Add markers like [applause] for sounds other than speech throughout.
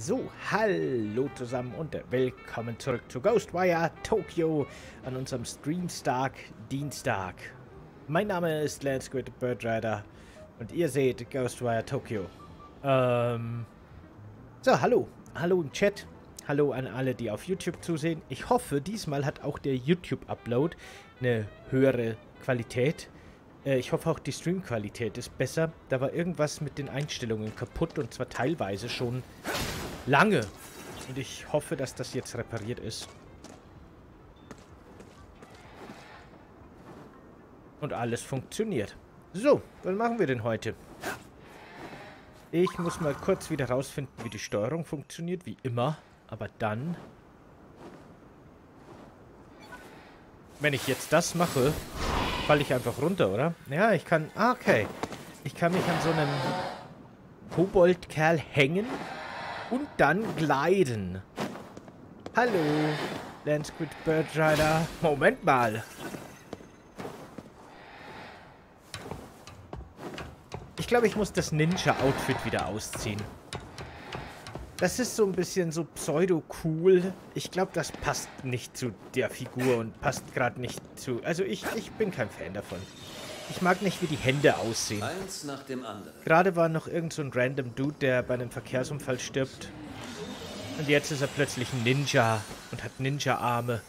So, hallo zusammen und willkommen zurück zu Ghostwire Tokyo an unserem Streamstark Dienstag. Mein Name ist Lance Squid Birdrider und ihr seht Ghostwire Tokyo. Ähm, so, hallo. Hallo im Chat. Hallo an alle, die auf YouTube zusehen. Ich hoffe, diesmal hat auch der YouTube-Upload eine höhere Qualität. Äh, ich hoffe auch die Streamqualität ist besser. Da war irgendwas mit den Einstellungen kaputt und zwar teilweise schon lange. Und ich hoffe, dass das jetzt repariert ist. Und alles funktioniert. So, was machen wir denn heute? Ich muss mal kurz wieder rausfinden, wie die Steuerung funktioniert, wie immer. Aber dann... Wenn ich jetzt das mache, falle ich einfach runter, oder? Ja, ich kann... Ah, okay. Ich kann mich an so einem Koboldkerl hängen und dann gleiten. Hallo, Landsquid Birdrider. Moment mal. Ich glaube, ich muss das Ninja-Outfit wieder ausziehen. Das ist so ein bisschen so pseudo-cool. Ich glaube, das passt nicht zu der Figur und passt gerade nicht zu... Also ich, ich bin kein Fan davon. Ich mag nicht, wie die Hände aussehen. Eins nach dem anderen. Gerade war noch irgend so ein random Dude, der bei einem Verkehrsunfall stirbt. Und jetzt ist er plötzlich ein Ninja und hat Ninja-Arme.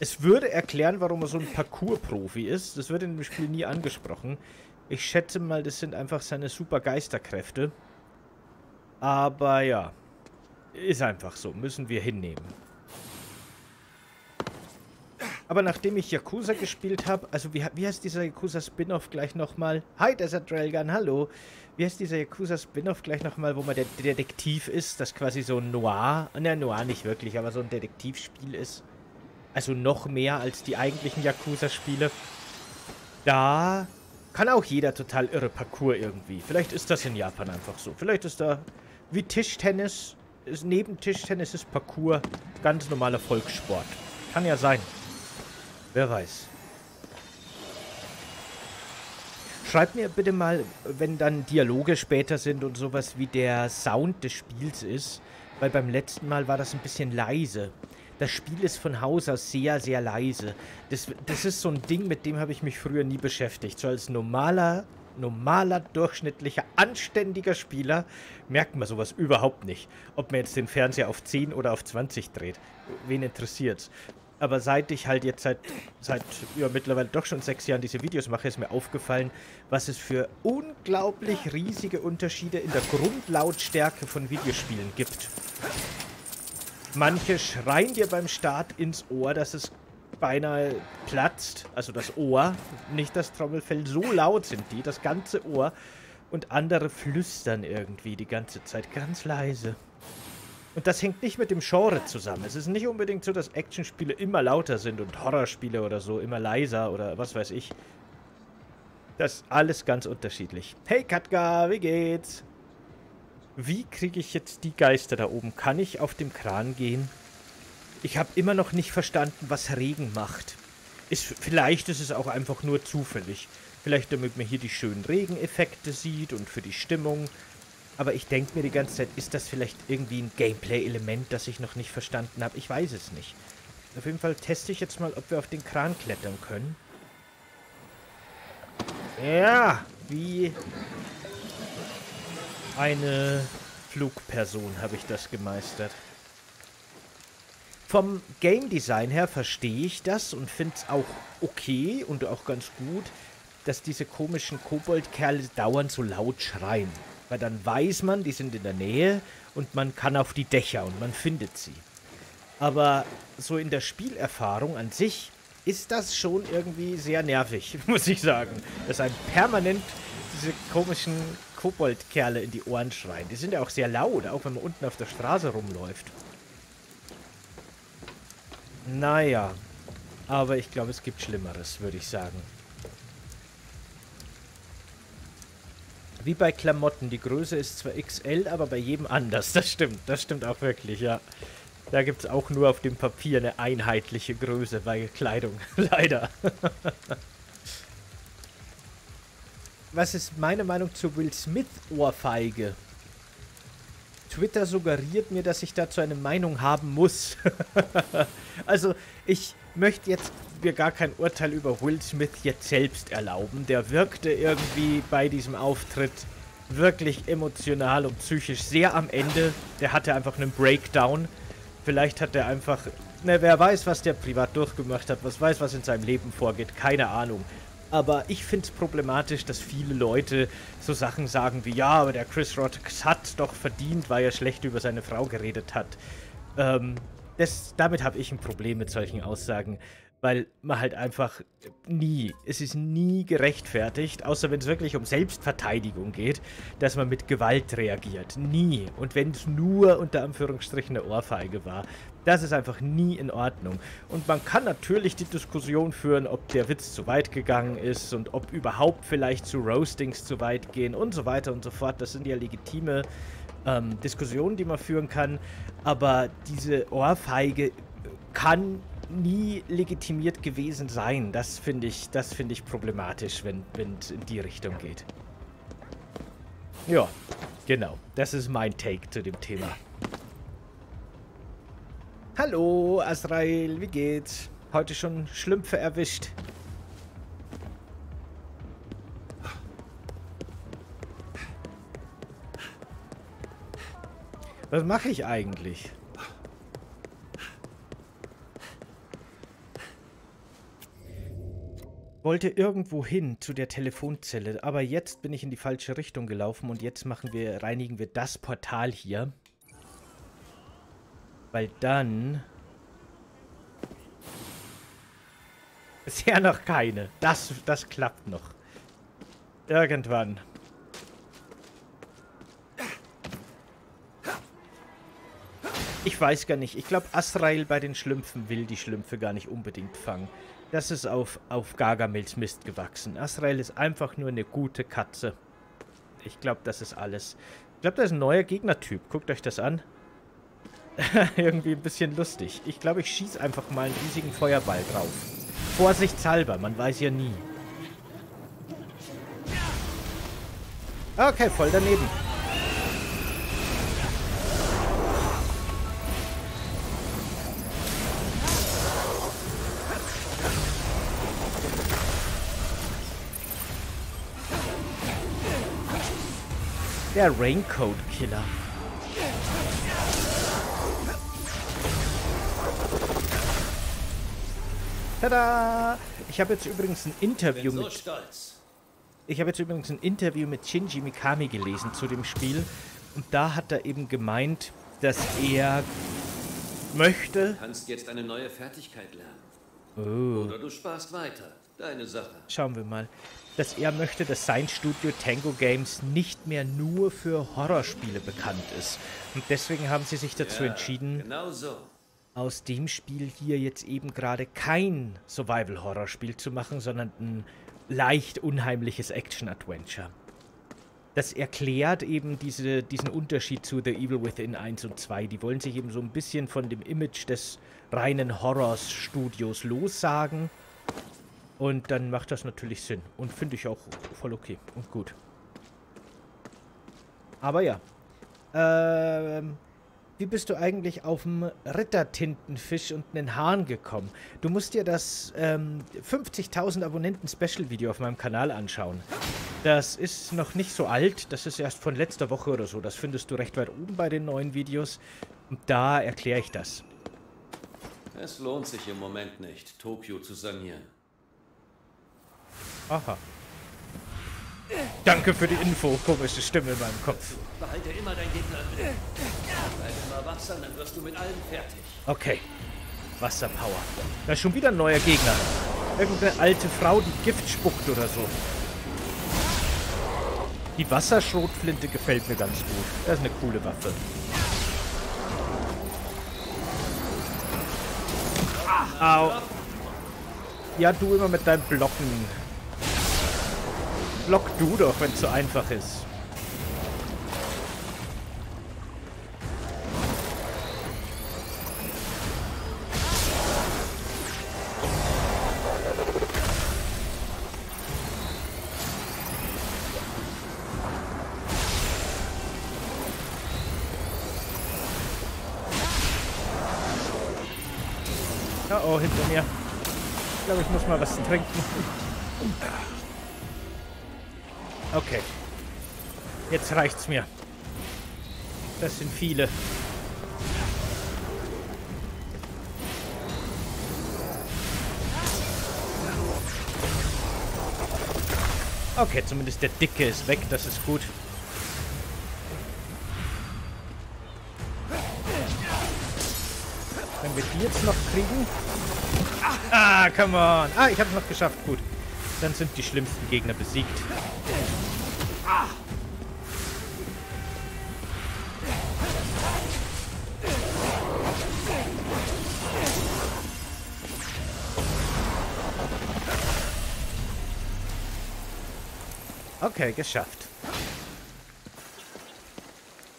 Es würde erklären, warum er so ein Parkour-Profi ist. Das wird in dem Spiel nie angesprochen. Ich schätze mal, das sind einfach seine super Geisterkräfte. Aber ja, ist einfach so. Müssen wir hinnehmen. Aber nachdem ich Yakuza gespielt habe, also wie, wie heißt dieser Yakuza-Spin-Off gleich nochmal? Hi, Desert Railgun, hallo. Wie heißt dieser Yakuza-Spin-Off gleich nochmal, wo man der Detektiv ist, das quasi so ein Noir, ne, Noir nicht wirklich, aber so ein Detektivspiel ist. Also noch mehr als die eigentlichen Yakuza-Spiele. Da kann auch jeder total irre Parcours irgendwie. Vielleicht ist das in Japan einfach so. Vielleicht ist da wie Tischtennis, ist, neben Tischtennis ist Parcours ganz normaler Volkssport. Kann ja sein. Wer weiß. Schreibt mir bitte mal, wenn dann Dialoge später sind und sowas, wie der Sound des Spiels ist. Weil beim letzten Mal war das ein bisschen leise. Das Spiel ist von Haus aus sehr, sehr leise. Das, das ist so ein Ding, mit dem habe ich mich früher nie beschäftigt. So als normaler, normaler, durchschnittlicher, anständiger Spieler merkt man sowas überhaupt nicht. Ob man jetzt den Fernseher auf 10 oder auf 20 dreht. Wen interessiert's? Aber seit ich halt jetzt seit, seit ja, mittlerweile doch schon sechs Jahren diese Videos mache, ist mir aufgefallen, was es für unglaublich riesige Unterschiede in der Grundlautstärke von Videospielen gibt. Manche schreien dir beim Start ins Ohr, dass es beinahe platzt. Also das Ohr, nicht das Trommelfell. So laut sind die, das ganze Ohr. Und andere flüstern irgendwie die ganze Zeit ganz leise. Und das hängt nicht mit dem Genre zusammen. Es ist nicht unbedingt so, dass Actionspiele immer lauter sind und Horrorspiele oder so immer leiser oder was weiß ich. Das ist alles ganz unterschiedlich. Hey Katka, wie geht's? Wie kriege ich jetzt die Geister da oben? Kann ich auf dem Kran gehen? Ich habe immer noch nicht verstanden, was Regen macht. Ist, vielleicht ist es auch einfach nur zufällig. Vielleicht damit man hier die schönen Regeneffekte sieht und für die Stimmung. Aber ich denke mir die ganze Zeit, ist das vielleicht irgendwie ein Gameplay-Element, das ich noch nicht verstanden habe? Ich weiß es nicht. Auf jeden Fall teste ich jetzt mal, ob wir auf den Kran klettern können. Ja, wie eine Flugperson habe ich das gemeistert. Vom Game Design her verstehe ich das und finde es auch okay und auch ganz gut, dass diese komischen Koboldkerle dauernd so laut schreien. Weil dann weiß man, die sind in der Nähe und man kann auf die Dächer und man findet sie. Aber so in der Spielerfahrung an sich ist das schon irgendwie sehr nervig, [laughs] muss ich sagen. Dass einem permanent diese komischen Koboldkerle in die Ohren schreien. Die sind ja auch sehr laut, auch wenn man unten auf der Straße rumläuft. Naja, aber ich glaube, es gibt Schlimmeres, würde ich sagen. Wie bei Klamotten. Die Größe ist zwar XL, aber bei jedem anders. Das stimmt. Das stimmt auch wirklich, ja. Da gibt es auch nur auf dem Papier eine einheitliche Größe bei Kleidung. [laughs] Leider. Was ist meine Meinung zur Will Smith Ohrfeige? Twitter suggeriert mir, dass ich dazu eine Meinung haben muss. [laughs] also, ich möchte jetzt mir gar kein Urteil über Will Smith jetzt selbst erlauben. Der wirkte irgendwie bei diesem Auftritt wirklich emotional und psychisch sehr am Ende. Der hatte einfach einen Breakdown. Vielleicht hat er einfach... Ne, wer weiß, was der privat durchgemacht hat, was weiß, was in seinem Leben vorgeht, keine Ahnung. Aber ich finde es problematisch, dass viele Leute so Sachen sagen wie, ja, aber der Chris Rock hat doch verdient, weil er schlecht über seine Frau geredet hat. Ähm, das, damit habe ich ein Problem mit solchen Aussagen weil man halt einfach nie, es ist nie gerechtfertigt, außer wenn es wirklich um Selbstverteidigung geht, dass man mit Gewalt reagiert. Nie. Und wenn es nur unter Anführungsstrichen eine Ohrfeige war. Das ist einfach nie in Ordnung. Und man kann natürlich die Diskussion führen, ob der Witz zu weit gegangen ist und ob überhaupt vielleicht zu Roastings zu weit gehen und so weiter und so fort. Das sind ja legitime ähm, Diskussionen, die man führen kann. Aber diese Ohrfeige kann nie legitimiert gewesen sein. Das finde ich, das finde ich problematisch, wenn es in die Richtung geht. Ja, genau. Das ist mein Take zu dem Thema. Hallo, Azrael, wie geht's? Heute schon Schlümpfe erwischt. Was mache ich eigentlich? wollte irgendwo hin zu der Telefonzelle, aber jetzt bin ich in die falsche Richtung gelaufen und jetzt machen wir, reinigen wir das Portal hier. Weil dann... Bisher noch keine. Das, das klappt noch. Irgendwann. Ich weiß gar nicht. Ich glaube, Asrael bei den Schlümpfen will die Schlümpfe gar nicht unbedingt fangen. Das ist auf, auf Gargamels Mist gewachsen. Asrael ist einfach nur eine gute Katze. Ich glaube, das ist alles. Ich glaube, das ist ein neuer Gegnertyp. Guckt euch das an. [laughs] Irgendwie ein bisschen lustig. Ich glaube, ich schieße einfach mal einen riesigen Feuerball drauf. Vorsichtshalber, man weiß ja nie. Okay, voll daneben. Der Raincoat-Killer. Tada! Ich habe jetzt übrigens ein Interview so mit... Stolz. Ich habe jetzt übrigens ein Interview mit Shinji Mikami gelesen zu dem Spiel. Und da hat er eben gemeint, dass er möchte... Du kannst jetzt eine neue Fertigkeit lernen. Oh. Oder du sparst weiter. Deine Sache. Schauen wir mal dass er möchte, dass sein Studio Tango Games nicht mehr nur für Horrorspiele bekannt ist. Und deswegen haben sie sich dazu ja, entschieden, genau so. aus dem Spiel hier jetzt eben gerade kein Survival-Horror-Spiel zu machen, sondern ein leicht unheimliches Action-Adventure. Das erklärt eben diese, diesen Unterschied zu The Evil Within 1 und 2. Die wollen sich eben so ein bisschen von dem Image des reinen Horrors-Studios lossagen und dann macht das natürlich Sinn. Und finde ich auch voll okay und gut. Aber ja. Ähm, wie bist du eigentlich auf dem Rittertintenfisch und einen Hahn gekommen? Du musst dir das ähm, 50.000 Abonnenten-Special-Video auf meinem Kanal anschauen. Das ist noch nicht so alt. Das ist erst von letzter Woche oder so. Das findest du recht weit oben bei den neuen Videos. Und da erkläre ich das. Es lohnt sich im Moment nicht, Tokio zu sanieren. Aha. Danke für die Info. Komische Stimme in meinem Kopf. Behalte immer dein Gegner. Bleib immer wachsam, dann wirst du mit allem fertig. Okay. Wasserpower. Da ist schon wieder ein neuer Gegner. Irgendeine alte Frau, die Gift spuckt oder so. Die Wasserschrotflinte gefällt mir ganz gut. Das ist eine coole Waffe. Au. Ja, du immer mit deinem Blocken block du doch, wenn es so einfach ist. Oh, hinter mir. Ich glaube, ich muss mal was trinken. Okay. Jetzt reicht's mir. Das sind viele. Okay, zumindest der Dicke ist weg. Das ist gut. Wenn wir die jetzt noch kriegen... Ah, come on. Ah, ich habe es noch geschafft. Gut. Dann sind die schlimmsten Gegner besiegt. Okay, geschafft.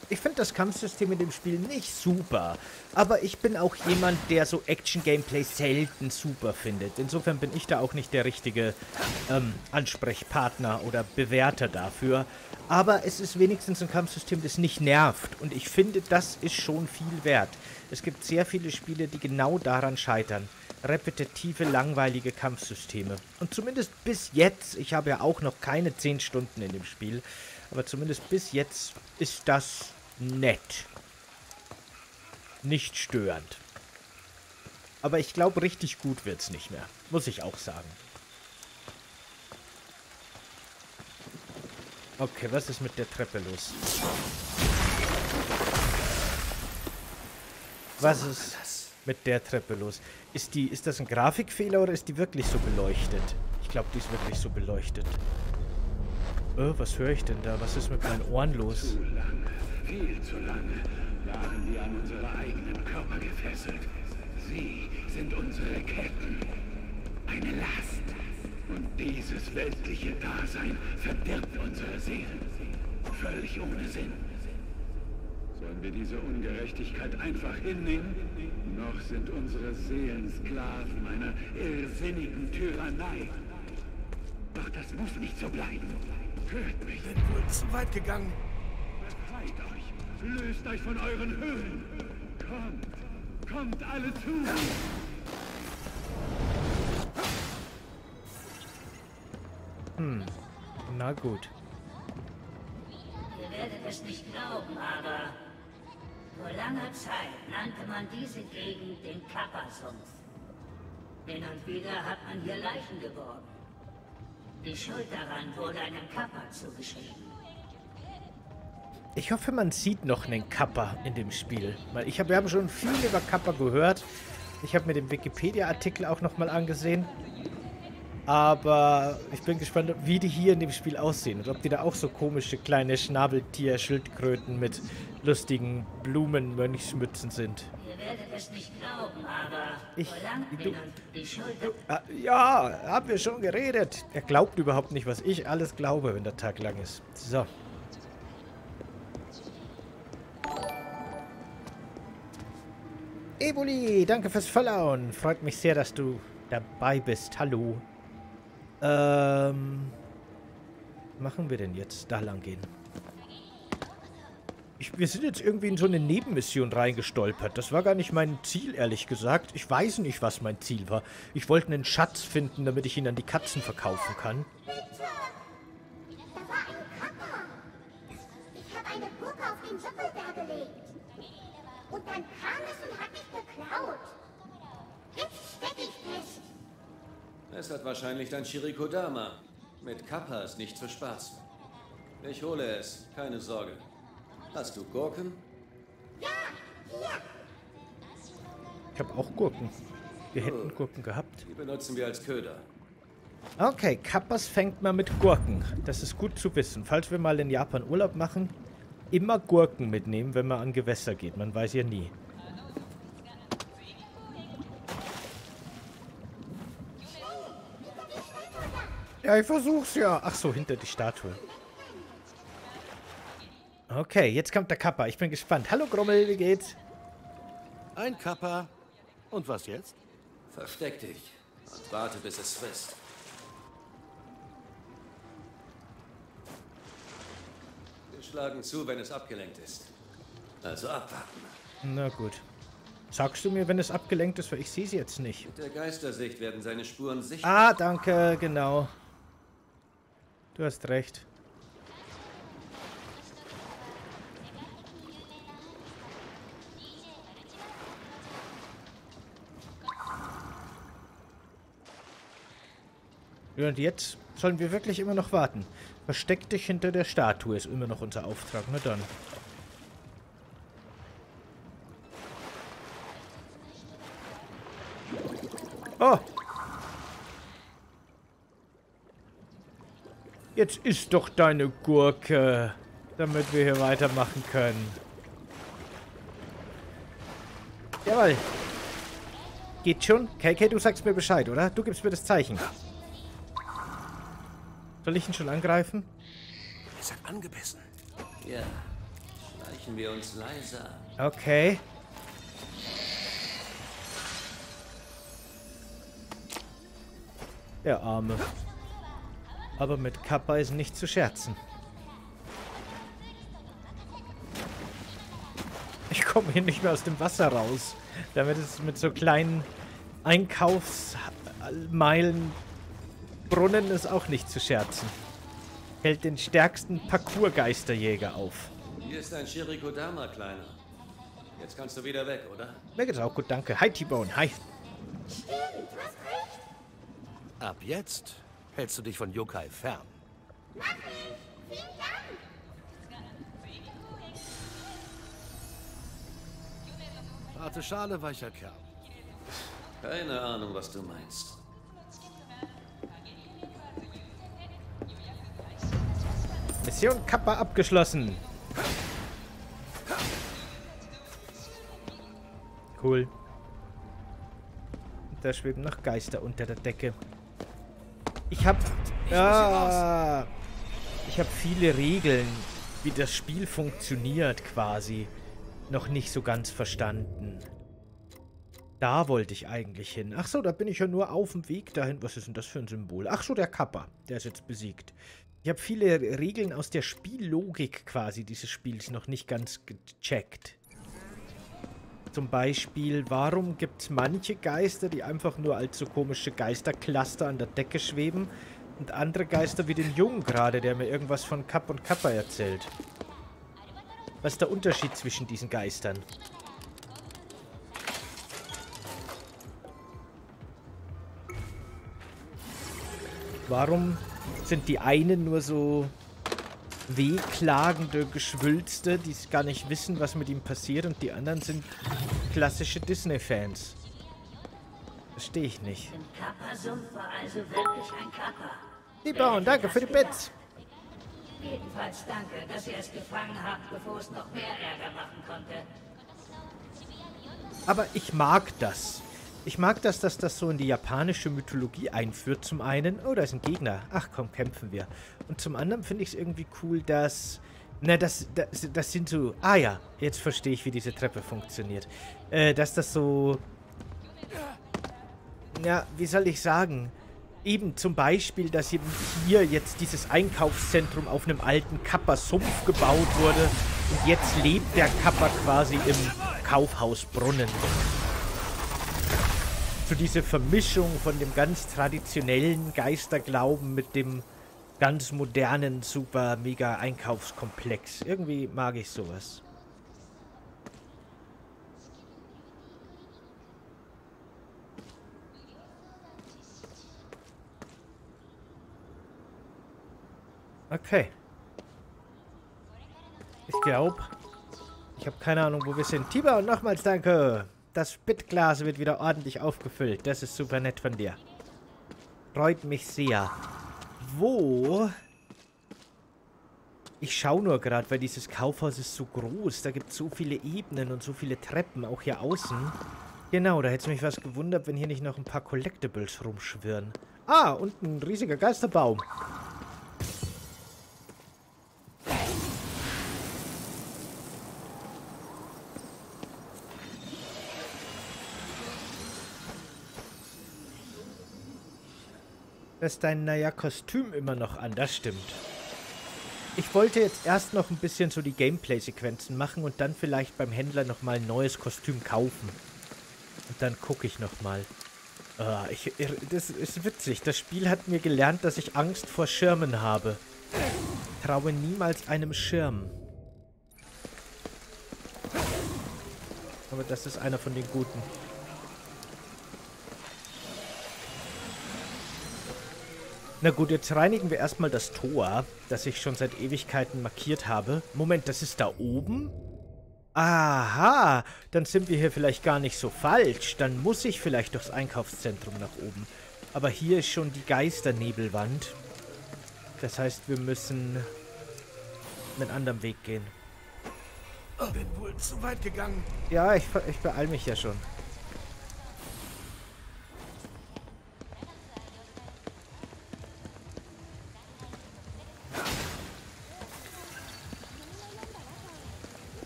Ich finde das Kampfsystem in dem Spiel nicht super, aber ich bin auch jemand, der so Action-Gameplay selten super findet. Insofern bin ich da auch nicht der richtige ähm, Ansprechpartner oder Bewerter dafür. Aber es ist wenigstens ein Kampfsystem, das nicht nervt und ich finde, das ist schon viel wert. Es gibt sehr viele Spiele, die genau daran scheitern. Repetitive, langweilige Kampfsysteme. Und zumindest bis jetzt, ich habe ja auch noch keine 10 Stunden in dem Spiel, aber zumindest bis jetzt ist das nett. Nicht störend. Aber ich glaube, richtig gut wird es nicht mehr. Muss ich auch sagen. Okay, was ist mit der Treppe los? Was ist mit der Treppe los? Ist, die, ist das ein Grafikfehler oder ist die wirklich so beleuchtet? Ich glaube, die ist wirklich so beleuchtet. Oh, was höre ich denn da? Was ist mit meinen Ohren los? Viel zu lange waren wir an unsere eigenen Körper gefesselt. Sie sind unsere Ketten. Eine Last. Und dieses weltliche Dasein verdirbt unsere Seelen. Völlig ohne Sinn. Sollen wir diese Ungerechtigkeit einfach hinnehmen? Noch sind unsere Seelen Sklaven einer irrsinnigen Tyrannei. Doch das muss nicht so bleiben. Hört mich. Bin wohl zu weit gegangen. Löst euch von euren Höhlen. Kommt. Kommt alle zu. Hm. Na gut. Ihr werdet es nicht glauben, aber vor langer Zeit nannte man diese Gegend den Kappa-Sumpf. Hin und wieder hat man hier Leichen geborgen. Die Schuld daran wurde einem Kappa zugeschrieben. Ich hoffe, man sieht noch einen Kappa in dem Spiel. Weil ich hab, wir haben schon viel über Kappa gehört. Ich habe mir den Wikipedia-Artikel auch nochmal angesehen. Aber ich bin gespannt, wie die hier in dem Spiel aussehen. Und ob die da auch so komische kleine Schnabeltier-Schildkröten mit lustigen Blumen-Mönchsmützen sind. Ihr werdet es nicht glauben, aber Ich- du- die Schuld Ah, ja, haben wir schon geredet. Er glaubt überhaupt nicht, was ich alles glaube, wenn der Tag lang ist. So. Eboli, danke fürs Followen. Freut mich sehr, dass du dabei bist. Hallo. Ähm. Machen wir denn jetzt? Da lang gehen. Ich, wir sind jetzt irgendwie in so eine Nebenmission reingestolpert. Das war gar nicht mein Ziel, ehrlich gesagt. Ich weiß nicht, was mein Ziel war. Ich wollte einen Schatz finden, damit ich ihn an die Katzen verkaufen kann. Bitte! Da war ein Kappa. Ich habe eine Burg auf den Sockelberg gelegt. Und dann kam es und hat mich geklaut. Jetzt steck ich fest. Es hat wahrscheinlich dein Shirikodama. Mit Kappa ist nicht zu Spaß. Ich hole es, keine Sorge. Hast du Gurken? Ja, hier. Ich habe auch Gurken. Wir hätten Gurken gehabt. Die benutzen wir als Köder. Okay, Kappas fängt man mit Gurken. Das ist gut zu wissen. Falls wir mal in Japan Urlaub machen, immer Gurken mitnehmen, wenn man an Gewässer geht. Man weiß ja nie. Ja, ich versuch's ja. Ach so, hinter die Statue. Okay, jetzt kommt der Kappa. Ich bin gespannt. Hallo Grummel, wie geht's? Ein Kappa. Und was jetzt? Versteck dich und warte, bis es frisst. Wir schlagen zu, wenn es abgelenkt ist. Also abwarten. Na gut. Sagst du mir, wenn es abgelenkt ist, weil ich sehe es jetzt nicht. Mit der Geistersicht werden seine Spuren sichtbar. Ah, danke, genau. Du hast recht. Und jetzt sollen wir wirklich immer noch warten. Versteck dich hinter der Statue ist immer noch unser Auftrag. Na dann. Oh! Jetzt isst doch deine Gurke, damit wir hier weitermachen können. Jawohl. Geht schon? KK, du sagst mir Bescheid, oder? Du gibst mir das Zeichen. Soll ich ihn schon angreifen? Es hat angebissen. Ja. Schleichen wir uns leiser. Okay. Der Arme. Aber mit Kappa ist nicht zu scherzen. Ich komme hier nicht mehr aus dem Wasser raus. Damit ist es mit so kleinen Einkaufsmeilen Brunnen ist auch nicht zu scherzen. Hält den stärksten Parkour-Geisterjäger auf. Hier ist ein Shirikodama, Kleiner. Jetzt kannst du wieder weg, oder? Mir geht's auch gut, danke. Hi, T-Bone. Hi. Stimmt, du hast recht. Ab jetzt hältst du dich von Yokai fern. Mach ich. Vielen Dank. Harte Schale, weicher Kerl. Keine Ahnung, was du meinst. Mission Kappa abgeschlossen. Cool. Da schweben noch Geister unter der Decke. Ich hab... Ja, ich habe viele Regeln, wie das Spiel funktioniert quasi, noch nicht so ganz verstanden. Da wollte ich eigentlich hin. Ach so, da bin ich ja nur auf dem Weg dahin. Was ist denn das für ein Symbol? Ach so, der Kappa. Der ist jetzt besiegt. Ich habe viele Regeln aus der Spiellogik quasi dieses Spiels noch nicht ganz gecheckt. Zum Beispiel, warum gibt es manche Geister, die einfach nur als so komische Geistercluster an der Decke schweben und andere Geister wie den Jungen gerade, der mir irgendwas von Kapp und Kappa erzählt. Was ist der Unterschied zwischen diesen Geistern? Warum sind die einen nur so wehklagende Geschwülste, die gar nicht wissen, was mit ihm passiert, und die anderen sind klassische Disney-Fans? Verstehe ich nicht. Im Kappa-Sumpf war also wirklich ein Kappa. Lieber danke für die Bits. Jedenfalls danke, dass ihr es gefangen habt, bevor es noch mehr Ärger machen konnte. Aber ich mag das. Ich mag das, dass das so in die japanische Mythologie einführt. Zum einen, oh, da ist ein Gegner. Ach komm, kämpfen wir. Und zum anderen finde ich es irgendwie cool, dass... Na, das, das, das sind so... Ah ja, jetzt verstehe ich, wie diese Treppe funktioniert. Äh, dass das so... Ja, wie soll ich sagen? Eben zum Beispiel, dass eben hier jetzt dieses Einkaufszentrum auf einem alten Kappa-Sumpf gebaut wurde. Und jetzt lebt der Kappa quasi im Kaufhausbrunnen so diese Vermischung von dem ganz traditionellen Geisterglauben mit dem ganz modernen, super, mega Einkaufskomplex. Irgendwie mag ich sowas. Okay. Ich glaube, ich habe keine Ahnung, wo wir sind. Tiber, nochmals danke. Das Spitglas wird wieder ordentlich aufgefüllt. Das ist super nett von dir. Freut mich sehr. Wo? Ich schaue nur gerade, weil dieses Kaufhaus ist so groß. Da gibt es so viele Ebenen und so viele Treppen, auch hier außen. Genau, da hätte es mich was gewundert, wenn hier nicht noch ein paar Collectibles rumschwirren. Ah, und ein riesiger Geisterbaum. Das ist dein, naja, Kostüm immer noch an, das stimmt. Ich wollte jetzt erst noch ein bisschen so die Gameplay-Sequenzen machen und dann vielleicht beim Händler nochmal ein neues Kostüm kaufen. Und dann gucke ich nochmal. Ah, das ist witzig. Das Spiel hat mir gelernt, dass ich Angst vor Schirmen habe. Traue niemals einem Schirm. Aber das ist einer von den guten. Na gut, jetzt reinigen wir erstmal das Tor, das ich schon seit Ewigkeiten markiert habe. Moment, das ist da oben? Aha, dann sind wir hier vielleicht gar nicht so falsch. Dann muss ich vielleicht durchs Einkaufszentrum nach oben. Aber hier ist schon die Geisternebelwand. Das heißt, wir müssen einen anderen Weg gehen. Bin wohl zu weit gegangen. Ja, ich, ich beeil mich ja schon.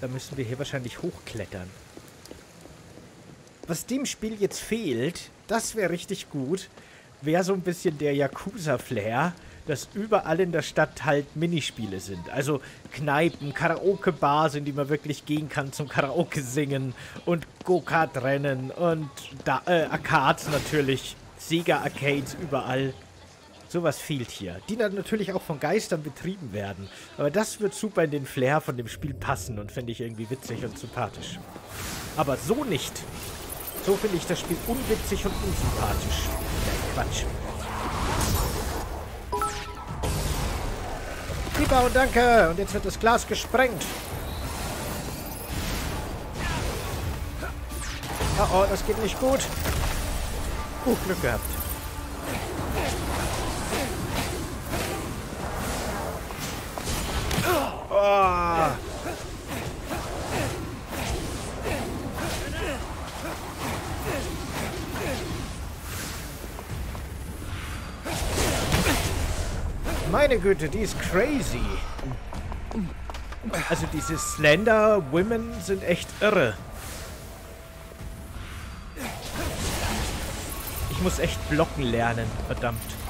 Da müssen wir hier wahrscheinlich hochklettern. Was dem Spiel jetzt fehlt, das wäre richtig gut, wäre so ein bisschen der Yakuza-Flair, dass überall in der Stadt halt Minispiele sind. Also Kneipen, Karaoke-Bars, in die man wirklich gehen kann zum Karaoke singen und Go-Kart-Rennen und da, äh, Arcades natürlich, Sega-Arcades überall. Sowas fehlt hier. Die dann natürlich auch von Geistern betrieben werden. Aber das wird super in den Flair von dem Spiel passen und finde ich irgendwie witzig und sympathisch. Aber so nicht. So finde ich das Spiel unwitzig und unsympathisch. Quatsch. Lieber und danke. Und jetzt wird das Glas gesprengt. Oh oh, das geht nicht gut. Uh, Glück gehabt. Meine Güte, die ist crazy. Also diese Slender Women sind echt irre. Ich muss echt blocken lernen, verdammt.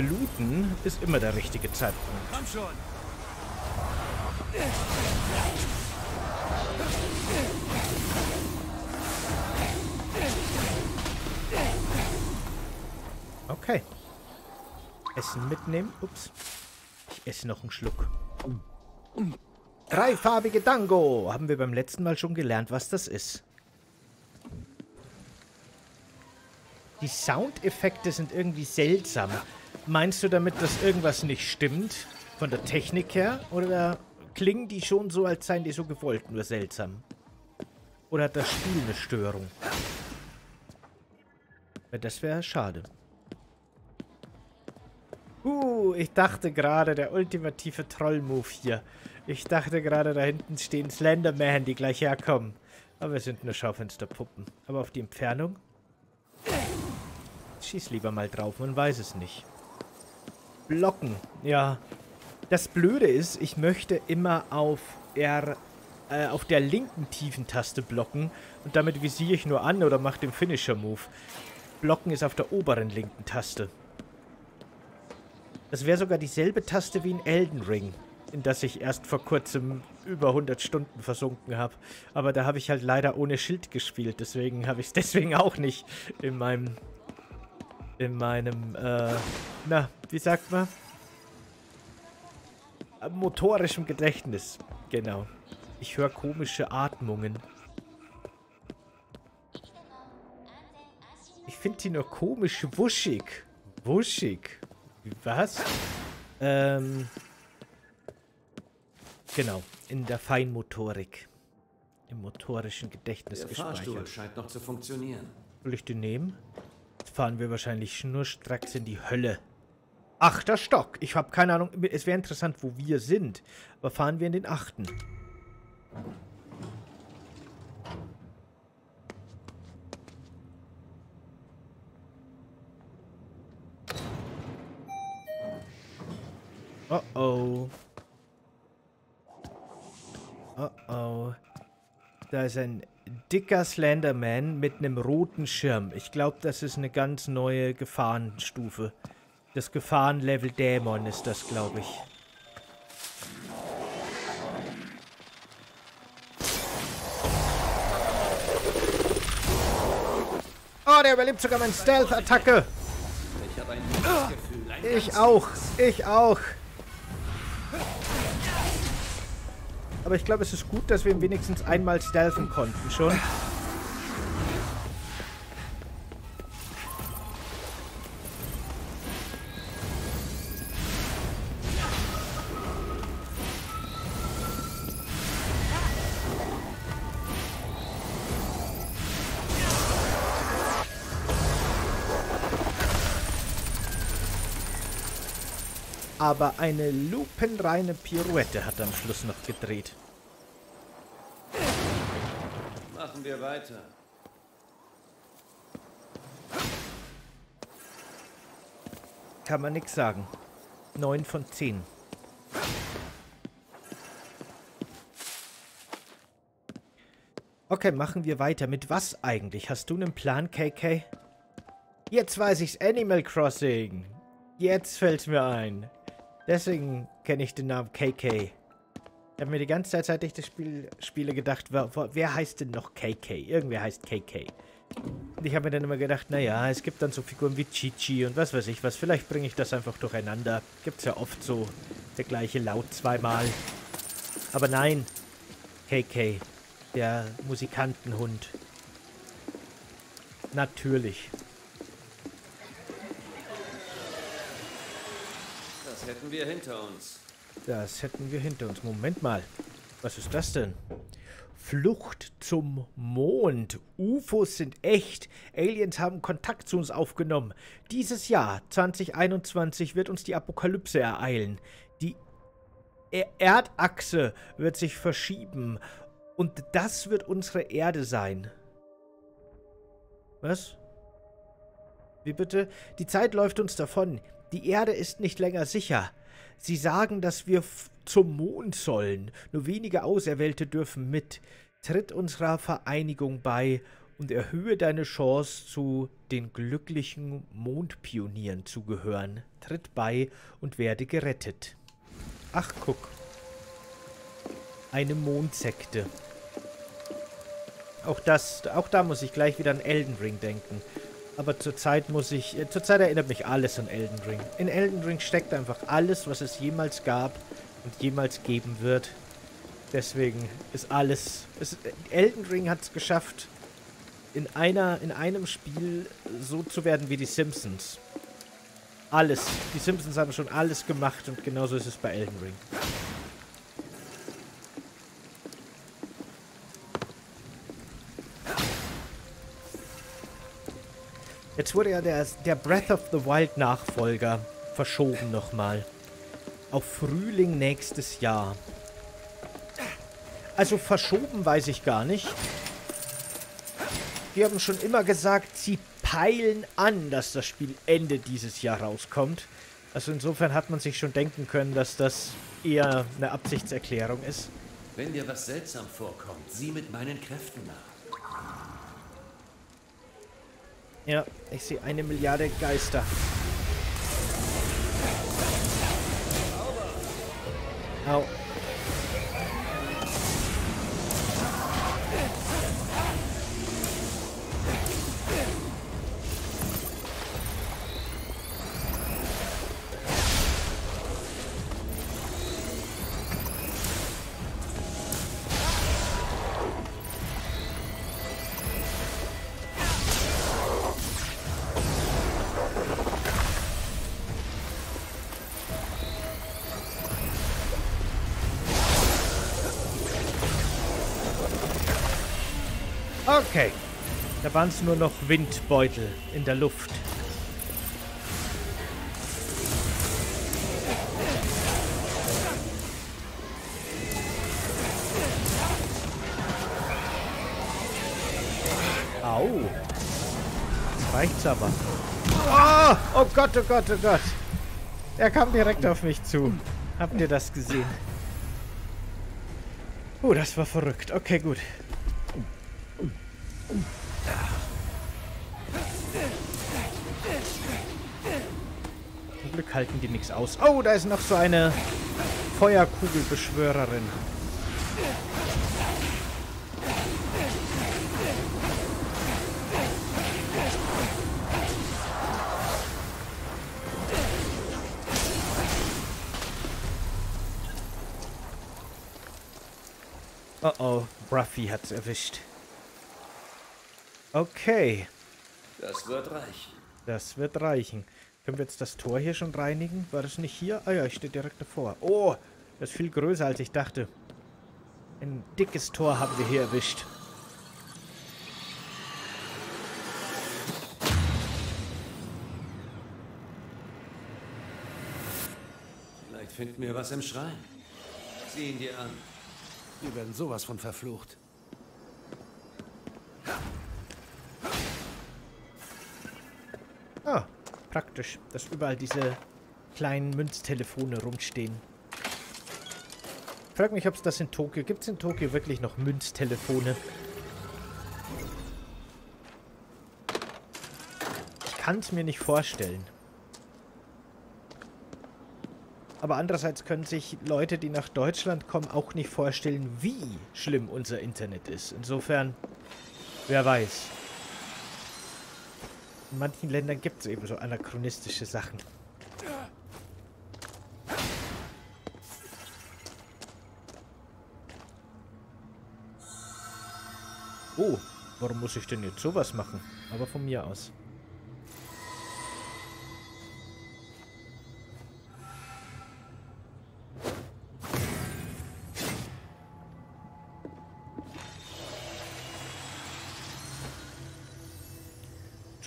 Für Looten ist immer der richtige Zeitpunkt. Komm schon. Okay. Essen mitnehmen. Ups. Ich esse noch einen Schluck. Dreifarbige Dango. Haben wir beim letzten Mal schon gelernt, was das ist. Die Soundeffekte sind irgendwie seltsam. Meinst du damit, dass irgendwas nicht stimmt? Von der Technik her? Oder klingen die schon so, als seien die so gewollt, nur seltsam? Oder hat das Spiel eine Störung? Das wäre schade. Uh, ich dachte gerade, der ultimative Troll-Move hier. Ich dachte gerade, da hinten stehen Slenderman, die gleich herkommen. Aber wir sind nur Schaufensterpuppen. Aber auf die Entfernung? Schieß lieber mal drauf, man weiß es nicht. Blocken, ja. Das Blöde ist, ich möchte immer auf R, äh, auf der linken tiefen Taste blocken und damit visiere ich nur an oder mache den Finisher-Move. Blocken ist auf der oberen linken Taste. Das wäre sogar dieselbe Taste wie in Elden Ring, in das ich erst vor kurzem über 100 Stunden versunken habe. Aber da habe ich halt leider ohne Schild gespielt, deswegen habe ich es [laughs] deswegen auch nicht in meinem in meinem, äh, na, wie sagt man? Motorischem Gedächtnis. Genau. Ich höre komische Atmungen. Ich finde die nur komisch wuschig. Wuschig. Was? Ähm. Genau. In der Feinmotorik. Im motorischen Gedächtnis Der gespeichert. Fahrstuhl scheint noch zu funktionieren. Soll ich den nehmen? Fahren wir wahrscheinlich schnurstracks in die Hölle. Achter Stock. Ich habe keine Ahnung. Es wäre interessant, wo wir sind. Aber fahren wir in den achten. Oh oh. Oh oh. Da ist ein dicker Slenderman mit einem roten Schirm. Ich glaube, das ist eine ganz neue Gefahrenstufe. Das Gefahrenlevel Dämon ist das, glaube ich. Oh, der überlebt sogar meine Stealth-Attacke. Ich auch. Ich auch. Aber ich glaube, es ist gut, dass wir ihn wenigstens einmal stealthen konnten schon. Aber eine lupenreine Pirouette hat am Schluss noch gedreht. Machen wir weiter. Kann man nix sagen. 9 von 10. Okay, machen wir weiter. Mit was eigentlich? Hast du einen Plan, KK? Jetzt weiß ich's. Animal Crossing. Jetzt fällt's mir ein. Deswegen kenne ich den Namen KK. Ich habe mir die ganze Zeit, seit ich das Spiel spiele, gedacht, wer, wer heißt denn noch KK? Irgendwer heißt KK. Und ich habe mir dann immer gedacht, naja, es gibt dann so Figuren wie Chichi und was weiß ich was. Vielleicht bringe ich das einfach durcheinander. Gibt's ja oft so der gleiche Laut zweimal. Aber nein, KK, der Musikantenhund. Natürlich. Hätten wir hinter uns. Das hätten wir hinter uns. Moment mal. Was ist das denn? Flucht zum Mond. UFOs sind echt. Aliens haben Kontakt zu uns aufgenommen. Dieses Jahr, 2021, wird uns die Apokalypse ereilen. Die E- Erdachse wird sich verschieben. Und das wird unsere Erde sein. Was? Wie bitte? Die Zeit läuft uns davon. Die Erde ist nicht länger sicher. Sie sagen, dass wir zum Mond sollen. Nur wenige Auserwählte dürfen mit. Tritt unserer Vereinigung bei und erhöhe deine Chance, zu den glücklichen Mondpionieren zu gehören. Tritt bei und werde gerettet. Ach, guck. Eine Mondsekte. Auch das, auch da muss ich gleich wieder an Elden Ring denken. Aber zurzeit muss ich, äh, zurzeit erinnert mich alles an Elden Ring. In Elden Ring steckt einfach alles, was es jemals gab und jemals geben wird. Deswegen ist alles, es, Elden Ring hat es geschafft, in einer, in einem Spiel so zu werden wie die Simpsons. Alles. Die Simpsons haben schon alles gemacht und genauso ist es bei Elden Ring. Jetzt wurde ja der, der Breath of the Wild Nachfolger verschoben nochmal. Auf Frühling nächstes Jahr. Also verschoben weiß ich gar nicht. Die haben schon immer gesagt, sie peilen an, dass das Spiel Ende dieses Jahr rauskommt. Also insofern hat man sich schon denken können, dass das eher eine Absichtserklärung ist. Wenn dir was seltsam vorkommt, sieh mit meinen Kräften nach. Ja, ich sehe eine Milliarde Geister. Au. Waren es nur noch Windbeutel in der Luft. Au. Jetzt reicht's aber. Oh, oh Gott, oh Gott, oh Gott. Er kam direkt auf mich zu. Habt ihr das gesehen? Oh, das war verrückt. Okay, gut. Zum Glück halten die nichts aus. Oh, da ist noch so eine Feuerkugelbeschwörerin. Oh oh, Ruffy hat's erwischt. Okay, Das wird reichen. das wird reichen. Können wir jetzt das Tor hier schon reinigen? War das nicht hier? Ah ja, ich stehe direkt davor. Oh, das ist viel größer, als ich dachte. Ein dickes Tor haben wir hier erwischt. Vielleicht finden wir was im Schrein. Sieh ihn dir an. Wir werden sowas von verflucht. Ah, praktisch, dass überall diese kleinen Münztelefone rumstehen. Frag mich, ob es das in Tokio... Gibt es in Tokio wirklich noch Münztelefone? Ich kann es mir nicht vorstellen. Aber andererseits können sich Leute, die nach Deutschland kommen, auch nicht vorstellen, wie schlimm unser Internet ist. Insofern, wer weiß. In manchen Ländern gibt es eben so anachronistische Sachen. Oh, warum muss ich denn jetzt sowas machen? Aber von mir aus.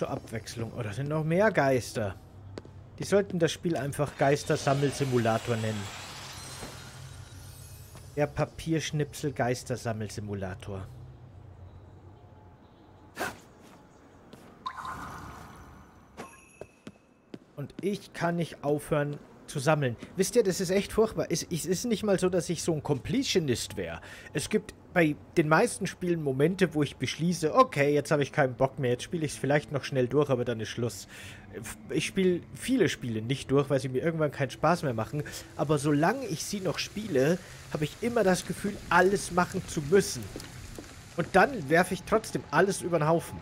Zur Abwechslung. Oh, da sind noch mehr Geister. Die sollten das Spiel einfach Geistersammelsimulator nennen. Der Papierschnipsel Geistersammelsimulator. Und ich kann nicht aufhören zu sammeln. Wisst ihr, das ist echt furchtbar. Es, es ist nicht mal so, dass ich so ein Completionist wäre. Es gibt bei den meisten Spielen Momente, wo ich beschließe, okay, jetzt habe ich keinen Bock mehr, jetzt spiele ich es vielleicht noch schnell durch, aber dann ist Schluss. Ich spiele viele Spiele nicht durch, weil sie mir irgendwann keinen Spaß mehr machen. Aber solange ich sie noch spiele, habe ich immer das Gefühl, alles machen zu müssen. Und dann werfe ich trotzdem alles über den Haufen.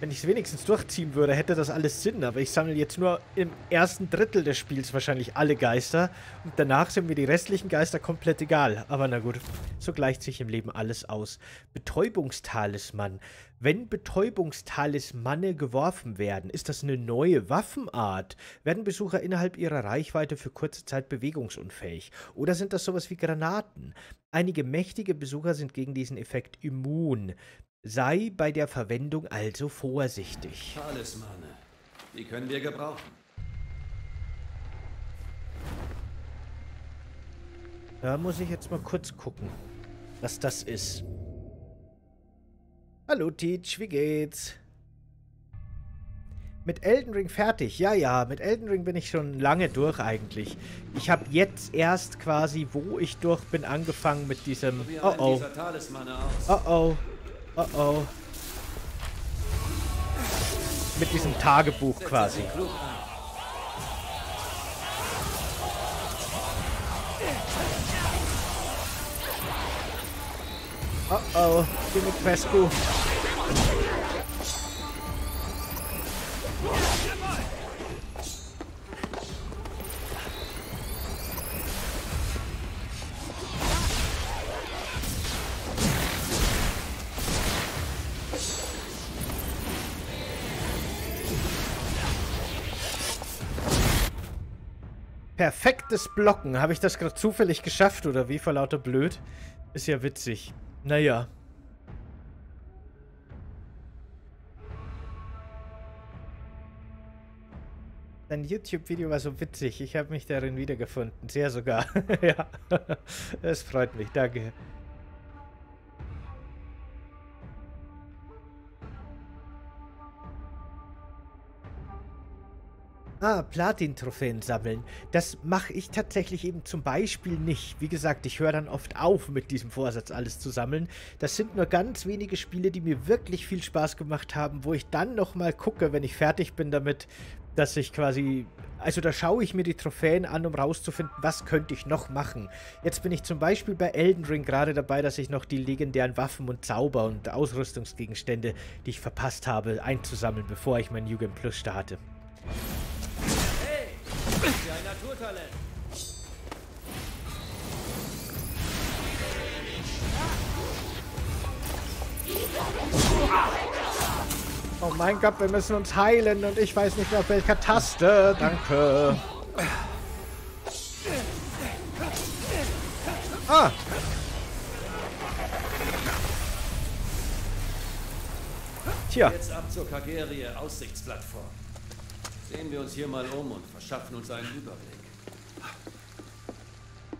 Wenn ich es wenigstens durchziehen würde, hätte das alles Sinn. Aber ich sammle jetzt nur im ersten Drittel des Spiels wahrscheinlich alle Geister. Und danach sind mir die restlichen Geister komplett egal. Aber na gut, so gleicht sich im Leben alles aus. Betäubungstalisman. Wenn Betäubungstalismane geworfen werden, ist das eine neue Waffenart? Werden Besucher innerhalb ihrer Reichweite für kurze Zeit bewegungsunfähig? Oder sind das sowas wie Granaten? Einige mächtige Besucher sind gegen diesen Effekt immun. Sei bei der Verwendung also vorsichtig. Talismane. Die können wir gebrauchen. Da muss ich jetzt mal kurz gucken, was das ist. Hallo Teach, wie geht's? Mit Elden Ring fertig. Ja, ja, mit Elden Ring bin ich schon lange durch eigentlich. Ich habe jetzt erst quasi, wo ich durch bin, angefangen mit diesem... Oh oh, Talismane aus. oh oh, oh oh. Mit diesem Tagebuch quasi. Oh oh, Dimitrescu. Perfektes Blocken. Habe ich das gerade zufällig geschafft oder wie vor lauter blöd? Ist ja witzig. Naja. Dein YouTube-Video war so witzig. Ich habe mich darin wiedergefunden. Sehr sogar. [laughs] ja. Es freut mich. Danke. Ah, Platin-Trophäen sammeln. Das mache ich tatsächlich eben zum Beispiel nicht. Wie gesagt, ich höre dann oft auf, mit diesem Vorsatz alles zu sammeln. Das sind nur ganz wenige Spiele, die mir wirklich viel Spaß gemacht haben, wo ich dann nochmal gucke, wenn ich fertig bin damit, dass ich quasi... Also da schaue ich mir die Trophäen an, um rauszufinden, was könnte ich noch machen. Jetzt bin ich zum Beispiel bei Elden Ring gerade dabei, dass ich noch die legendären Waffen und Zauber und Ausrüstungsgegenstände, die ich verpasst habe, einzusammeln, bevor ich mein New Game Plus starte. Oh mein Gott, wir müssen uns heilen und ich weiß nicht mehr auf welcher Taste. Danke. Ah. Tja. Jetzt ab zur Kagerie Aussichtsplattform. Sehen wir uns hier mal um und verschaffen uns einen Überblick.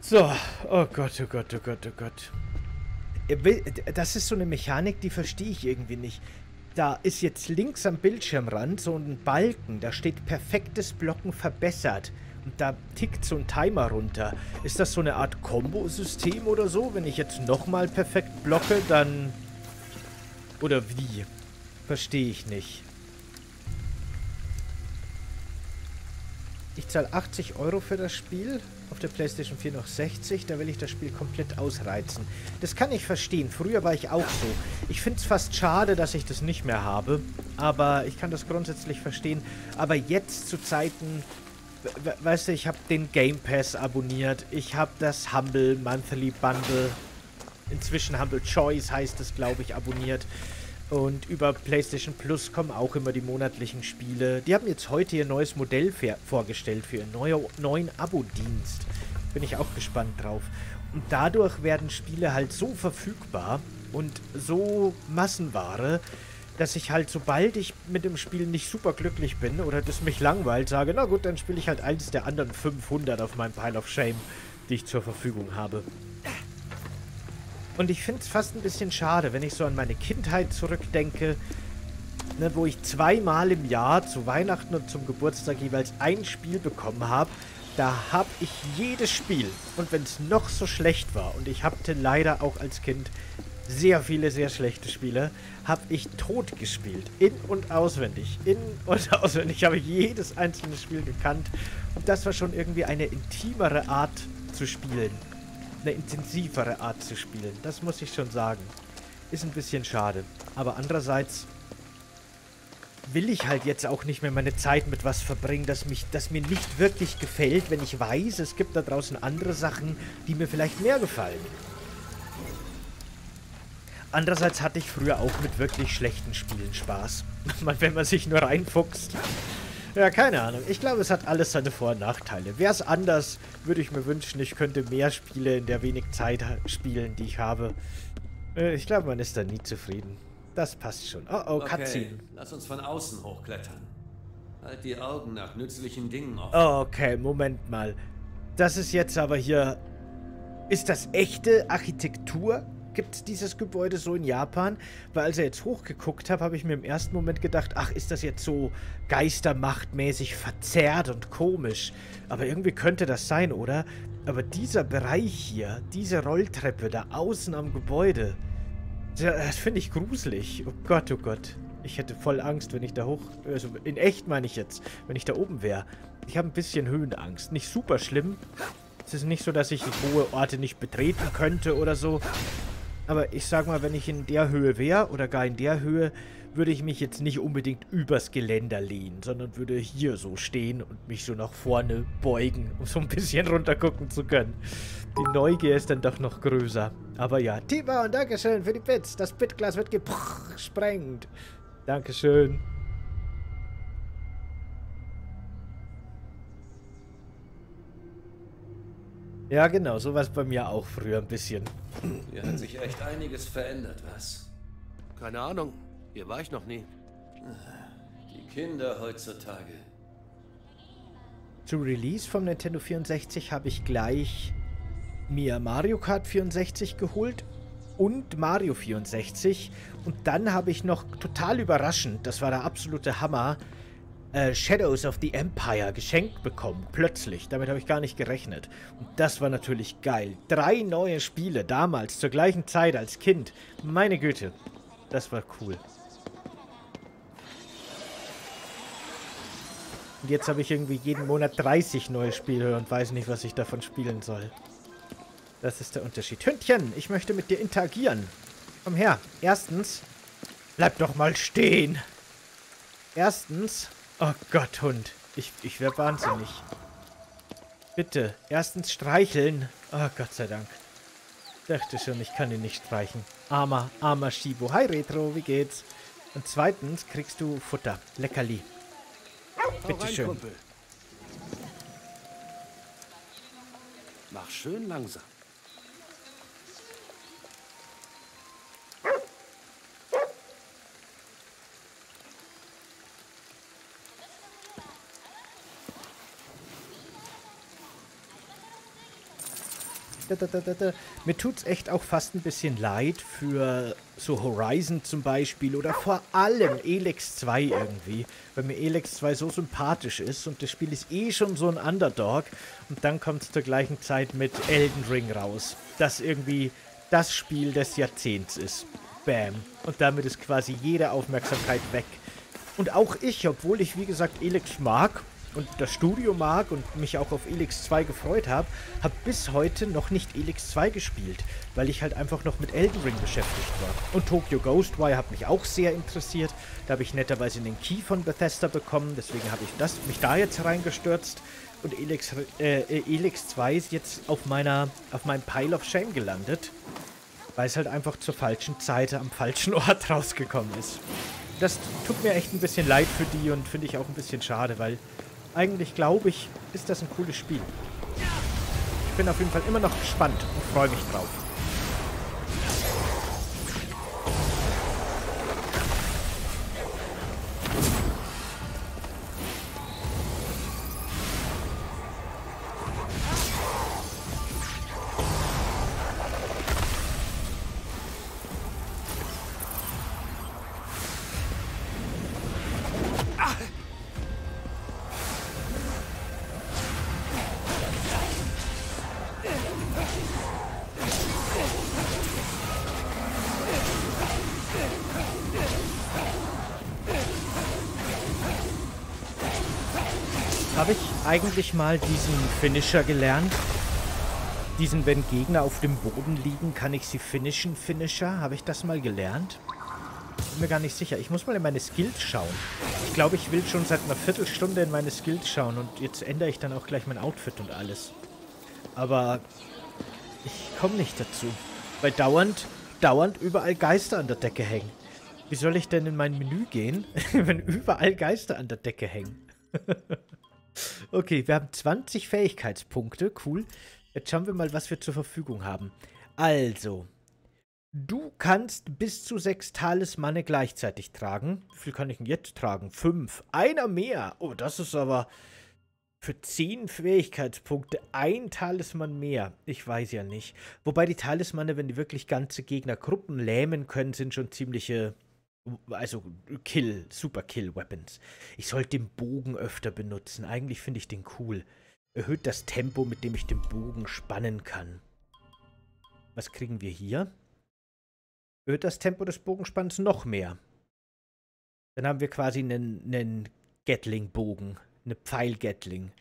So. Oh Gott, oh Gott, oh Gott, oh Gott. Will- Das ist so eine Mechanik, die verstehe ich irgendwie nicht. Da ist jetzt links am Bildschirmrand so ein Balken, da steht perfektes Blocken verbessert. Und da tickt so ein Timer runter. Ist das so eine Art Kombosystem oder so? Wenn ich jetzt nochmal perfekt blocke, dann... Oder wie? Verstehe ich nicht. Ich zahle 80 Euro für das Spiel. Auf der PlayStation 4 noch 60. Da will ich das Spiel komplett ausreizen. Das kann ich verstehen. Früher war ich auch so. Ich finde es fast schade, dass ich das nicht mehr habe. Aber ich kann das grundsätzlich verstehen. Aber jetzt zu Zeiten... we- we- Weißt du, ich habe den Game Pass abonniert. Ich habe das Humble Monthly Bundle. Inzwischen Humble Choice heißt es, glaube ich, abonniert. Und über PlayStation Plus kommen auch immer die monatlichen Spiele. Die haben jetzt heute ihr neues Modell vorgestellt für ihren neuer, neuen Abo-Dienst. Bin ich auch gespannt drauf. Und dadurch werden Spiele halt so verfügbar und so Massenware, dass ich halt, sobald ich mit dem Spiel nicht super glücklich bin oder das mich langweilt, sage, na gut, dann spiele ich halt eins der anderen 500 auf meinem Pile of Shame, die ich zur Verfügung habe. Und ich finde es fast ein bisschen schade, wenn ich so an meine Kindheit zurückdenke, ne, wo ich zweimal im Jahr zu Weihnachten und zum Geburtstag jeweils ein Spiel bekommen habe. Da habe ich jedes Spiel, und wenn es noch so schlecht war, und ich hatte leider auch als Kind sehr viele sehr schlechte Spiele, habe ich tot gespielt. In- und auswendig. In- und [laughs] auswendig habe ich jedes einzelne Spiel gekannt. Und das war schon irgendwie eine intimere Art zu spielen eine intensivere Art zu spielen. Das muss ich schon sagen. Ist ein bisschen schade. Aber andererseits will ich halt jetzt auch nicht mehr meine Zeit mit was verbringen, das, mich, das mir nicht wirklich gefällt, wenn ich weiß, es gibt da draußen andere Sachen, die mir vielleicht mehr gefallen. Andererseits hatte ich früher auch mit wirklich schlechten Spielen Spaß. [laughs] Wenn man sich nur reinfuchst. Ja, keine Ahnung. Ich glaube, es hat alles seine Vor- und Nachteile. Wäre es anders, würde ich mir wünschen, ich könnte mehr Spiele in der wenig Zeit spielen, die ich habe. Äh, Ich glaube, man ist da nie zufrieden. Das passt schon. Oh, oh, Okay, Cutscene. lass uns von außen hochklettern. Halt die Augen nach nützlichen Dingen offen. Okay, Moment mal. Das ist jetzt aber hier... Ist das echte Architektur? Gibt es dieses Gebäude so in Japan? Weil als ich jetzt hochgeguckt habe, habe ich mir im ersten Moment gedacht, ach, ist das jetzt so geistermachtmäßig verzerrt und komisch? Aber irgendwie könnte das sein, oder? Aber dieser Bereich hier, diese Rolltreppe da außen am Gebäude, das finde ich gruselig. Oh Gott, oh Gott. Ich hätte voll Angst, wenn ich da hoch... Also in echt meine ich jetzt, wenn ich da oben wäre. Ich habe ein bisschen Höhenangst. Nicht super schlimm. Es ist nicht so, dass ich hohe Orte nicht betreten könnte oder so. Aber ich sag mal, wenn ich in der Höhe wäre oder gar in der Höhe, würde ich mich jetzt nicht unbedingt übers Geländer lehnen, sondern würde hier so stehen und mich so nach vorne beugen, um so ein bisschen [laughs] runtergucken zu können. Die Neugier ist dann doch noch größer. Aber ja, Timon, Dankeschön für die Bits. Das Bitglas wird gesprengt. Dankeschön. Ja, genau, so war es bei mir auch früher ein bisschen. Hier hat sich echt einiges verändert, was? Keine Ahnung. Hier war ich noch nie. Die Kinder heutzutage. Zu Release vom Nintendo 64 habe ich gleich mir Mario Kart 64 geholt und Mario 64. Und dann habe ich noch total überraschend, das war der absolute Hammer, äh, Shadows of the Empire geschenkt bekommen. Plötzlich. Damit habe ich gar nicht gerechnet. Und das war natürlich geil. Drei neue Spiele damals, zur gleichen Zeit als Kind. Meine Güte. Das war cool. Und jetzt habe ich irgendwie jeden Monat 30 neue Spiele und weiß nicht, was ich davon spielen soll. Das ist der Unterschied. Hündchen, ich möchte mit dir interagieren. Komm her. Erstens, bleib doch mal stehen. Erstens, oh Gott, Hund. Ich, ich werde wahnsinnig. Bitte, erstens streicheln. Oh Gott sei Dank. Dachte schon, ich kann ihn nicht streichen. Armer, armer Shibo. Hi Retro, wie geht's? Und zweitens kriegst du Futter. Leckerli. Bitte rein, schön. Kumpel. Mach schön langsam. Da, da, da. Mir tut's echt auch fast ein bisschen leid für so Horizon zum Beispiel oder vor allem Elex 2 irgendwie, weil mir Elex 2 so sympathisch ist und das Spiel ist eh schon so ein Underdog und dann kommt es zur gleichen Zeit mit Elden Ring raus, das irgendwie das Spiel des Jahrzehnts ist. Bam. Und damit ist quasi jede Aufmerksamkeit weg. Und auch ich, obwohl ich wie gesagt Elex mag und das Studio mag und mich auch auf Elix 2 gefreut habe, habe bis heute noch nicht Elix 2 gespielt, weil ich halt einfach noch mit Elden Ring beschäftigt war. Und Tokyo Ghostwire hat mich auch sehr interessiert. Da habe ich netterweise den Key von Bethesda bekommen, deswegen habe ich das, mich da jetzt reingestürzt. Und Elix, äh, Elix 2 ist jetzt auf, meiner, auf meinem Pile of Shame gelandet, weil es halt einfach zur falschen Zeit am falschen [laughs] Ort rausgekommen ist. Das tut mir echt ein bisschen leid für die und finde ich auch ein bisschen schade, weil eigentlich glaube ich, ist das ein cooles Spiel. Ich bin auf jeden Fall immer noch gespannt und freue mich drauf. Eigentlich mal diesen Finisher gelernt? Diesen, wenn Gegner auf dem Boden liegen, kann ich sie finishen, Finisher? Habe ich das mal gelernt? Bin mir gar nicht sicher. Ich muss mal in meine Skills schauen. Ich glaube, ich will schon seit einer Viertelstunde in meine Skills schauen und jetzt ändere ich dann auch gleich mein Outfit und alles. Aber ich komme nicht dazu. Weil dauernd, dauernd überall Geister an der Decke hängen. Wie soll ich denn in mein Menü gehen, [laughs] wenn überall Geister an der Decke hängen? [laughs] Okay, wir haben 20 Fähigkeitspunkte. Cool. Jetzt schauen wir mal, was wir zur Verfügung haben. Also, du kannst bis zu sechs Talismane gleichzeitig tragen. Wie viel kann ich denn jetzt tragen? Fünf. Einer mehr. Oh, das ist aber für zehn Fähigkeitspunkte ein Talisman mehr. Ich weiß ja nicht. Wobei die Talismane, wenn die wirklich ganze Gegnergruppen lähmen können, sind schon ziemliche also Kill, Super Kill Weapons. Ich sollte den Bogen öfter benutzen. Eigentlich finde ich den cool. Erhöht das Tempo, mit dem ich den Bogen spannen kann. Was kriegen wir hier? Erhöht das Tempo des Bogenspanns noch mehr. Dann haben wir quasi einen, einen Gatling-Bogen. Eine Pfeil-Gatling.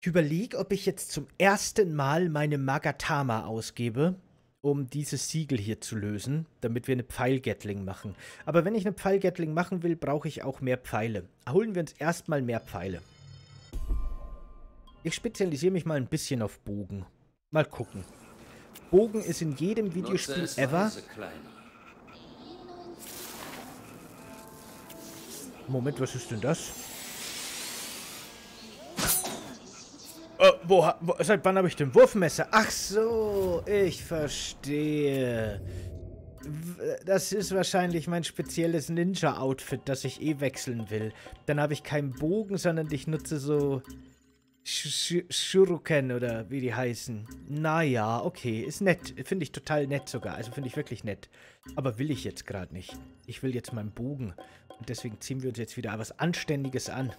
Ich überlege, ob ich jetzt zum ersten Mal meine Magatama ausgebe um dieses Siegel hier zu lösen, damit wir eine Pfeilgatling machen. Aber wenn ich eine Pfeilgatling machen will, brauche ich auch mehr Pfeile. Holen wir uns erstmal mehr Pfeile. Ich spezialisiere mich mal ein bisschen auf Bogen. Mal gucken. Bogen ist in jedem Videospiel ever... Moment, was ist denn das? Äh, wo, wo, seit wann habe ich den Wurfmesser? Ach so, ich verstehe. Das ist wahrscheinlich mein spezielles Ninja-Outfit, das ich eh wechseln will. Dann habe ich keinen Bogen, sondern ich nutze so Sh Shuriken oder wie die heißen. Naja, okay, ist nett. Finde ich total nett sogar. Also finde ich wirklich nett. Aber will ich jetzt gerade nicht. Ich will jetzt meinen Bogen. Und deswegen ziehen wir uns jetzt wieder was Anständiges an.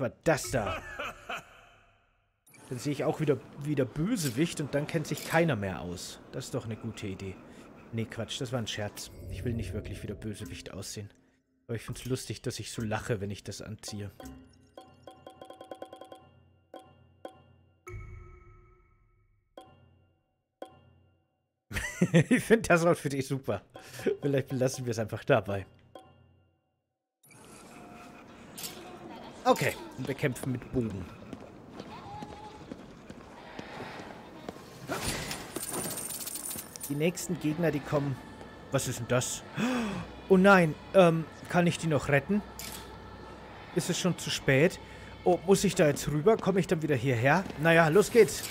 War das da. Dann sehe ich auch wieder, wieder Bösewicht und dann kennt sich keiner mehr aus. Das ist doch eine gute Idee. Nee, Quatsch, das war ein Scherz. Ich will nicht wirklich wieder Bösewicht aussehen. Aber ich finde es lustig, dass ich so lache, wenn ich das anziehe. [laughs] ich finde das Outfit eh super. Vielleicht belassen wir es einfach dabei. Okay, und wir kämpfen mit Bogen. Die nächsten Gegner, die kommen... Was ist denn das? Oh nein, ähm, kann ich die noch retten? Ist es schon zu spät? Oh, muss ich da jetzt rüber? Komme ich dann wieder hierher? Naja, los geht's.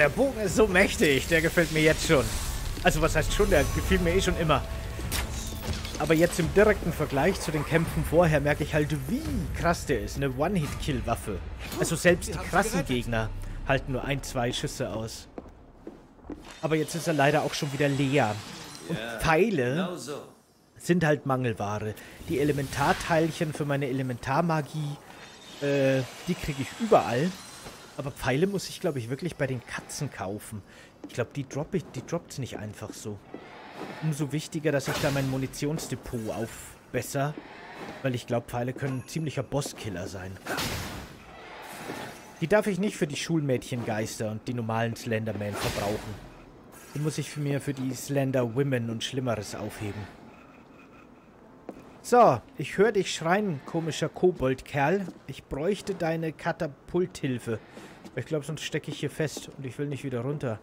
Der Bogen ist so mächtig. Der gefällt mir jetzt schon. Also, was heißt schon? Der gefiel mir eh schon immer. Aber jetzt im direkten Vergleich zu den Kämpfen vorher merke ich halt, wie krass der ist. Eine One-Hit-Kill-Waffe. Also selbst die krassen Gegner halten nur ein, zwei Schüsse aus. Aber jetzt ist er leider auch schon wieder leer. Und Pfeile Genau sind halt Mangelware. Die Elementarteilchen für meine Elementarmagie, äh, die kriege ich überall. Aber Pfeile muss ich, glaube ich, wirklich bei den Katzen kaufen. Ich glaube, die droppe ich, die droppt's nicht einfach so. Umso wichtiger, dass ich da mein Munitionsdepot aufbesser. Weil ich glaube, Pfeile können ein ziemlicher Bosskiller sein. Die darf ich nicht für die Schulmädchengeister und die normalen Slenderman verbrauchen. Die muss ich für mir für die Slender Women und Schlimmeres aufheben. So, ich höre dich schreien, komischer Koboldkerl. Ich bräuchte deine Katapulthilfe. Ich glaube, sonst stecke ich hier fest und ich will nicht wieder runter.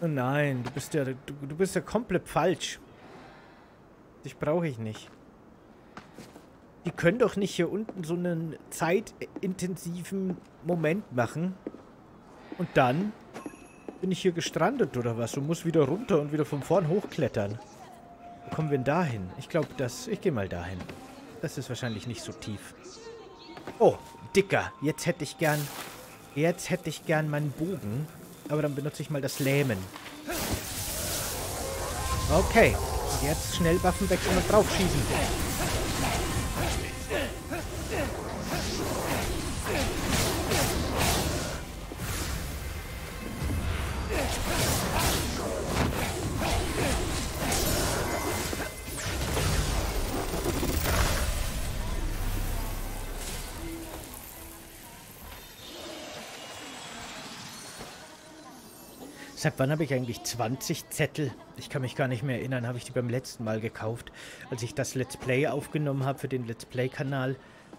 Oh nein, du bist ja, du, du bist ja komplett falsch. Dich brauche ich nicht. Die können doch nicht hier unten so einen zeitintensiven Moment machen. Und dann bin ich hier gestrandet oder was und muss wieder runter und wieder von vorn hochklettern. Wo kommen wir denn dahin? Ich glaube, dass... Ich gehe mal dahin. Das ist wahrscheinlich nicht so tief. Oh, Dicker. Jetzt hätte ich gern... Jetzt hätte ich gern meinen Bogen. Aber dann benutze ich mal das Lähmen. Okay. Jetzt schnell Waffen wechseln und draufschießen. Seit wann habe ich eigentlich 20 Zettel? Ich kann mich gar nicht mehr erinnern. Habe ich die beim letzten Mal gekauft? Als ich das Let's Play aufgenommen habe für den Let's Play-Kanal,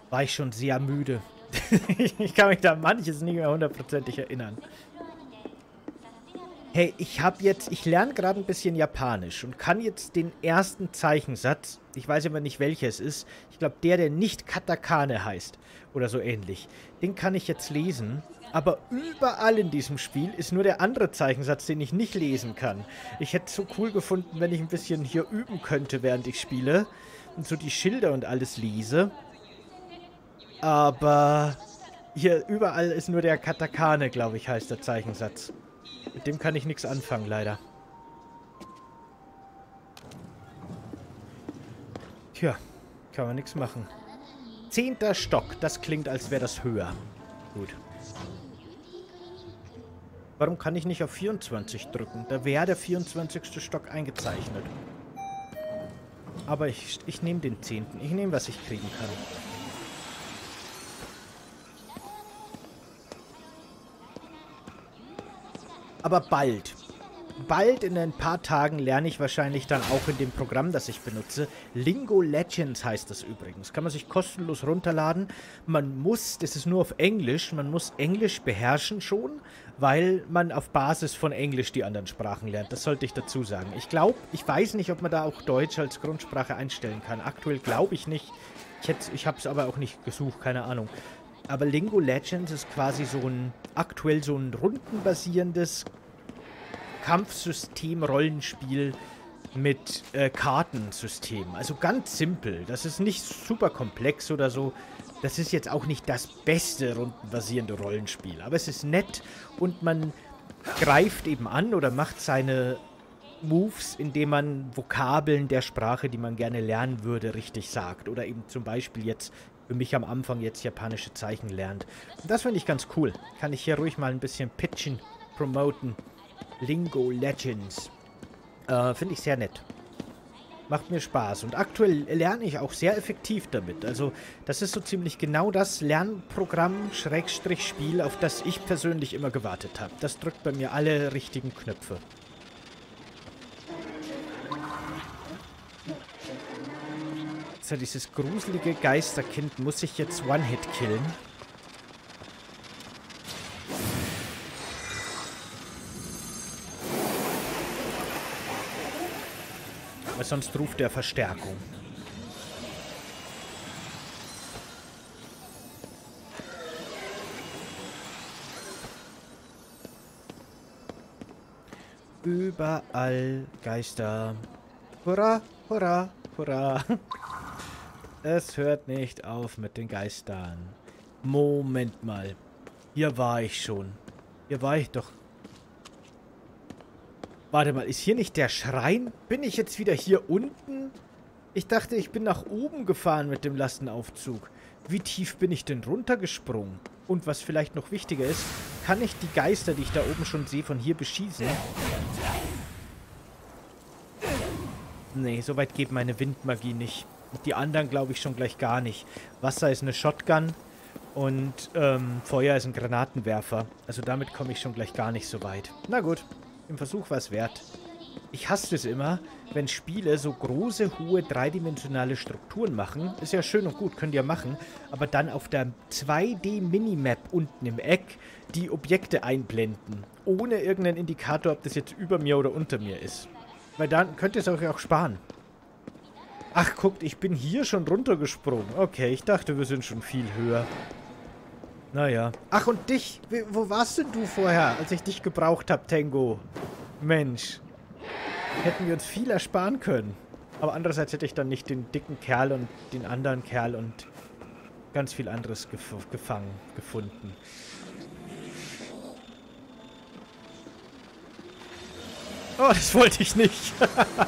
war ich schon sehr müde. [laughs] ich kann mich da manches nicht mehr hundertprozentig erinnern. Hey, ich habe jetzt, ich lerne gerade ein bisschen Japanisch und kann jetzt den ersten Zeichensatz, ich weiß aber nicht welcher es ist, ich glaube der, der nicht Katakane heißt oder so ähnlich, den kann ich jetzt lesen. Aber überall in diesem Spiel ist nur der andere Zeichensatz, den ich nicht lesen kann. Ich hätte es so cool gefunden, wenn ich ein bisschen hier üben könnte, während ich spiele und so die Schilder und alles lese. Aber hier überall ist nur der Katakane, glaube ich, heißt der Zeichensatz. Mit dem kann ich nichts anfangen, leider. Tja, kann man nichts machen. Zehnter Stock, das klingt, als wäre das höher. Gut. Warum kann ich nicht auf 24 drücken? Da wäre der 24. Stock eingezeichnet. Aber ich, ich nehme den 10. Ich nehme, was ich kriegen kann. Aber bald. bald in ein paar Tagen lerne ich wahrscheinlich dann auch in dem Programm, das ich benutze. Lingo Legends heißt das übrigens. Kann man sich kostenlos runterladen. Man muss, das ist nur auf Englisch, man muss Englisch beherrschen schon, weil man auf Basis von Englisch die anderen Sprachen lernt. Das sollte ich dazu sagen. Ich glaube, ich weiß nicht, ob man da auch Deutsch als Grundsprache einstellen kann. Aktuell glaube ich nicht. Ich, ich habe es aber auch nicht gesucht, keine Ahnung. Aber Lingo Legends ist quasi so ein, aktuell so ein rundenbasierendes Kampfsystem-Rollenspiel mit äh, Kartensystem. Also ganz simpel. Das ist nicht super komplex oder so. Das ist jetzt auch nicht das beste rundenbasierende Rollenspiel. Aber es ist nett und man greift eben an oder macht seine Moves, indem man Vokabeln der Sprache, die man gerne lernen würde, richtig sagt. Oder eben zum Beispiel jetzt für mich am Anfang jetzt japanische Zeichen lernt. Das finde ich ganz cool. Kann ich hier ruhig mal ein bisschen pitchen, promoten. Lingo Legends. Äh, finde ich sehr nett. Macht mir Spaß. Und aktuell lerne ich auch sehr effektiv damit. Also, das ist so ziemlich genau das Lernprogramm, Schrägstrich Spiel, auf das ich persönlich immer gewartet habe. Das drückt bei mir alle richtigen Knöpfe. Dieses gruselige Geisterkind muss ich jetzt One-Hit killen. Sonst ruft er Verstärkung. Überall Geister. Hurra, hurra, hurra. Es hört nicht auf mit den Geistern. Moment mal. Hier war ich schon. Hier war ich doch Warte mal, ist hier nicht der Schrein? Bin ich jetzt wieder hier unten? Ich dachte, ich bin nach oben gefahren mit dem Lastenaufzug. Wie tief bin ich denn runtergesprungen? Und was vielleicht noch wichtiger ist, kann ich die Geister, die ich da oben schon sehe, von hier beschießen? Nee, so weit geht meine Windmagie nicht. Die anderen glaube ich schon gleich gar nicht. Wasser ist eine Shotgun und ähm, Feuer ist ein Granatenwerfer. Also damit komme ich schon gleich gar nicht so weit. Na gut im Versuch war es wert. Ich hasse es immer, wenn Spiele so große, hohe, dreidimensionale Strukturen machen. Ist ja schön und gut, könnt ihr machen. Aber dann auf der 2D-Minimap unten im Eck die Objekte einblenden. Ohne irgendeinen Indikator, ob das jetzt über mir oder unter mir ist. Weil dann könnt ihr es euch auch sparen. Ach, guckt, ich bin hier schon runtergesprungen. Okay, ich dachte, wir sind schon viel höher. Naja. Ach, und dich? Wo warst denn du vorher, als ich dich gebraucht habe, Tango? Mensch. Hätten wir uns viel ersparen können. Aber andererseits hätte ich dann nicht den dicken Kerl und den anderen Kerl und ganz viel anderes gef gefangen, gefunden. Oh, das wollte ich nicht.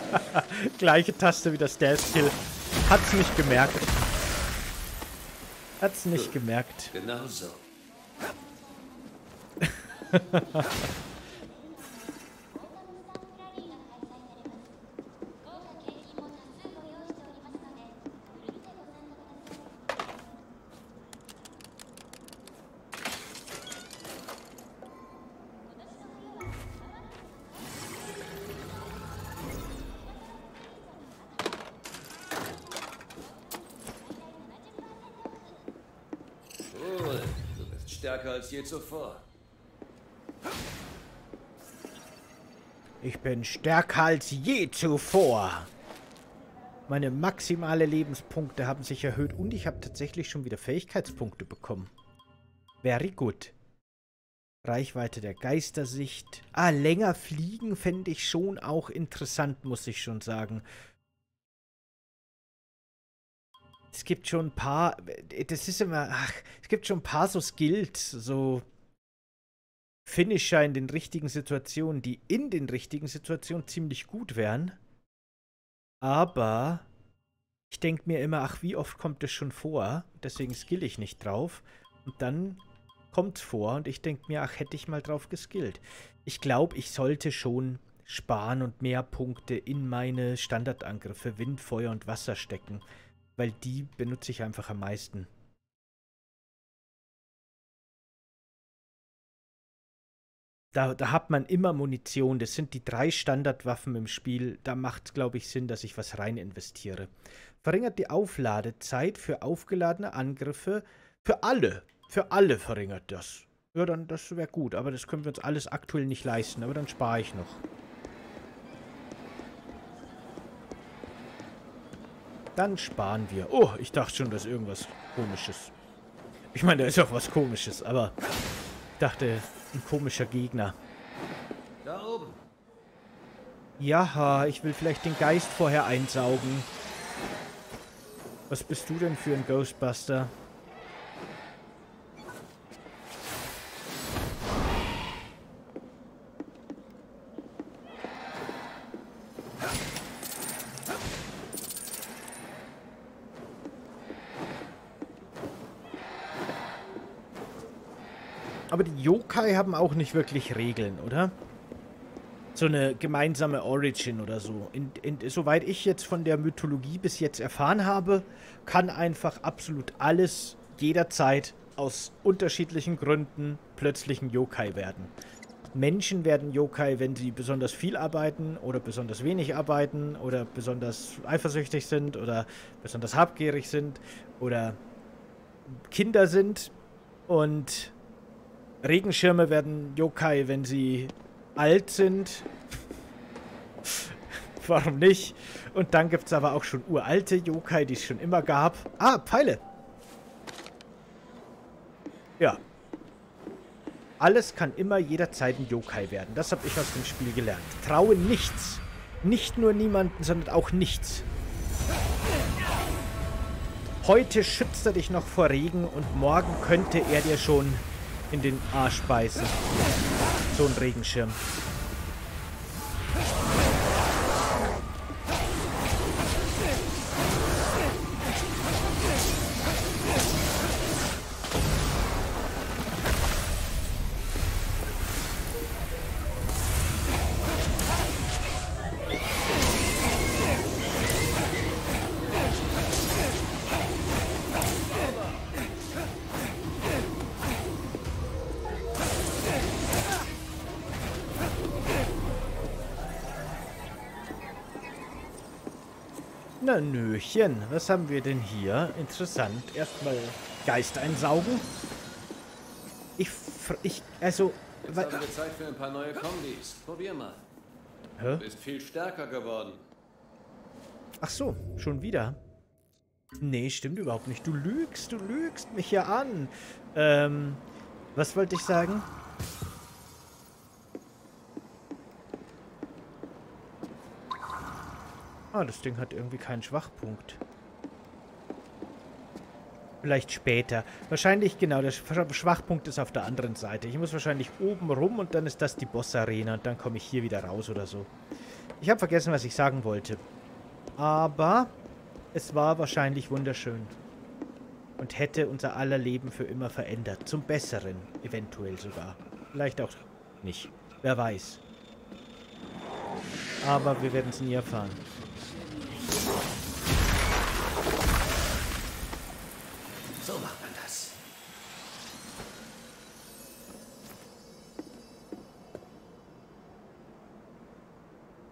[laughs] Gleiche Taste wie das Stealth-Kill. Hat's nicht gemerkt. Hat's nicht gemerkt. Genau so. [laughs] je zuvor. Ich bin stärker als je zuvor. Meine maximale Lebenspunkte haben sich erhöht und ich habe tatsächlich schon wieder Fähigkeitspunkte bekommen. Very good. Reichweite der Geistersicht. Ah, länger fliegen fände ich schon auch interessant, muss ich schon sagen. Es gibt schon ein paar, das ist immer, ach, es gibt schon ein paar so Skills, so Finisher in den richtigen Situationen, die in den richtigen Situationen ziemlich gut wären. Aber ich denke mir immer, ach, wie oft kommt das schon vor? Deswegen skill ich nicht drauf. Und dann kommt es vor und ich denke mir, ach, hätte ich mal drauf geskillt. Ich glaube, ich sollte schon sparen und mehr Punkte in meine Standardangriffe Wind, Feuer und Wasser stecken weil die benutze ich einfach am meisten. Da, da hat man immer Munition. Das sind die drei Standardwaffen im Spiel. Da macht es, glaube ich, Sinn, dass ich was rein investiere. Verringert die Aufladezeit für aufgeladene Angriffe. Für alle. Für alle verringert das. Ja, dann das wäre gut. Aber das können wir uns alles aktuell nicht leisten. Aber dann spare ich noch. Dann sparen wir. Oh, ich dachte schon, dass irgendwas komisches. Ich meine, da ist auch was komisches, aber ich dachte, ein komischer Gegner. Da oben. Ja, ich will vielleicht den Geist vorher einsaugen. Was bist du denn für ein Ghostbuster? Yokai haben auch nicht wirklich Regeln, oder? So eine gemeinsame Origin oder so. In, in, soweit ich jetzt von der Mythologie bis jetzt erfahren habe, kann einfach absolut alles jederzeit aus unterschiedlichen Gründen plötzlich ein Yokai werden. Menschen werden Yokai, wenn sie besonders viel arbeiten oder besonders wenig arbeiten oder besonders eifersüchtig sind oder besonders habgierig sind oder Kinder sind und Regenschirme werden Yokai, wenn sie alt sind. [laughs] Warum nicht? Und dann gibt es aber auch schon uralte Yokai, die es schon immer gab. Ah, Pfeile. Ja. Alles kann immer jederzeit ein Yokai werden. Das habe ich aus dem Spiel gelernt. Traue nichts. Nicht nur niemanden, sondern auch nichts. Heute schützt er dich noch vor Regen und morgen könnte er dir schon in den Arsch beißen. So ein Regenschirm. Na Nöchen, was haben wir denn hier? Interessant. Erstmal Geist einsaugen. Ich, ich, also... Jetzt haben wir Zeit für ein paar neue Kombis. Probier mal. Hä? Du bist viel stärker geworden. Ach so, schon wieder. Nee, stimmt überhaupt nicht. Du lügst, du lügst mich ja an. Ähm, was wollte ich sagen? Ah, das Ding hat irgendwie keinen Schwachpunkt. Vielleicht später. Wahrscheinlich, genau, der Schwachpunkt ist auf der anderen Seite. Ich muss wahrscheinlich oben rum und dann ist das die Boss-Arena und dann komme ich hier wieder raus oder so. Ich habe vergessen, was ich sagen wollte. Aber es war wahrscheinlich wunderschön. Und hätte unser aller Leben für immer verändert. Zum Besseren, eventuell sogar. Vielleicht auch nicht. Wer weiß. Aber wir werden es nie erfahren. So macht man das.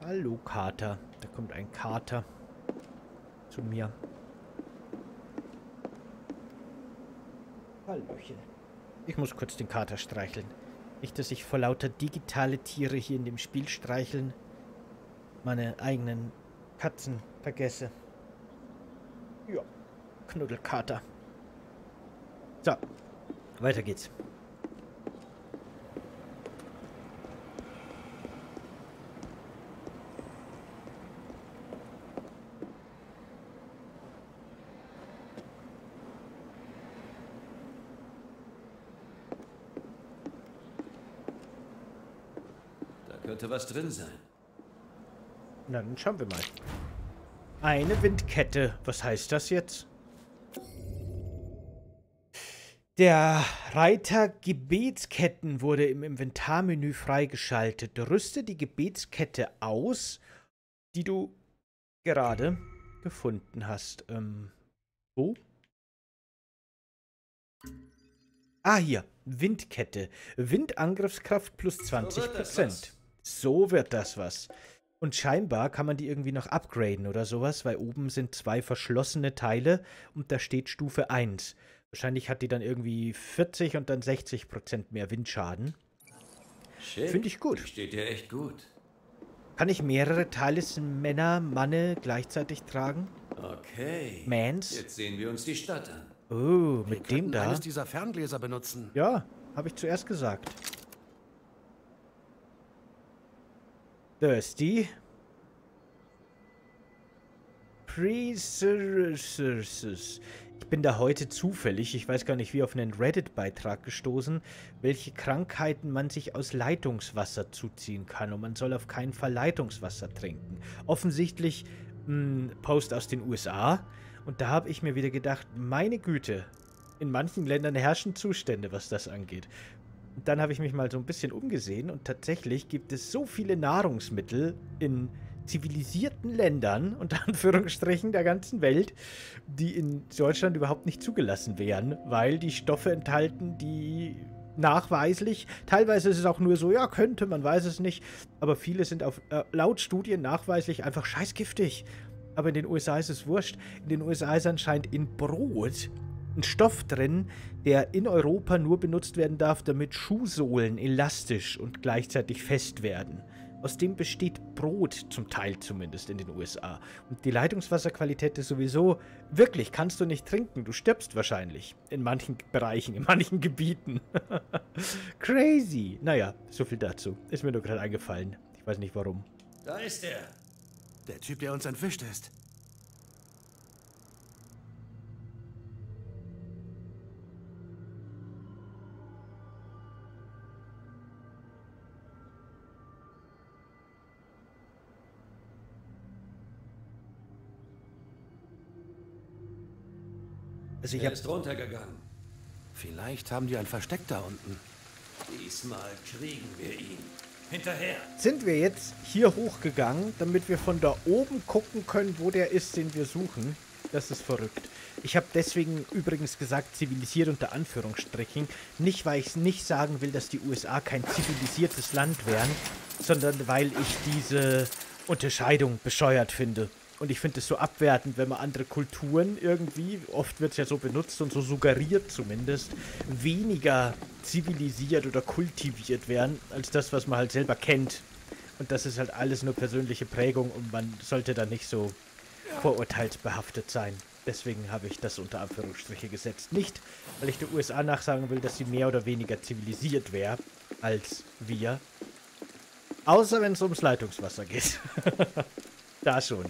Hallo, Kater. Da kommt ein Kater zu mir. Hallöchen. Ich muss kurz den Kater streicheln. Nicht, dass ich vor lauter digitale Tiere hier in dem Spiel streicheln meine eigenen Katzen vergesse. Ja, Knuddelkater. So, weiter geht's. Da könnte was drin sein. Na, dann schauen wir mal. Eine Windkette. Was heißt das jetzt? Der Reiter Gebetsketten wurde im Inventarmenü freigeschaltet. Rüste die Gebetskette aus, die du gerade gefunden hast. Ähm, wo? Ah, hier. Windkette. Windangriffskraft plus wird 20 das Prozent. So wird das was. Und scheinbar kann man die irgendwie noch upgraden oder sowas, weil oben sind zwei verschlossene Teile und da steht Stufe 1. Wahrscheinlich hat die dann irgendwie 40 und dann 60 Prozent mehr Windschaden. Schick. Finde ich gut. Die steht dir echt gut. Kann ich mehrere Talismänner, Manne gleichzeitig tragen? Okay. Mans? Jetzt sehen wir uns die Stadt an. Oh, mit dem da? eines dieser Ferngläser benutzen. Ja, habe ich zuerst gesagt. Thirsty. Preserces. Ich bin da heute zufällig, ich weiß gar nicht wie, auf einen Reddit-Beitrag gestoßen, welche Krankheiten man sich aus Leitungswasser zuziehen kann. Und man soll auf keinen Fall Leitungswasser trinken. Offensichtlich ein Post aus den USA. Und da habe ich mir wieder gedacht, meine Güte, in manchen Ländern herrschen Zustände, was das angeht. Und dann habe ich mich mal so ein bisschen umgesehen und tatsächlich gibt es so viele Nahrungsmittel in zivilisierten Ländern, [laughs] unter Anführungsstrichen der ganzen Welt, die in Deutschland überhaupt nicht zugelassen wären, weil die Stoffe enthalten, die nachweislich, teilweise ist es auch nur so, ja, könnte, man weiß es nicht, aber viele sind auf, äh, laut Studien nachweislich einfach scheißgiftig. Aber in den USA ist es wurscht. In den USA ist anscheinend in Brot ein Stoff drin, der in Europa nur benutzt werden darf, damit Schuhsohlen elastisch und gleichzeitig fest werden. Aus dem besteht Brot, zum Teil zumindest in den USA. Und die Leitungswasserqualität ist sowieso, wirklich, kannst du nicht trinken, du stirbst wahrscheinlich. In manchen Bereichen, in manchen [laughs] Gebieten. [laughs] Crazy. Naja, so viel dazu. Ist mir nur gerade eingefallen. Ich weiß nicht warum. Da ist er. Der Typ, der uns entwischt ist. Also ich Er ist runtergegangen. Vielleicht haben die ein Versteck da unten. Diesmal kriegen wir ihn. Hinterher. sind wir jetzt hier hochgegangen, damit wir von da oben gucken können, wo der ist, den wir suchen. Das ist verrückt. Ich habe deswegen übrigens gesagt, zivilisiert unter Anführungsstrichen. Nicht, weil ich nicht sagen will, dass die USA kein zivilisiertes Land wären, sondern weil ich diese Unterscheidung bescheuert finde. Und ich finde es so abwertend, wenn man andere Kulturen irgendwie, oft wird es ja so benutzt und so suggeriert zumindest, weniger zivilisiert oder kultiviert werden, als das, was man halt selber kennt. Und das ist halt alles nur persönliche Prägung und man sollte da nicht so vorurteilsbehaftet sein. Deswegen habe ich das unter Anführungsstriche gesetzt. Nicht, weil ich der USA nachsagen will, dass sie mehr oder weniger zivilisiert wäre als wir. Außer wenn es ums Leitungswasser geht. [laughs] da schon.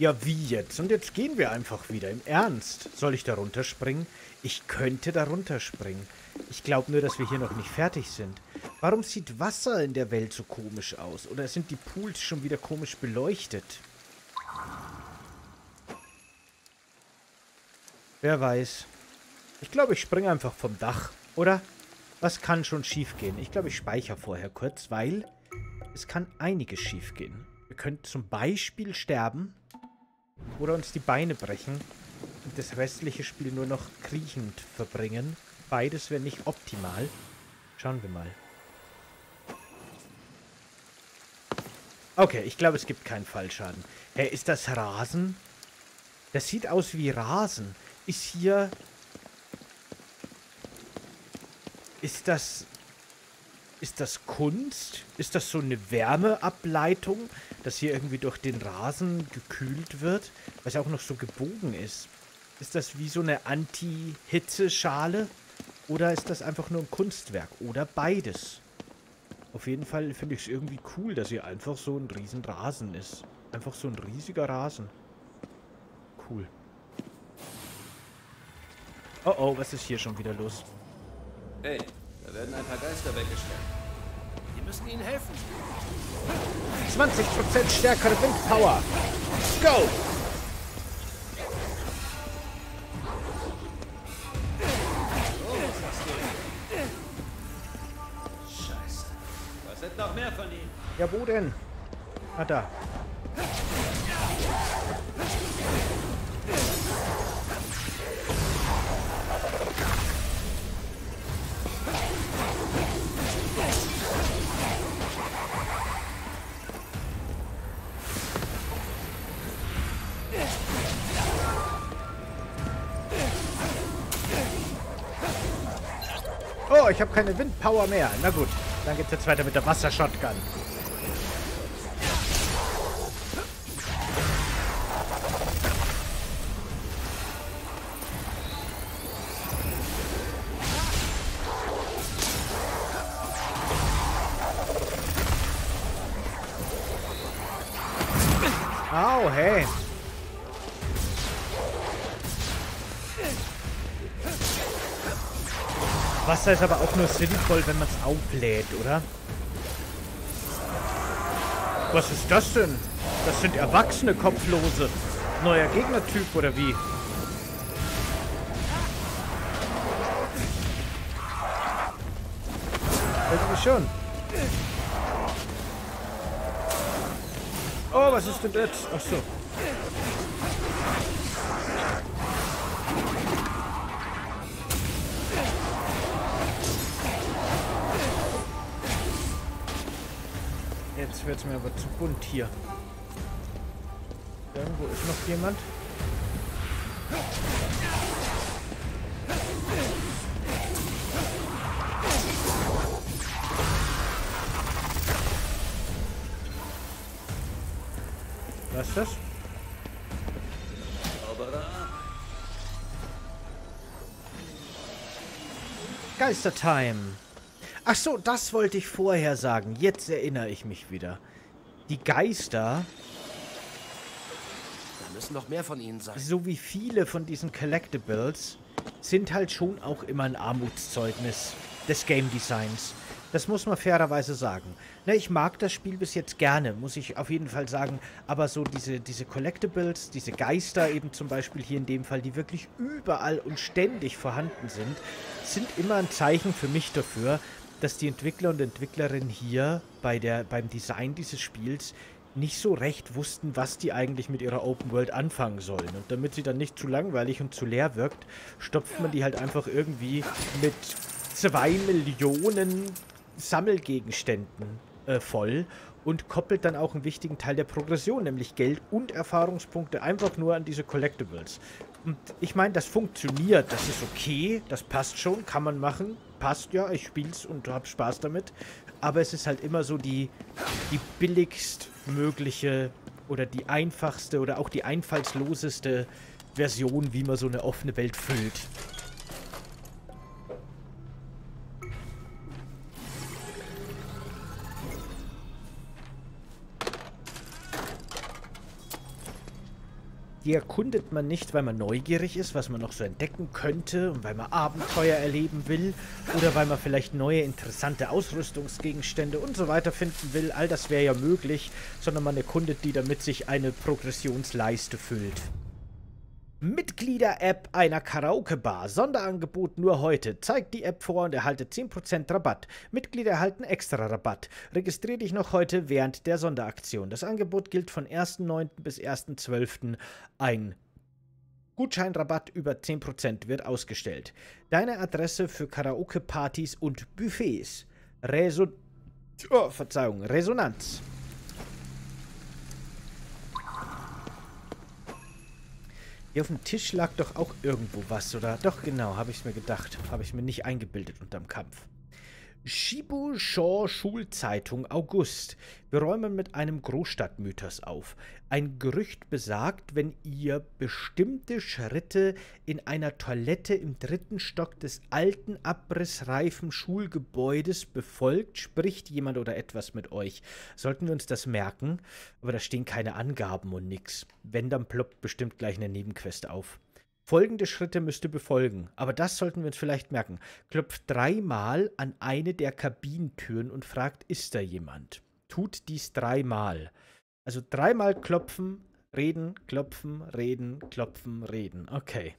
Ja, wie jetzt? Und jetzt gehen wir einfach wieder. Im Ernst. Soll ich da runterspringen? Ich könnte da runterspringen. Ich glaube nur, dass wir hier noch nicht fertig sind. Warum sieht Wasser in der Welt so komisch aus? Oder sind die Pools schon wieder komisch beleuchtet? Wer weiß. Ich glaube, ich springe einfach vom Dach, oder? Was kann schon schiefgehen? Ich glaube, ich speichere vorher kurz, weil es kann einiges schiefgehen. Wir könnten zum Beispiel sterben oder uns die Beine brechen und das restliche Spiel nur noch kriechend verbringen. Beides wäre nicht optimal. Schauen wir mal. Okay, ich glaube, es gibt keinen Fallschaden. Hä, ist das Rasen? Das sieht aus wie Rasen. Ist hier... Ist das... Ist das Kunst? Ist das so eine Wärmeableitung, dass hier irgendwie durch den Rasen gekühlt wird? Was auch noch so gebogen ist. Ist das wie so eine Anti-Hitze-Schale? Oder ist das einfach nur ein Kunstwerk? Oder beides? Auf jeden Fall finde ich es irgendwie cool, dass hier einfach so ein riesen Rasen ist. Einfach so ein riesiger Rasen. Cool. Oh oh, was ist hier schon wieder los? Hey, da werden ein paar Geister weggeschleppt. Wir müssen ihnen helfen. 20% stärkere Windpower. Go! Scheiße. Was sind noch mehr von ihnen? Ja, wo denn? Ah, da. Ich habe keine Windpower mehr. Na gut, dann geht's jetzt weiter mit der Wassershotgun. Wasser ist aber auch nur sinnvoll, wenn man es auflädt, oder? Was ist das denn? Das sind erwachsene Kopflose. Neuer Gegnertyp, oder wie? Irgendwie schon. Oh, was ist denn jetzt? Ach so. Bunt hier. Irgendwo ist noch jemand. Was ist das? Geistertime. Ach so, das wollte ich vorher sagen. Jetzt erinnere ich mich wieder. Die Geister, Da müssen noch mehr von ihnen sein. so wie viele von diesen Collectibles, sind halt schon auch immer ein Armutszeugnis des Game Designs. Das muss man fairerweise sagen. Na, ich mag das Spiel bis jetzt gerne, muss ich auf jeden Fall sagen. Aber so diese, diese Collectibles, diese Geister eben zum Beispiel hier in dem Fall, die wirklich überall und ständig vorhanden sind, sind immer ein Zeichen für mich dafür, dass die Entwickler und Entwicklerinnen hier bei der, beim Design dieses Spiels nicht so recht wussten, was die eigentlich mit ihrer Open World anfangen sollen. Und damit sie dann nicht zu langweilig und zu leer wirkt, stopft man die halt einfach irgendwie mit zwei Millionen Sammelgegenständen äh, voll und koppelt dann auch einen wichtigen Teil der Progression, nämlich Geld und Erfahrungspunkte, einfach nur an diese Collectibles. Und ich meine, das funktioniert, das ist okay, das passt schon, kann man machen, passt ja, ich spiel's und hab Spaß damit. Aber es ist halt immer so die, die billigst mögliche oder die einfachste oder auch die einfallsloseste Version, wie man so eine offene Welt füllt. Die erkundet man nicht, weil man neugierig ist, was man noch so entdecken könnte und weil man Abenteuer erleben will oder weil man vielleicht neue interessante Ausrüstungsgegenstände und so weiter finden will. All das wäre ja möglich, sondern man erkundet die, damit sich eine Progressionsleiste füllt. Mitglieder-App einer Karaoke-Bar. Sonderangebot nur heute. Zeigt die App vor und erhalte 10% Rabatt. Mitglieder erhalten extra Rabatt. Registriere dich noch heute während der Sonderaktion. Das Angebot gilt von 1.9. bis 1.12. Ein Gutscheinrabatt über 10% wird ausgestellt. Deine Adresse für Karaoke-Partys und Buffets. Reso oh, Verzeihung, Resonanz. Hier auf dem Tisch lag doch auch irgendwo was, oder? Doch, genau, habe ich mir gedacht. Habe ich mir nicht eingebildet unterm Kampf. Shibu Shaw Schulzeitung August. Wir räumen mit einem Großstadtmythos auf. Ein Gerücht besagt, wenn ihr bestimmte Schritte in einer Toilette im dritten Stock des alten abrissreifen Schulgebäudes befolgt, spricht jemand oder etwas mit euch. Sollten wir uns das merken? Aber da stehen keine Angaben und nix. Wenn, dann ploppt bestimmt gleich eine Nebenquest auf. Folgende Schritte müsst ihr befolgen, aber das sollten wir uns vielleicht merken. Klopft dreimal an eine der Kabinentüren und fragt, ist da jemand? Tut dies dreimal. Also dreimal klopfen, reden, klopfen, reden, klopfen, reden. Okay.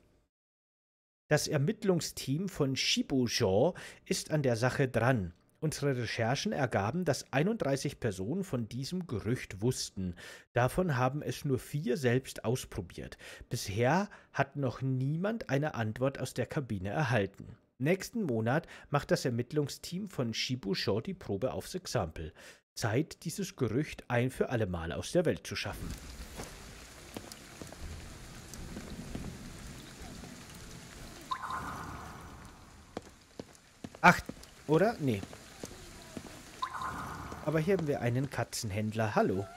Das Ermittlungsteam von Shibujo ist an der Sache dran. Unsere Recherchen ergaben, dass 31 Personen von diesem Gerücht wussten. Davon haben es nur vier selbst ausprobiert. Bisher hat noch niemand eine Antwort aus der Kabine erhalten. Nächsten Monat macht das Ermittlungsteam von Shibusho die Probe aufs Exempel. Zeit, dieses Gerücht ein für allemal aus der Welt zu schaffen. Ach, Oder? Nee. Aber hier haben wir einen Katzenhändler. Hallo.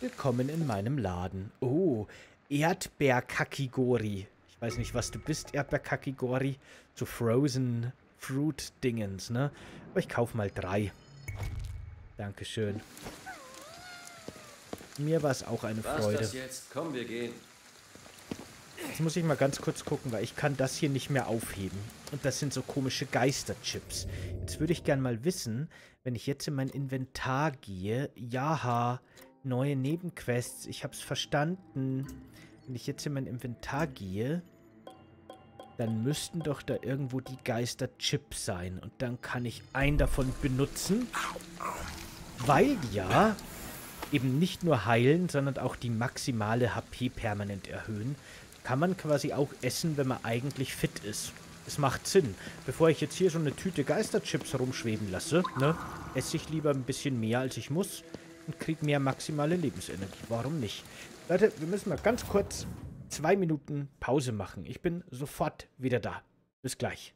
Willkommen in meinem Laden. Oh, Erdbeer-Kakigori. Ich weiß nicht, was du bist, Erdbeer-Kakigori. So Frozen Fruit-Dingens, ne? Aber ich kaufe mal drei. Dankeschön. Mir war es auch eine Was Freude. das jetzt? Komm, wir gehen. Jetzt muss ich mal ganz kurz gucken, weil ich kann das hier nicht mehr aufheben. Und das sind so komische Geisterchips. Jetzt würde ich gern mal wissen, wenn ich jetzt in mein Inventar gehe. Jaha, neue Nebenquests. Ich hab's verstanden. Wenn ich jetzt in mein Inventar gehe, dann müssten doch da irgendwo die Geisterchips sein. Und dann kann ich einen davon benutzen. Weil ja eben nicht nur heilen, sondern auch die maximale HP permanent erhöhen. Kann man quasi auch essen, wenn man eigentlich fit ist. Es macht Sinn. Bevor ich jetzt hier so eine Tüte Geisterchips rumschweben lasse, ne, esse ich lieber ein bisschen mehr, als ich muss und kriege mehr maximale Lebensenergie. Warum nicht? Leute, wir müssen mal ganz kurz zwei Minuten Pause machen. Ich bin sofort wieder da. Bis gleich.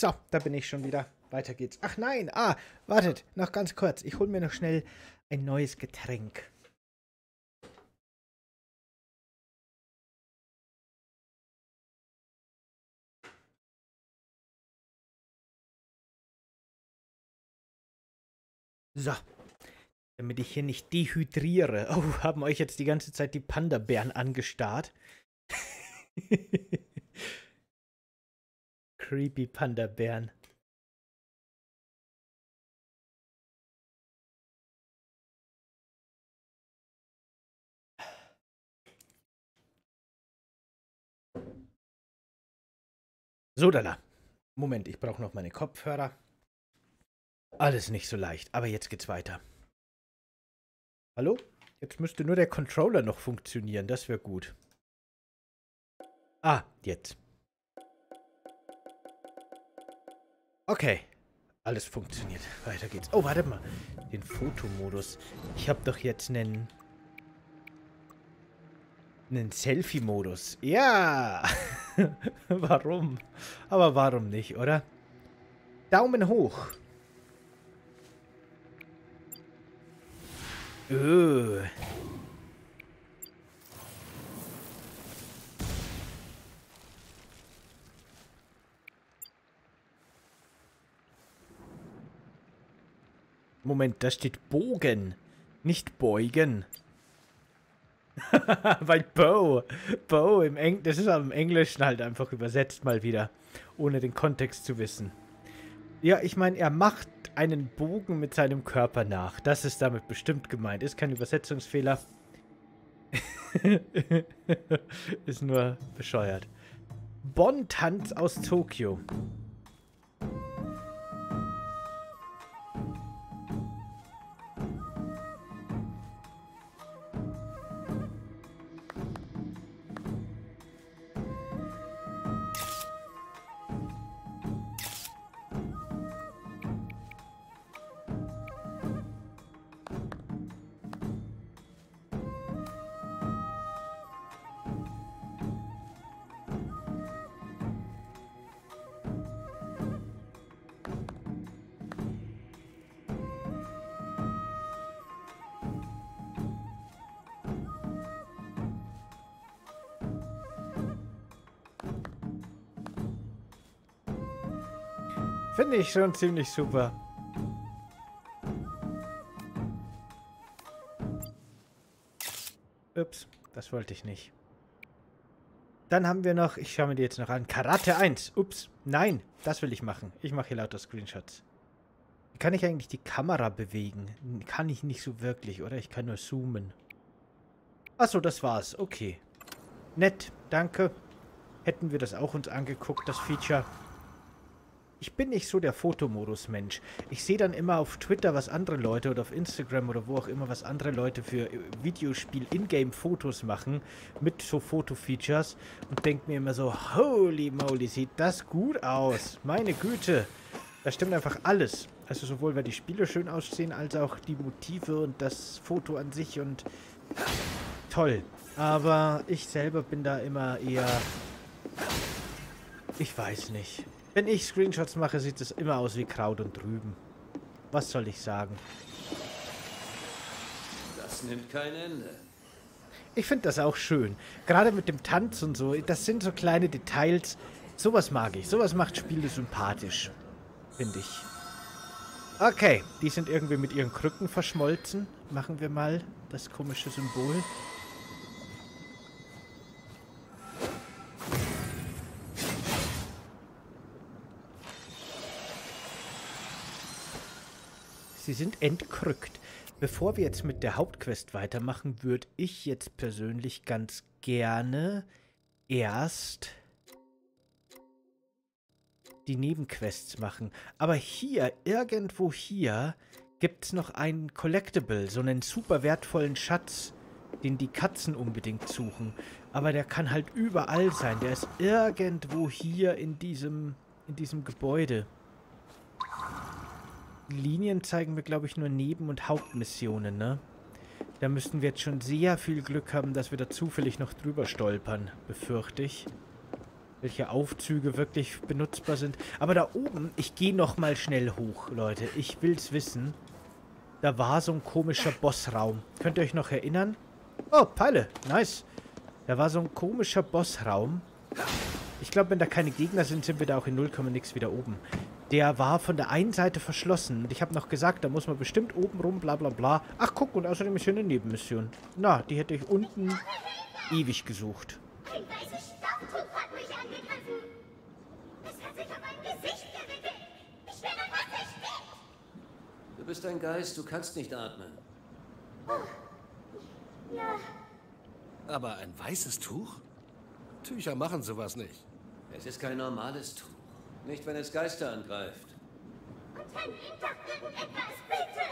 So, da bin ich schon wieder. Weiter geht's. Ach nein, ah, wartet, noch ganz kurz. Ich hole mir noch schnell ein neues Getränk. So. Damit ich hier nicht dehydriere. Oh, haben euch jetzt die ganze Zeit die Panda-Bären angestarrt. [laughs] Creepy Panda-Bären. So, Dalla. Moment, ich brauche noch meine Kopfhörer. Alles nicht so leicht, aber jetzt geht's weiter. Hallo? Jetzt müsste nur der Controller noch funktionieren, das wäre gut. Ah, jetzt. Okay. Alles funktioniert. Weiter geht's. Oh, warte mal. Den Fotomodus. Ich habe doch jetzt einen... Einen Selfie-Modus. Ja! [laughs] warum? Aber warum nicht, oder? Daumen hoch. Uh. Moment, da steht Bogen, nicht beugen. [laughs] Weil Bow, Bow im Eng das ist im Englischen halt einfach übersetzt mal wieder, ohne den Kontext zu wissen. Ja, ich meine, er macht einen Bogen mit seinem Körper nach. Das ist damit bestimmt gemeint. Ist kein Übersetzungsfehler. [laughs] ist nur bescheuert. Bon-Tanz aus Tokio. Schon ziemlich super. Ups, das wollte ich nicht. Dann haben wir noch, ich schaue mir die jetzt noch an, Karate 1. Ups, nein, das will ich machen. Ich mache hier lauter Screenshots. Wie kann ich eigentlich die Kamera bewegen? Kann ich nicht so wirklich, oder? Ich kann nur zoomen. Achso, das war's. Okay. Nett, danke. Hätten wir das auch uns angeguckt, das Feature. Ich bin nicht so der Fotomodus-Mensch. Ich sehe dann immer auf Twitter, was andere Leute oder auf Instagram oder wo auch immer, was andere Leute für Videospiel-Ingame-Fotos machen mit so Foto-Features und denke mir immer so, holy moly, sieht das gut aus. Meine Güte. Da stimmt einfach alles. Also sowohl, weil die Spiele schön aussehen, als auch die Motive und das Foto an sich und [laughs] toll. Aber ich selber bin da immer eher... Ich weiß nicht. Wenn ich Screenshots mache, sieht es immer aus wie Kraut und Rüben. Was soll ich sagen? Das nimmt kein Ende. Ich finde das auch schön. Gerade mit dem Tanz und so. Das sind so kleine Details. Sowas mag ich. Sowas macht Spiele sympathisch. Finde ich. Okay, die sind irgendwie mit ihren Krücken verschmolzen. Machen wir mal das komische Symbol. Sie sind entkrückt. Bevor wir jetzt mit der Hauptquest weitermachen, würde ich jetzt persönlich ganz gerne erst die Nebenquests machen. Aber hier, irgendwo hier, gibt es noch einen Collectible, so einen super wertvollen Schatz, den die Katzen unbedingt suchen. Aber der kann halt überall sein. Der ist irgendwo hier in diesem, in diesem Gebäude. Linien zeigen mir, glaube ich, nur Neben- und Hauptmissionen, ne? Da müssten wir jetzt schon sehr viel Glück haben, dass wir da zufällig noch drüber stolpern, befürchte ich. Welche Aufzüge wirklich benutzbar sind. Aber da oben, ich gehe nochmal schnell hoch, Leute. Ich will's wissen. Da war so ein komischer Bossraum. Könnt ihr euch noch erinnern? Oh, Pfeile. Nice. Da war so ein komischer Bossraum. Ich glaube, wenn da keine Gegner sind, sind wir da auch in 0, nix wieder oben der war von der einen Seite verschlossen. Und ich habe noch gesagt, da muss man bestimmt oben rum, bla bla bla. Ach, guck, und außerdem ist hier eine Nebenmission. Na, die hätte ich unten ewig gesucht. Ein weißes Stofftuch hat mich angegriffen. Es hat sich auf mein Gesicht gewickelt. Ich wäre fast erstickt. Du bist ein Geist, du kannst nicht atmen. Ja, Aber ein weißes Tuch? Tücher machen sowas nicht. Es ist kein normales Tuch. Nicht, wenn es Geister angreift. und wenn ihm doch irgendetwas bitte.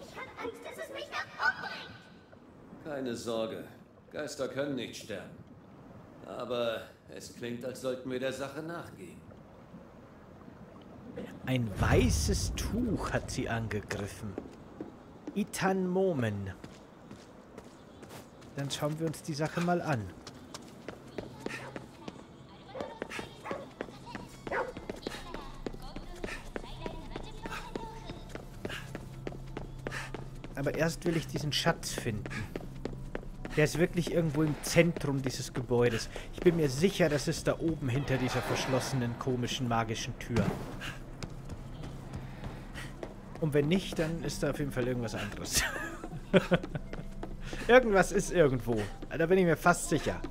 Ich habe Angst, dass es mich noch umbringt. Keine Sorge. Geister können nicht sterben. Aber es klingt, als sollten wir der Sache nachgehen. Ein weißes Tuch hat sie angegriffen. Itan Momen. Dann schauen wir uns die Sache mal an. Aber erst will ich diesen Schatz finden. Der ist wirklich irgendwo im Zentrum dieses Gebäudes. Ich bin mir sicher, das ist da oben hinter dieser verschlossenen, komischen, magischen Tür. Und wenn nicht, dann ist da auf jeden Fall irgendwas anderes. [laughs] irgendwas ist irgendwo. Da bin ich mir fast sicher.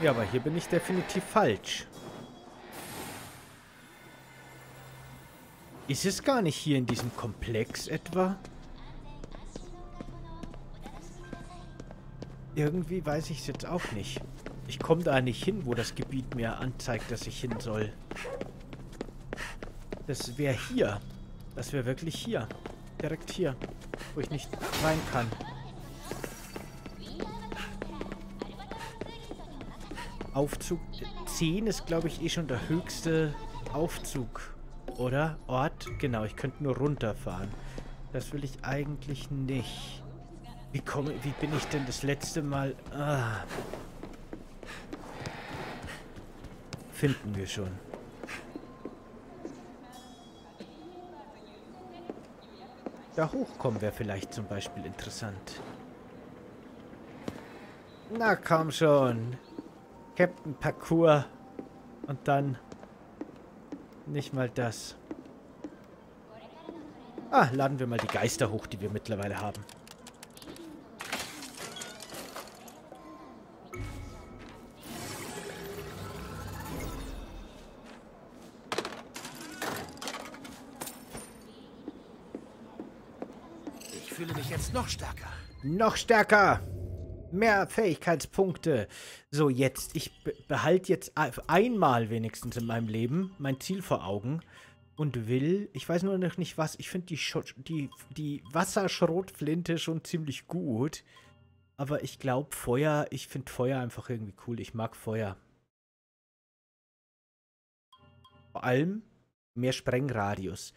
Ja, aber hier bin ich definitiv falsch. Ist es gar nicht hier in diesem Komplex etwa? Irgendwie weiß ich es jetzt auch nicht. Ich komme da nicht hin, wo das Gebiet mir anzeigt, dass ich hin soll. Das wäre hier. Das wäre wirklich hier. Direkt hier. Wo ich nicht rein kann. Aufzug 10 ist, glaube ich, eh schon der höchste Aufzug. Oder? Ort? Genau, ich könnte nur runterfahren. Das will ich eigentlich nicht. Wie komme, wie bin ich denn das letzte Mal... Ah. Finden wir schon. Da hochkommen wäre vielleicht zum Beispiel interessant. Na komm schon. Captain Parkour. Und dann nicht mal das. Ah, laden wir mal die Geister hoch, die wir mittlerweile haben. Ich fühle mich jetzt noch stärker. Noch stärker. Mehr Fähigkeitspunkte. So, jetzt. Ich be behalte jetzt einmal wenigstens in meinem Leben mein Ziel vor Augen. Und will, ich weiß nur noch nicht was, ich finde die, die, die Wasserschrotflinte schon ziemlich gut. Aber ich glaube Feuer, ich finde Feuer einfach irgendwie cool. Ich mag Feuer. Vor allem mehr Sprengradius.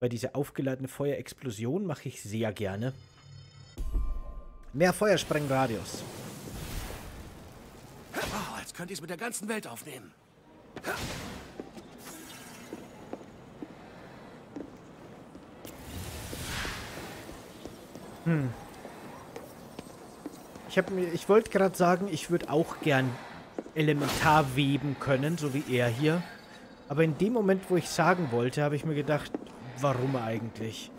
Weil diese aufgeladene Feuerexplosion mache ich sehr gerne. Mehr Feuersprengradius. Oh, als könnte ich es mit der ganzen Welt aufnehmen. Ich, hab mir- ich wollte gerade sagen, ich würde auch gern elementar weben können, so wie er hier. Aber in dem Moment, wo ich sagen wollte, habe ich mir gedacht, warum eigentlich?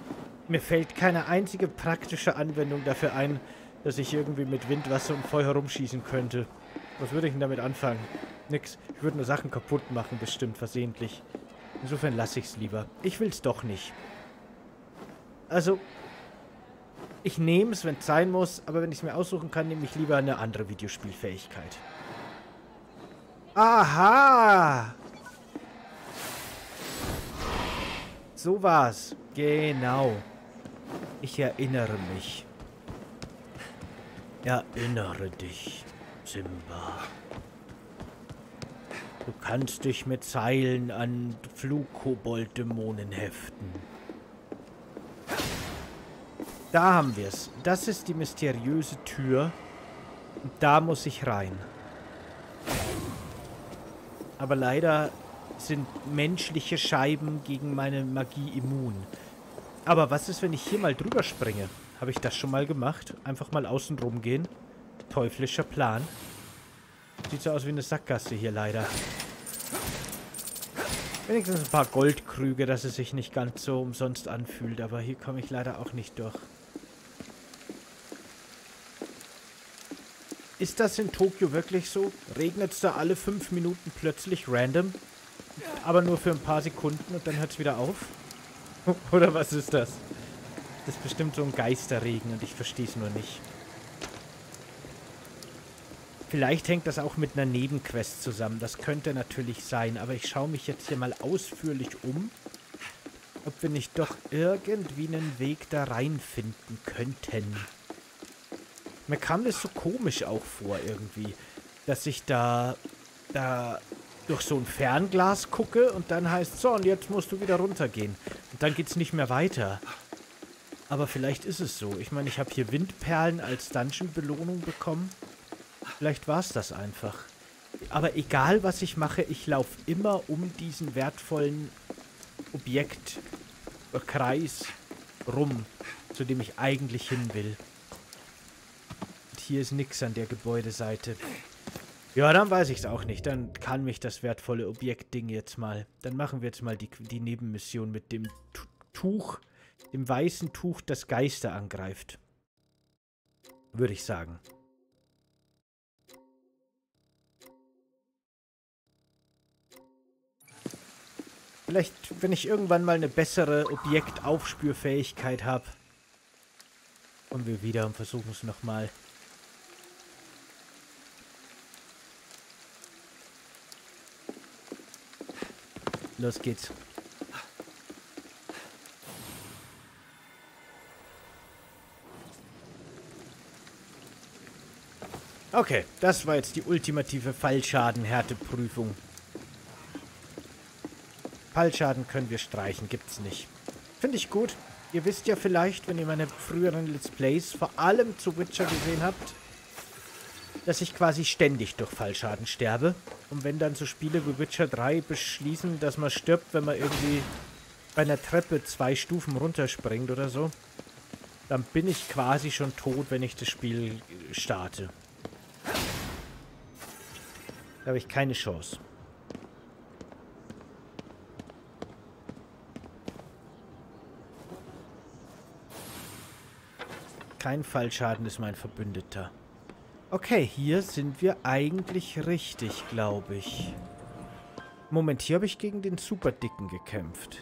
Mir fällt keine einzige praktische Anwendung dafür ein, dass ich irgendwie mit Wind, Wasser und Feuer rumschießen könnte. Was würde ich denn damit anfangen? Nix. Ich würde nur Sachen kaputt machen, bestimmt, versehentlich. Insofern lasse ich es lieber. Ich will es doch nicht. Also, ich nehme es, wenn es sein muss, aber wenn ich es mir aussuchen kann, nehme ich lieber eine andere Videospielfähigkeit. Aha! So war's. Genau. Ich erinnere mich. Erinnere dich, Simba. Du kannst dich mit Seilen an Flugkobolddämonen heften. Da haben wir es. Das ist die mysteriöse Tür. Und da muss ich rein. Aber leider sind menschliche Scheiben gegen meine Magie immun. Aber was ist, wenn ich hier mal drüber springe? Habe ich das schon mal gemacht? Einfach mal außen rum gehen? Teuflischer Plan. Sieht so aus wie eine Sackgasse hier leider. Wenigstens ein paar Goldkrüge, dass es sich nicht ganz so umsonst anfühlt. Aber hier komme ich leider auch nicht durch. Ist das in Tokio wirklich so? Regnet es da alle fünf Minuten plötzlich random? Aber nur für ein paar Sekunden und dann hört es wieder auf? [laughs] Oder was ist das? Das ist bestimmt so ein Geisterregen und ich verstehe es nur nicht. Vielleicht hängt das auch mit einer Nebenquest zusammen. Das könnte natürlich sein. Aber ich schaue mich jetzt hier mal ausführlich um, ob wir nicht doch irgendwie einen Weg da reinfinden könnten. Mir kam das so komisch auch vor irgendwie, dass ich da, da durch so ein Fernglas gucke und dann heißt so, und jetzt musst du wieder runtergehen. Und dann geht's nicht mehr weiter. Aber vielleicht ist es so. Ich meine, ich habe hier Windperlen als Dungeon-Belohnung bekommen. Vielleicht war es das einfach. Aber egal, was ich mache, ich laufe immer um diesen wertvollen Objektkreis rum, zu dem ich eigentlich hin will hier ist nichts an der Gebäudeseite. Ja, dann weiß ich es auch nicht. Dann kann mich das wertvolle Objektding jetzt mal. Dann machen wir jetzt mal die, die Nebenmission mit dem Tuch, dem weißen Tuch, das Geister angreift. Würde ich sagen. Vielleicht, wenn ich irgendwann mal eine bessere Objektaufspürfähigkeit habe, kommen wir wieder und versuchen es nochmal. Los geht's. Okay, das war jetzt die ultimative Fallschaden-Härteprüfung. Fallschaden können wir streichen, gibt's nicht. Finde ich gut. Ihr wisst ja vielleicht, wenn ihr meine früheren Let's Plays vor allem zu Witcher gesehen habt, dass ich quasi ständig durch Fallschaden sterbe. Und wenn dann so Spiele wie Witcher 3 beschließen, dass man stirbt, wenn man irgendwie bei einer Treppe zwei Stufen runterspringt oder so, dann bin ich quasi schon tot, wenn ich das Spiel starte. Da habe ich keine Chance. Kein Fallschaden ist mein Verbündeter. Okay, hier sind wir eigentlich richtig, glaube ich. Moment, hier habe ich gegen den Superdicken gekämpft.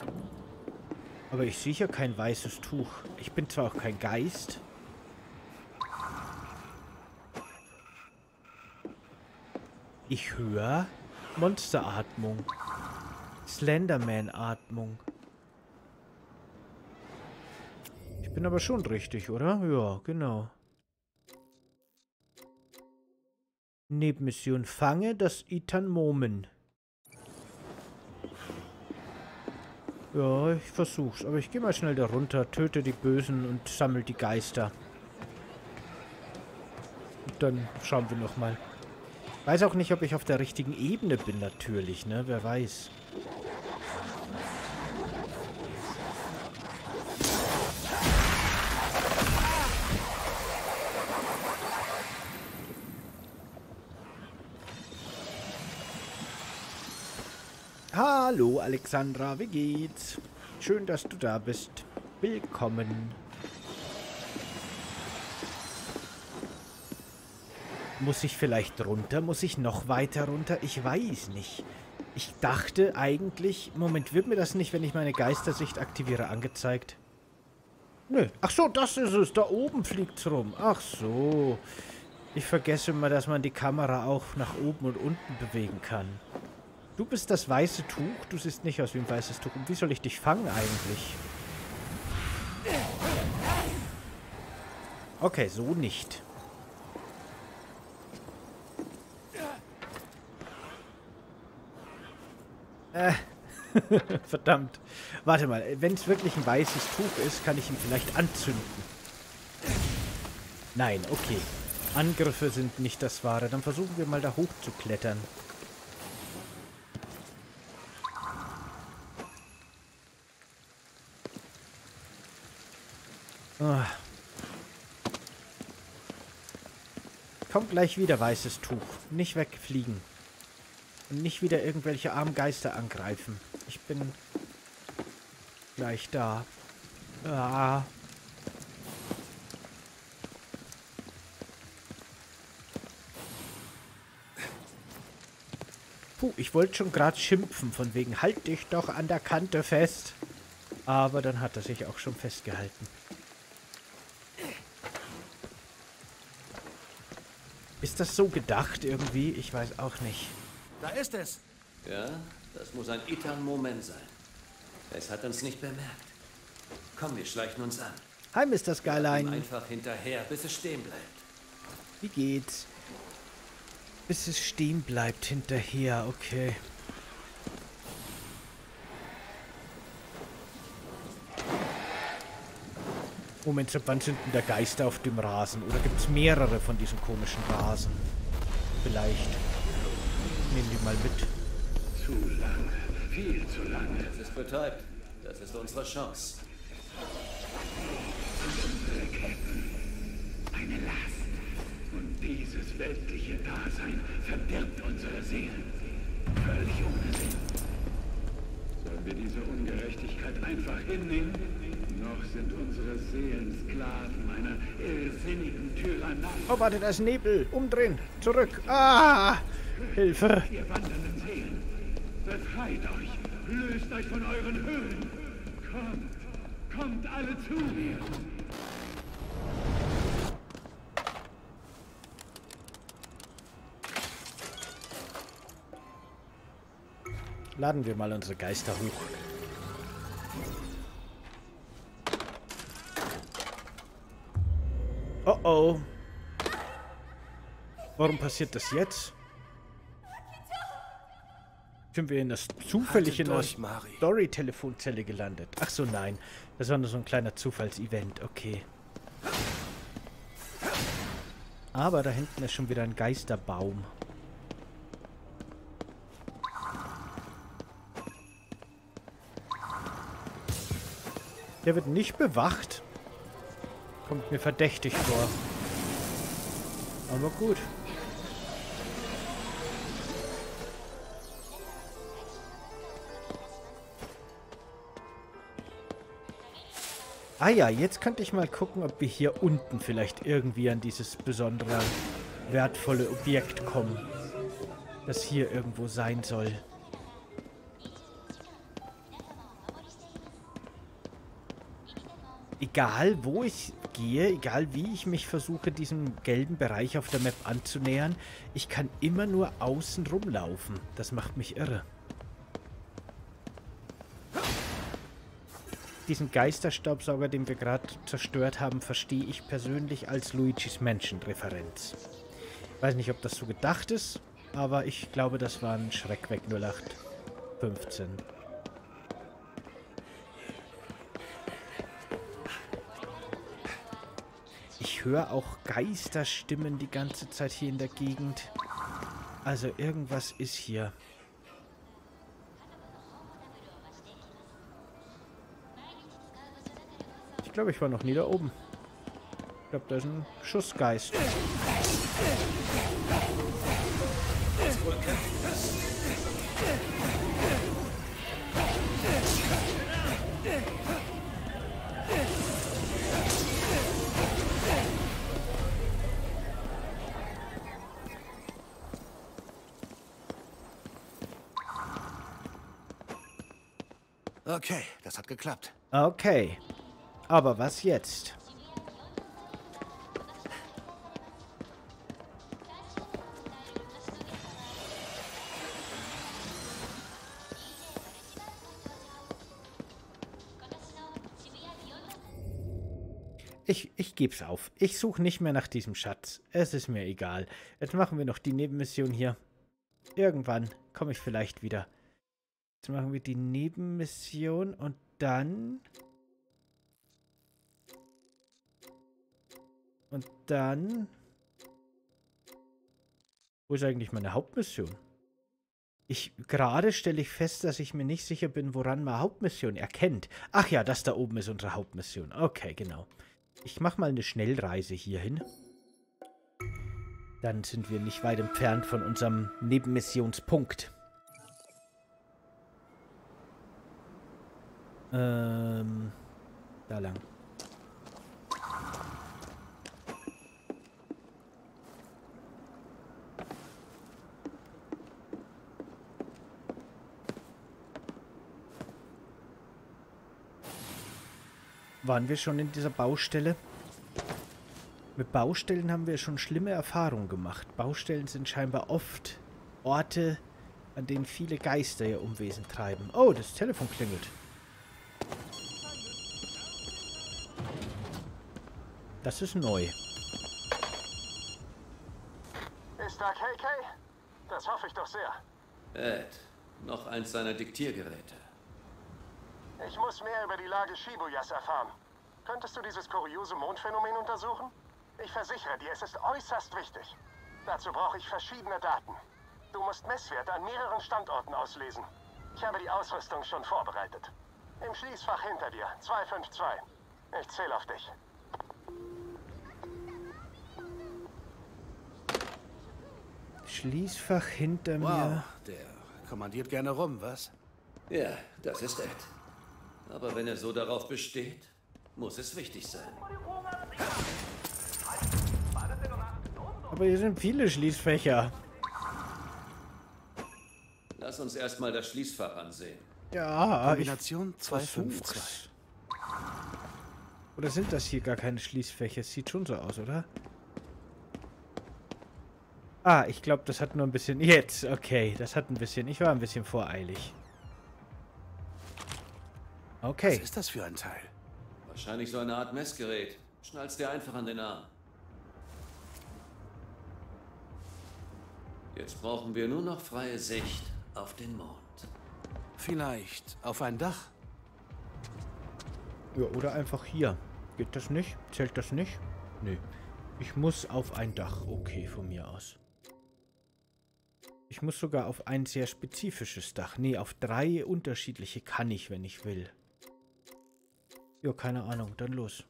Aber ich sehe hier kein weißes Tuch. Ich bin zwar auch kein Geist. Ich höre Monsteratmung. Slenderman-Atmung. Ich bin aber schon richtig, oder? Ja, genau. Nebenmission Fange das Itan Momen. Ja, ich versuch's. Aber ich gehe mal schnell da runter, töte die Bösen und sammle die Geister. Und dann schauen wir nochmal. Weiß auch nicht, ob ich auf der richtigen Ebene bin, natürlich, ne? Wer weiß. Hallo Alexandra, wie geht's? Schön, dass du da bist. Willkommen. Muss ich vielleicht runter? Muss ich noch weiter runter? Ich weiß nicht. Ich dachte eigentlich... Moment, wird mir das nicht, wenn ich meine Geistersicht aktiviere, angezeigt? Nö. Ach so, das ist es. Da oben fliegt's rum. Ach so. Ich vergesse immer, dass man die Kamera auch nach oben und unten bewegen kann. Du bist das weiße Tuch. Du siehst nicht aus wie ein weißes Tuch. Und wie soll ich dich fangen eigentlich? Okay, so nicht. Äh. [laughs] Verdammt. Warte mal, wenn es wirklich ein weißes Tuch ist, kann ich ihn vielleicht anzünden. Nein, okay. Angriffe sind nicht das Wahre. Dann versuchen wir mal da hoch zu klettern. Oh. Kommt gleich wieder, weißes Tuch. Nicht wegfliegen. Und nicht wieder irgendwelche armen Geister angreifen. Ich bin gleich da. Ah. Puh, ich wollte schon gerade schimpfen, von wegen, halt dich doch an der Kante fest. Aber dann hat er sich auch schon festgehalten. Ist das so gedacht irgendwie? Ich weiß auch nicht. Da ist es. Ja, das muss ein Itan-Moment sein. Es hat uns nicht bemerkt. Komm, wir schleichen uns an. Hi, Mr. Skyline. einfach hinterher, bis es stehen bleibt. Wie geht's? Bis es stehen bleibt hinterher, okay. Moment, seit wann sind denn der Geister auf dem Rasen? Oder gibt es mehrere von diesen komischen Rasen? Vielleicht. Nehmen die mal mit. Zu lange, viel zu lange. Es ist betäubt. Das ist unsere Chance. Unsere Ketten. Eine Last. Und dieses weltliche Dasein verdirbt unsere Seelen. Völlig ohne Sinn. Sollen wir diese Ungerechtigkeit einfach hinnehmen? Noch sind unsere Seelen Sklaven einer irrsinnigen Tyrannei. Oh, warte, da ist Nebel. Umdrehen. Zurück. Ah! Hilfe. Ihr wandernden Seelen, befreit euch. Löst euch von euren Höhlen. Kommt, kommt alle zu mir. Laden wir mal unsere Geister hoch. Oh oh. Warum passiert das jetzt? Sind wir in das zufällig in Haltet der durch, Mari. Story-Telefonzelle gelandet? Ach so, nein. Das war nur so ein kleiner Zufallsevent. Okay. Aber da hinten ist schon wieder ein Geisterbaum. Der wird nicht bewacht. Kommt mir verdächtig vor. Aber gut. Ah ja, jetzt könnte ich mal gucken, ob wir hier unten vielleicht irgendwie an dieses besondere, wertvolle Objekt kommen. Das hier irgendwo sein soll. egal wo ich gehe, egal wie ich mich versuche, diesem gelben Bereich auf der Map anzunähern, ich kann immer nur außen rumlaufen. Das macht mich irre. Diesen Geisterstaubsauger, den wir gerade zerstört haben, verstehe ich persönlich als Luigi's Mansion-Referenz. Weiß nicht, ob das so gedacht ist, aber ich glaube, das war ein Schreckweg 0815. Ich höre auch Geisterstimmen die ganze Zeit hier in der Gegend. Also irgendwas ist hier. Glaube, ich war noch nie da oben. Ich glaube, da ist ein Schussgeist. Okay, das hat geklappt. Okay. Aber was jetzt? Ich, ich geb's auf. Ich suche nicht mehr nach diesem Schatz. Es ist mir egal. Jetzt machen wir noch die Nebenmission hier. Irgendwann komme ich vielleicht wieder. Jetzt machen wir die Nebenmission und dann... Und dann... Wo ist eigentlich meine Hauptmission? Ich gerade stelle ich fest, dass ich mir nicht sicher bin, woran man Hauptmission erkennt. Ach ja, das da oben ist unsere Hauptmission. Okay, genau. Ich mache mal eine Schnellreise hierhin. Dann sind wir nicht weit entfernt von unserem Nebenmissionspunkt. Ähm, da lang. Waren wir schon in dieser Baustelle? Mit Baustellen haben wir schon schlimme Erfahrungen gemacht. Baustellen sind scheinbar oft Orte, an denen viele Geister ihr Umwesen treiben. Oh, das Telefon klingelt. Das ist neu. Ist da KK? Das hoffe ich doch sehr. Ed, noch eins seiner Diktiergeräte. Ich muss mehr über die Lage Shibuyas erfahren. Könntest du dieses kuriose Mondphänomen untersuchen? Ich versichere dir, es ist äußerst wichtig. Dazu brauche ich verschiedene Daten. Du musst Messwerte an mehreren Standorten auslesen. Ich habe die Ausrüstung schon vorbereitet. Im Schließfach hinter dir, 252. Ich zähle auf dich. Schließfach hinter Wow, mir. der kommandiert gerne rum, was? Ja, das ist Ed. Aber wenn er so darauf besteht, muss es wichtig sein. Aber hier sind viele Schließfächer. Lass uns erstmal das Schließfach ansehen. Ja, ich Kombination 252. versuch's. Oder sind das hier gar keine Schließfächer? Sieht schon so aus, oder? Ah, ich glaube, das hat nur ein bisschen... Jetzt, okay. Das hat ein bisschen... Ich war ein bisschen voreilig. Was Okay. ist das für ein Teil? Wahrscheinlich so eine Art Messgerät. Schnall's dir einfach an den Arm. Jetzt brauchen wir nur noch freie Sicht auf den Mond. Vielleicht auf ein Dach? Ja, oder einfach hier. Geht das nicht? Zählt das nicht? Nö. Ich muss auf ein Dach. Okay, von mir aus. Ich muss sogar auf ein sehr spezifisches Dach. Nee, auf drei unterschiedliche kann ich, wenn ich will. Ja, keine Ahnung. Dann los.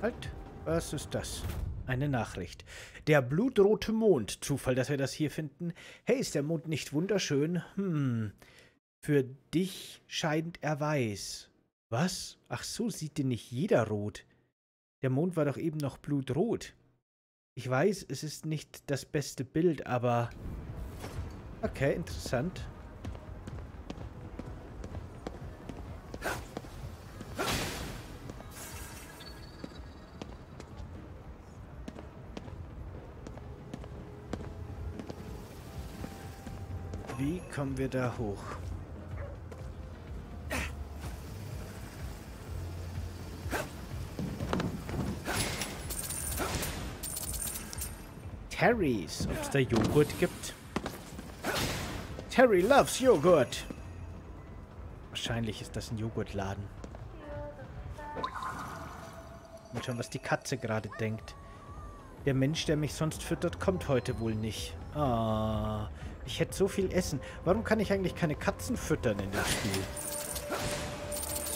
Halt. Was ist das? Eine Nachricht. Der blutrote Mond. Zufall, dass wir das hier finden. Hey, ist der Mond nicht wunderschön? Hm. Für dich scheint er weiß. Was? Ach so, sieht den nicht jeder rot. Der Mond war doch eben noch blutrot. Ich weiß, es ist nicht das beste Bild, aber... Okay, interessant. Wie kommen wir da hoch? Terry's, ob es da Joghurt gibt. Terry loves Joghurt. Wahrscheinlich ist das ein Joghurtladen. Mal schauen, was die Katze gerade denkt. Der Mensch, der mich sonst füttert, kommt heute wohl nicht. Ah, ich hätte so viel Essen. Warum kann ich eigentlich keine Katzen füttern in dem Spiel?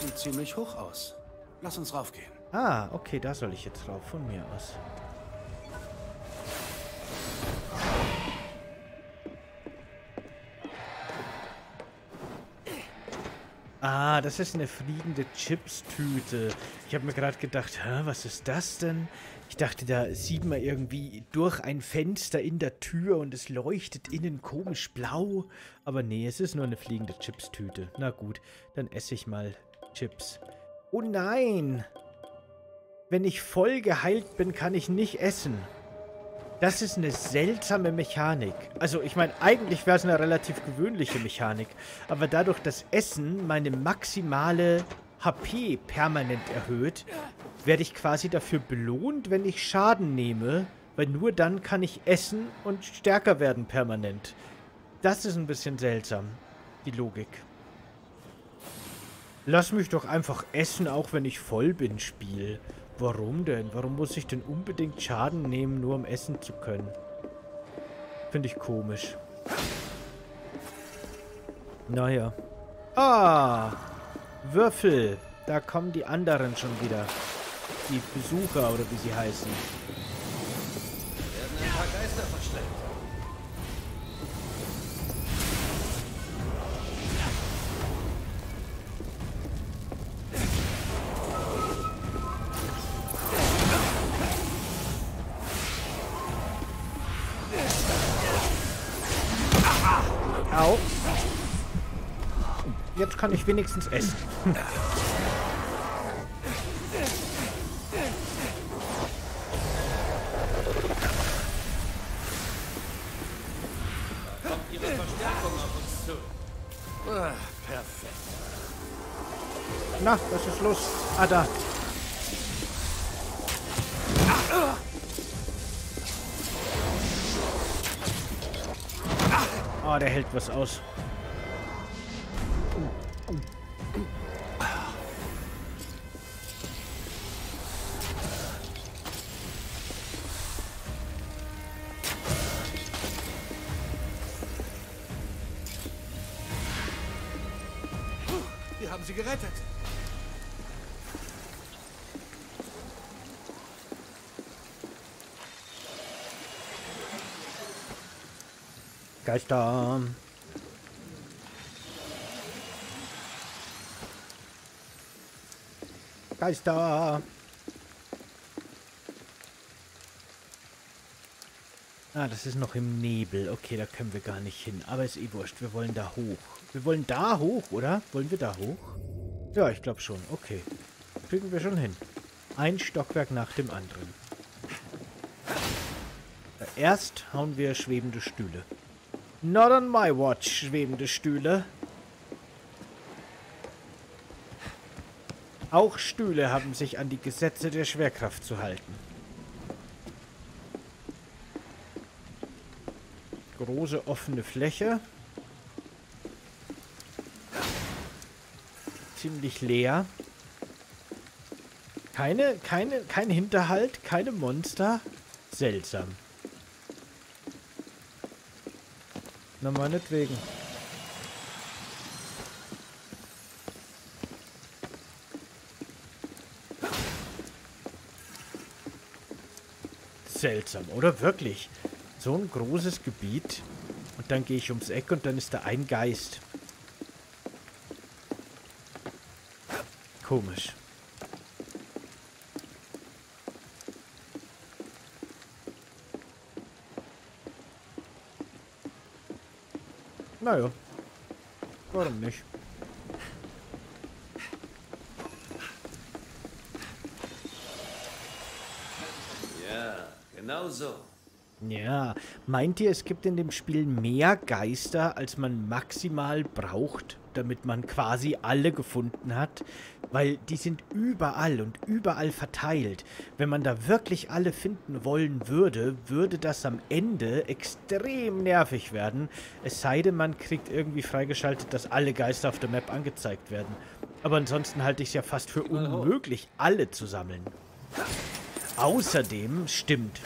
Sieht ziemlich hoch aus. Lass uns raufgehen. Ah, okay, da soll ich jetzt rauf, von mir aus. Ah, das ist eine fliegende Chips-Tüte. Ich habe mir gerade gedacht, hä, was ist das denn? Ich dachte, da sieht man irgendwie durch ein Fenster in der Tür und es leuchtet innen komisch blau. Aber nee, es ist nur eine fliegende Chips-Tüte. Na gut, dann esse ich mal Chips. Oh nein! Wenn ich voll geheilt bin, kann ich nicht essen. Das ist eine seltsame Mechanik. Also, ich meine, eigentlich wäre es eine relativ gewöhnliche Mechanik. Aber dadurch, dass Essen meine maximale HP permanent erhöht, werde ich quasi dafür belohnt, wenn ich Schaden nehme. Weil nur dann kann ich essen und stärker werden permanent. Das ist ein bisschen seltsam, die Logik. Lass mich doch einfach essen, auch wenn ich voll bin, Spiel. Warum denn? Warum muss ich denn unbedingt Schaden nehmen, nur um essen zu können? Finde ich komisch. Naja. Ah! Würfel. Da kommen die anderen schon wieder. Die Besucher oder wie sie heißen. Geister verschleppt. Au. Kann ich wenigstens essen. Na, was ist los? Ah, da. Ah, der hält was aus. Geister. Geister. Ah, das ist noch im Nebel. Okay, da können wir gar nicht hin. Aber ist eh wurscht. Wir wollen da hoch. Wir wollen da hoch, oder? Wollen wir da hoch? Ja, ich glaube schon. Okay. Kriegen wir schon hin. Ein Stockwerk nach dem anderen. Erst hauen wir schwebende Stühle. Not on my watch, schwebende Stühle. Auch Stühle haben sich an die Gesetze der Schwerkraft zu halten. Große offene Fläche. Ziemlich leer. Keine, keine, kein Hinterhalt, keine Monster. Seltsam. Na, meinetwegen. Seltsam, oder? Wirklich. So ein großes Gebiet. Und dann gehe ich ums Eck und dann ist da ein Geist. Komisch. Naja. Warum nicht? Ja, genau so. Ja, meint ihr, es gibt in dem Spiel mehr Geister, als man maximal braucht, damit man quasi alle gefunden hat? Weil die sind überall und überall verteilt. Wenn man da wirklich alle finden wollen würde, würde das am Ende extrem nervig werden. Es sei denn, man kriegt irgendwie freigeschaltet, dass alle Geister auf der Map angezeigt werden. Aber ansonsten halte ich es ja fast für unmöglich, alle zu sammeln. Außerdem, stimmt,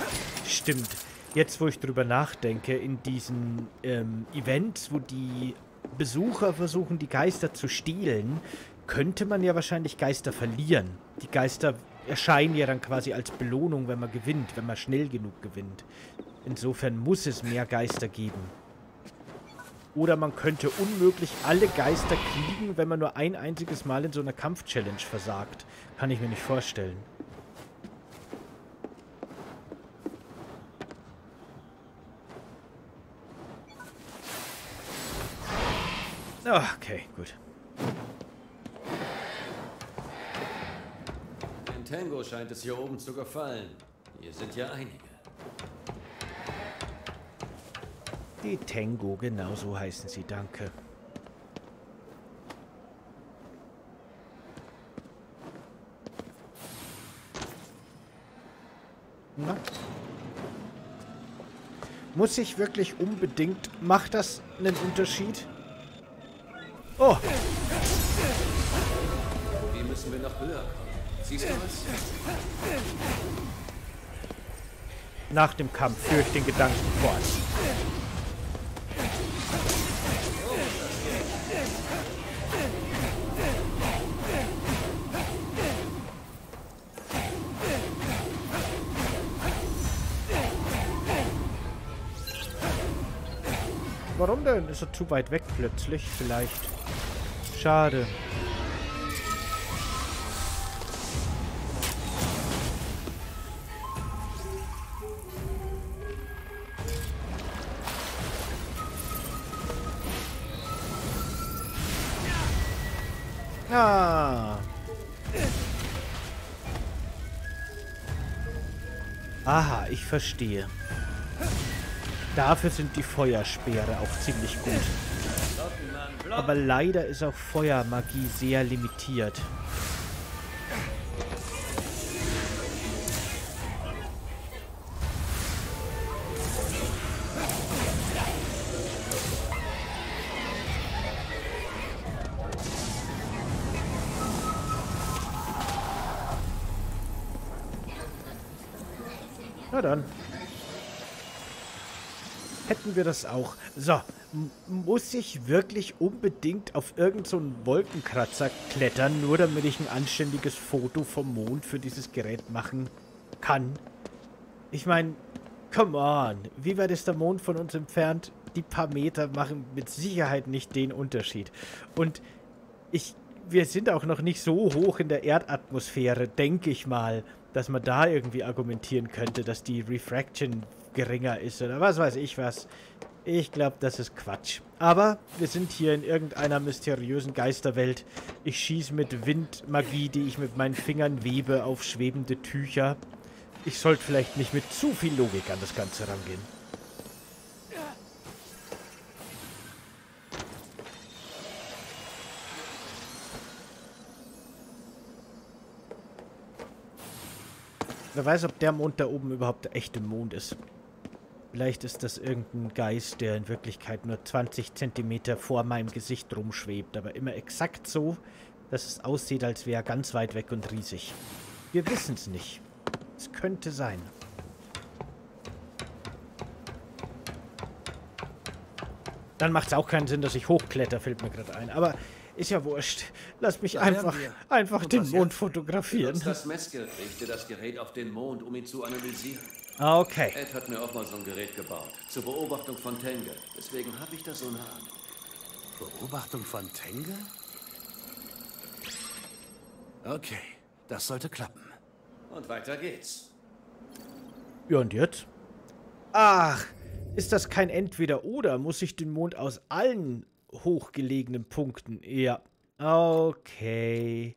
stimmt. Jetzt, wo ich drüber nachdenke, in diesen ähm, Events, wo die Besucher versuchen, die Geister zu stehlen, könnte man ja wahrscheinlich Geister verlieren. Die Geister erscheinen ja dann quasi als Belohnung, wenn man gewinnt, wenn man schnell genug gewinnt. Insofern muss es mehr Geister geben. Oder man könnte unmöglich alle Geister kriegen, wenn man nur ein einziges Mal in so einer Kampf-Challenge versagt. Kann ich mir nicht vorstellen. Okay, gut. Tango scheint es hier oben zu gefallen. Hier sind ja einige. Die Tango, genau so heißen sie, danke. Na? Muss ich wirklich unbedingt... Macht das einen Unterschied? Oh, Wie müssen wir noch höher kommen? Siehst du was? nach dem Kampf führe ich den Gedanken fort. Warum denn? Ist er zu weit weg plötzlich? Vielleicht. Schade. Ich verstehe. Dafür sind die Feuerspeere auch ziemlich gut. Aber leider ist auch Feuermagie sehr limitiert. Wir das auch. So, muss ich wirklich unbedingt auf irgendeinen so Wolkenkratzer klettern, nur damit ich ein anständiges Foto vom Mond für dieses Gerät machen kann? Ich meine, come on. Wie weit ist der Mond von uns entfernt? Die paar Meter machen mit Sicherheit nicht den Unterschied. Und ich, wir sind auch noch nicht so hoch in der Erdatmosphäre, denke ich mal, dass man da irgendwie argumentieren könnte, dass die Refraction geringer ist oder was weiß ich was. Ich glaube, das ist Quatsch. Aber wir sind hier in irgendeiner mysteriösen Geisterwelt. Ich schieße mit Windmagie, die ich mit meinen Fingern webe, auf schwebende Tücher. Ich sollte vielleicht nicht mit zu viel Logik an das Ganze rangehen. Wer weiß, ob der Mond da oben überhaupt der echte Mond ist. Vielleicht ist das irgendein Geist, der in Wirklichkeit nur 20 Zentimeter vor meinem Gesicht rumschwebt, aber immer exakt so, dass es aussieht, als wäre er ganz weit weg und riesig. Wir wissen es nicht. Es könnte sein. Dann macht es auch keinen Sinn, dass ich hochkletter, fällt mir gerade ein. Aber ist ja wurscht. Lass mich einfach, einfach den Mond fotografieren. Das Messgerät, richte das Gerät auf den Mond, um ihn zu analysieren. Ah, Okay. Ed hat mir auch mal so ein Gerät gebaut. Zur Beobachtung von Tenge. Deswegen habe ich das so nah an. Beobachtung von Tenge? Okay, das sollte klappen. Und weiter geht's. Ja, und jetzt? Ach, ist das kein Entweder-Oder? Muss ich den Mond aus allen hochgelegenen Punkten? Ja. Okay.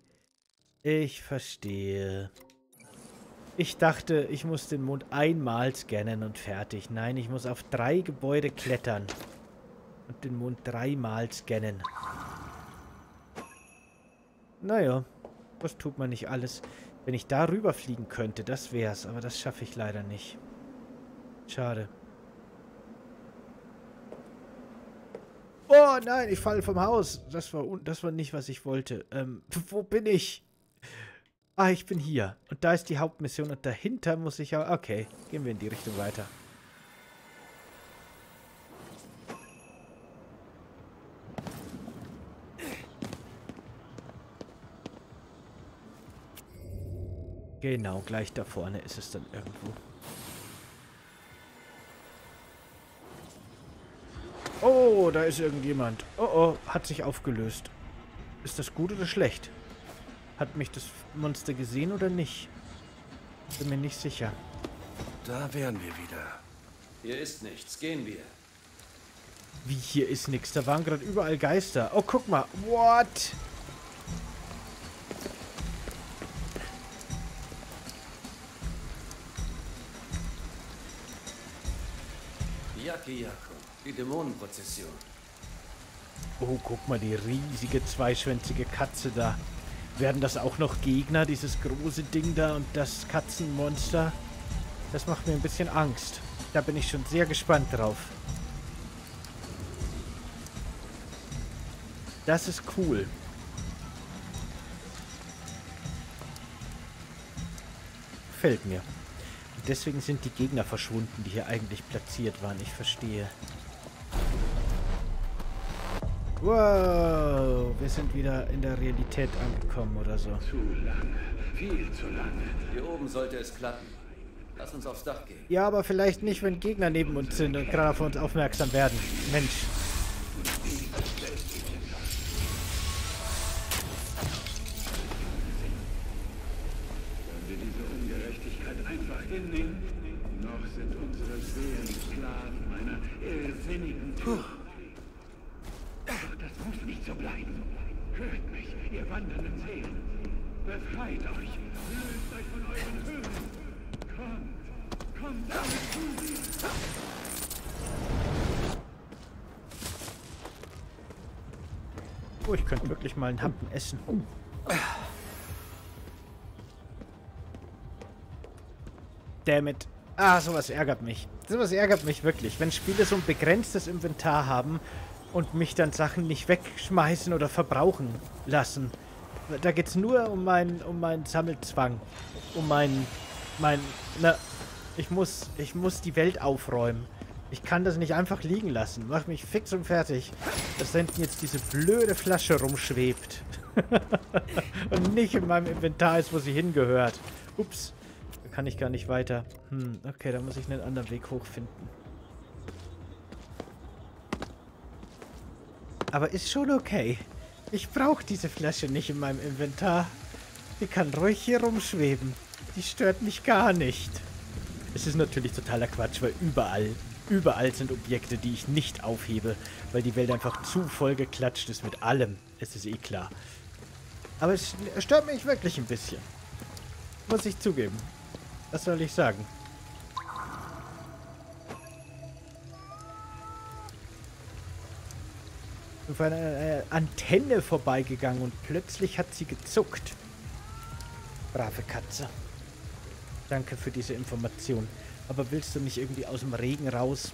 Ich verstehe. Ich dachte, ich muss den Mond einmal scannen und fertig. Nein, ich muss auf drei Gebäude klettern. Und den Mond dreimal scannen. Naja, was tut man nicht alles? Wenn ich da rüberfliegen könnte, das wär's. Aber das schaffe ich leider nicht. Schade. Oh nein, ich falle vom Haus. Das war, das war nicht, was ich wollte. Ähm, wo bin ich? Ah, ich bin hier. Und da ist die Hauptmission. Und dahinter muss ich ja... Okay, gehen wir in die Richtung weiter. Genau, gleich da vorne ist es dann irgendwo. Oh, da ist irgendjemand. Oh, oh, hat sich aufgelöst. Ist das gut oder schlecht? Hat mich das Monster gesehen oder nicht? Bin mir nicht sicher. Da wären wir wieder. Hier ist nichts. Gehen wir. Wie, hier ist nichts. Da waren gerade überall Geister. Oh, guck mal. What? Yaki. Die Dämonenprozession. Oh, guck mal, die riesige zweischwänzige Katze da. Werden das auch noch Gegner, dieses große Ding da und das Katzenmonster? Das macht mir ein bisschen Angst. Da bin ich schon sehr gespannt drauf. Das ist cool. Gefällt mir. Und deswegen sind die Gegner verschwunden, die hier eigentlich platziert waren. Ich verstehe. Wow, wir sind wieder in der Realität angekommen oder so. Zu lange, viel zu lange. Hier oben sollte es klappen. Lass uns aufs Dach gehen. Ja, aber vielleicht nicht, wenn Gegner neben uns sind und gerade auf uns aufmerksam werden. Mensch. Wollen wir diese Ungerechtigkeit einfach hinnehmen? Noch sind unsere Seelen Sklaven einer irrsinnigen Tugend. Doch das muss nicht so bleiben. Hört mich, ihr wandernden Seelen. Befreit euch. Löst euch von euren Höhlen. Kommt, kommt alle zu mir. Oh, ich könnte wirklich mal einen Happen essen. Damn it. Ah, sowas ärgert mich. Sowas ärgert mich wirklich. Wenn Spiele so ein begrenztes Inventar haben und mich dann Sachen nicht wegschmeißen oder verbrauchen lassen. Da geht's nur um meinen um meinen Sammelzwang. Um meinen mein na ich muss ich muss die Welt aufräumen. Ich kann das nicht einfach liegen lassen. Mach mich fix und fertig. Dass da hinten jetzt diese blöde Flasche rumschwebt. [laughs] und nicht in meinem Inventar ist, wo sie hingehört. Ups. Da kann ich gar nicht weiter. Hm, okay, da muss ich einen anderen Weg hochfinden. Aber ist schon okay. Ich brauche diese Flasche nicht in meinem Inventar. Die kann ruhig hier rumschweben. Die stört mich gar nicht. Es ist natürlich totaler Quatsch, weil überall, überall sind Objekte, die ich nicht aufhebe, weil die Welt einfach zu voll geklatscht ist mit allem. Es ist eh klar. Aber es stört mich wirklich ein bisschen. Muss ich zugeben. Was soll ich sagen? Auf einer äh, Antenne vorbeigegangen und plötzlich hat sie gezuckt. Brave Katze. Danke für diese Information. Aber willst du nicht irgendwie aus dem Regen raus?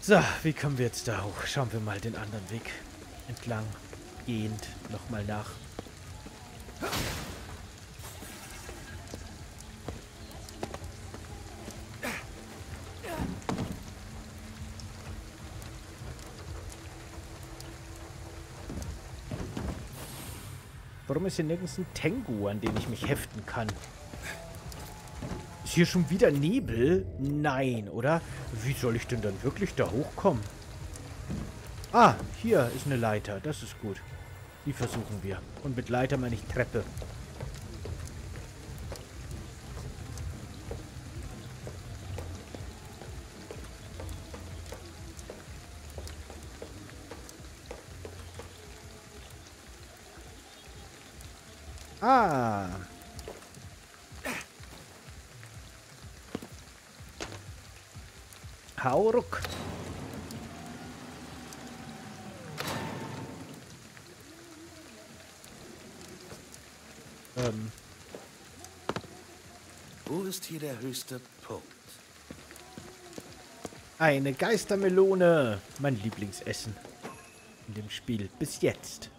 So, wie kommen wir jetzt da hoch? Schauen wir mal den anderen Weg entlang. Gehend nochmal nach. Warum ist hier nirgends ein Tengu, an den ich mich heften kann? Ist hier schon wieder Nebel? Nein, oder? Wie soll ich denn dann wirklich da hochkommen? Ah, hier ist eine Leiter. Das ist gut. Die versuchen wir. Und mit Leiter meine ich Treppe. Ah. Hauruck. Ähm, Wo ist hier der höchste Punkt? eine Geistermelone. Mein Lieblingsessen. In dem Spiel. Bis jetzt.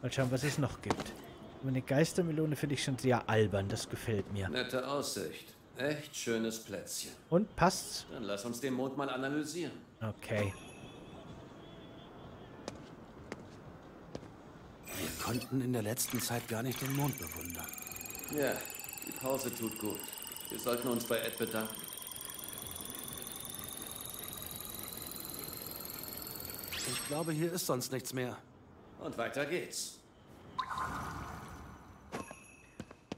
Mal schauen, was es noch gibt. Aber eine Geistermelone finde ich schon sehr albern. Das gefällt mir. Nette Aussicht. Echt schönes Plätzchen. Und passt's? Dann lass uns den Mond mal analysieren. Okay. Wir konnten in der letzten Zeit gar nicht den Mond bewundern. Ja, die Pause tut gut. Wir sollten uns bei Ed bedanken. Ich glaube, hier ist sonst nichts mehr. Und weiter geht's.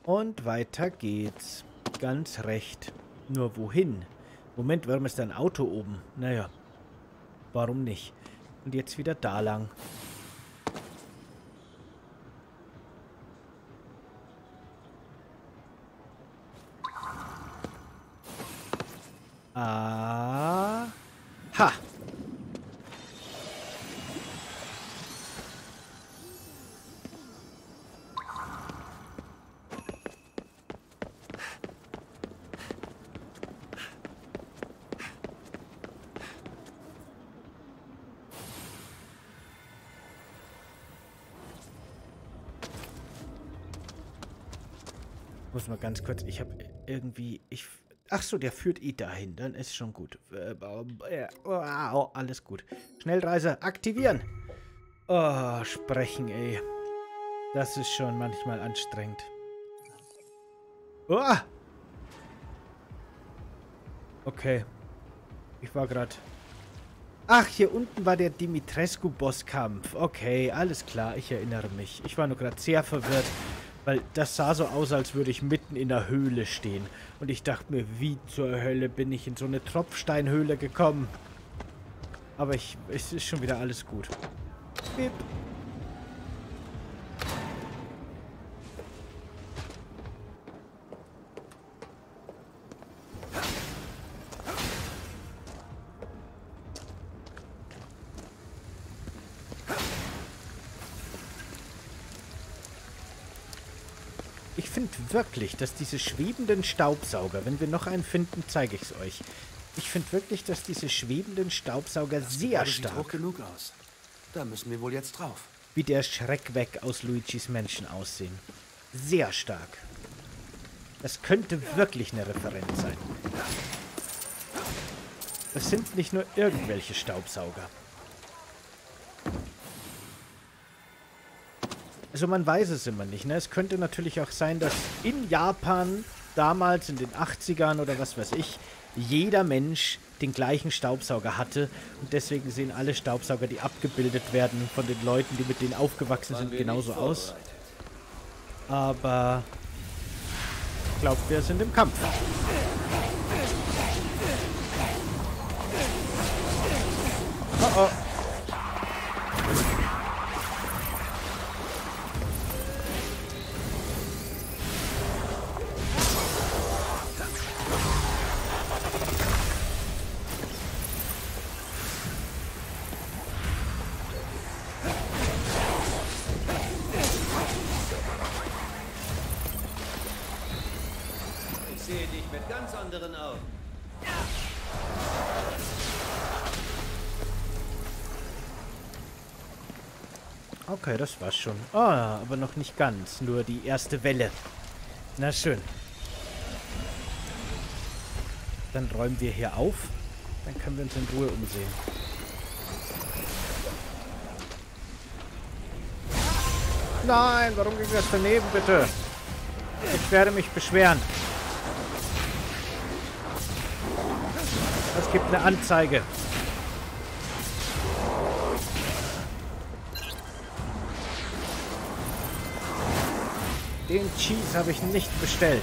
Und weiter geht's. Ganz recht. Nur wohin? Moment, warum ist da ein Auto oben? Naja. Warum nicht? Und jetzt wieder da lang. Ah. Ha! Muss mal ganz kurz, ich habe irgendwie, ich, ach so, der führt eh dahin, dann ist schon gut. Alles gut. Schnellreise aktivieren. Oh, sprechen, ey. Das ist schon manchmal anstrengend. Oh! Okay. Ich war gerade... Ach, hier unten war der Dimitrescu-Bosskampf. Okay, alles klar, ich erinnere mich. Ich war nur gerade sehr verwirrt, weil das sah so aus, als würde ich mitten in der Höhle stehen. Und ich dachte mir, wie zur Hölle bin ich in so eine Tropfsteinhöhle gekommen? Aber ich, es ist schon wieder alles gut. Bip. Wirklich, dass diese schwebenden Staubsauger, wenn wir noch einen finden, zeige ich es euch. Ich finde wirklich, dass diese schwebenden Staubsauger sehr Gerade sieht hoch stark, genug aus. Da müssen wir wohl jetzt drauf. wie der Schreck weg aus Luigis Menschen aussehen. Sehr stark. Das könnte wirklich eine Referenz sein. Das sind nicht nur irgendwelche Staubsauger. Also man weiß es immer nicht. Ne? Es könnte natürlich auch sein, dass in Japan damals in den 80ern oder was weiß ich, jeder Mensch den gleichen Staubsauger hatte. Und deswegen sehen alle Staubsauger, die abgebildet werden von den Leuten, die mit denen aufgewachsen sind, genauso aus. Aber ich glaube, wir sind im Kampf. Oh oh. Okay, das war's schon. Ah, aber noch nicht ganz. Nur die erste Welle. Na schön. Dann räumen wir hier auf. Dann können wir uns in Ruhe umsehen. Nein, warum ging das daneben, bitte? Ich werde mich beschweren. Es gibt eine Anzeige. Cheese habe ich nicht bestellt.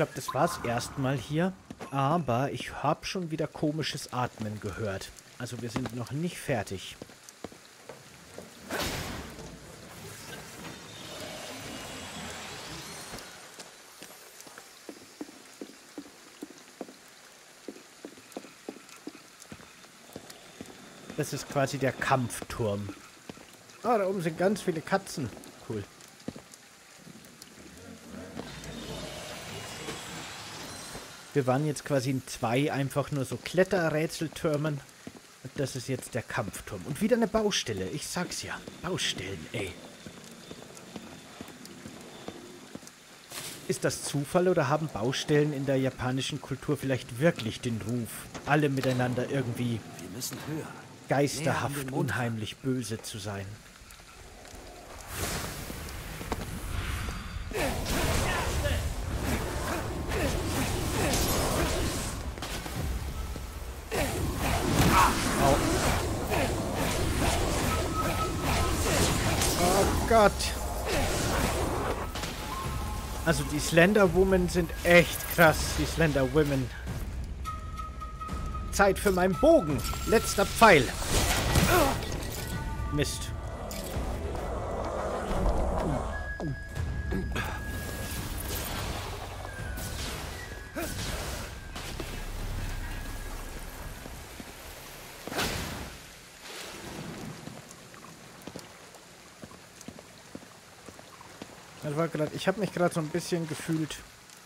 Glaube, das war's erstmal hier. Aber ich habe schon wieder komisches Atmen gehört. Also wir sind noch nicht fertig. Das ist quasi der Kampfturm. Ah, da oben sind ganz viele Katzen. Cool. Wir waren jetzt quasi in zwei einfach nur so Kletterrätseltürmen. Und das ist jetzt der Kampfturm. Und wieder eine Baustelle. Ich sag's ja. Baustellen, ey. Ist das Zufall oder haben Baustellen in der japanischen Kultur vielleicht wirklich den Ruf, alle miteinander irgendwie geisterhaft, unheimlich böse zu sein? Slender Women sind echt krass, die Slender Women. Zeit für meinen Bogen. Letzter Pfeil. Mist. Grad, ich habe mich gerade so ein bisschen gefühlt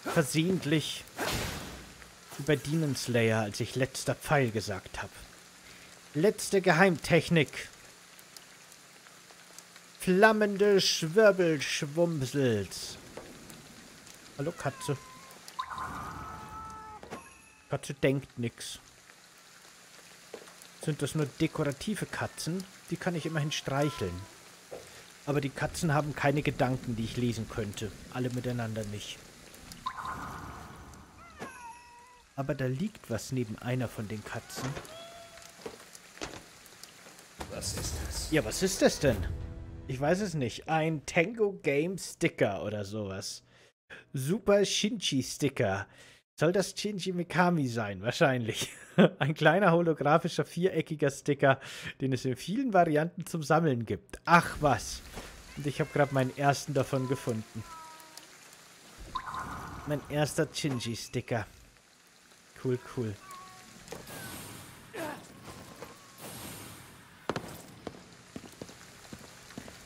versehentlich bei Demon Slayer, als ich letzter Pfeil gesagt habe. Letzte Geheimtechnik. Flammende Schwirbelschwumsels. Hallo Katze. Katze denkt nix. Sind das nur dekorative Katzen? Die kann ich immerhin streicheln. Aber die Katzen haben keine Gedanken, die ich lesen könnte. Alle miteinander nicht. Aber da liegt was neben einer von den Katzen. Was ist das? Ja, was ist das denn? Ich weiß es nicht. Ein Tango Game Sticker oder sowas. Super Shinji Sticker. Soll das Shinji Mikami sein? Wahrscheinlich. [laughs] Ein kleiner holographischer viereckiger Sticker, den es in vielen Varianten zum Sammeln gibt. Ach was. Und ich habe gerade meinen ersten davon gefunden. Mein erster Shinji Sticker. Cool, cool.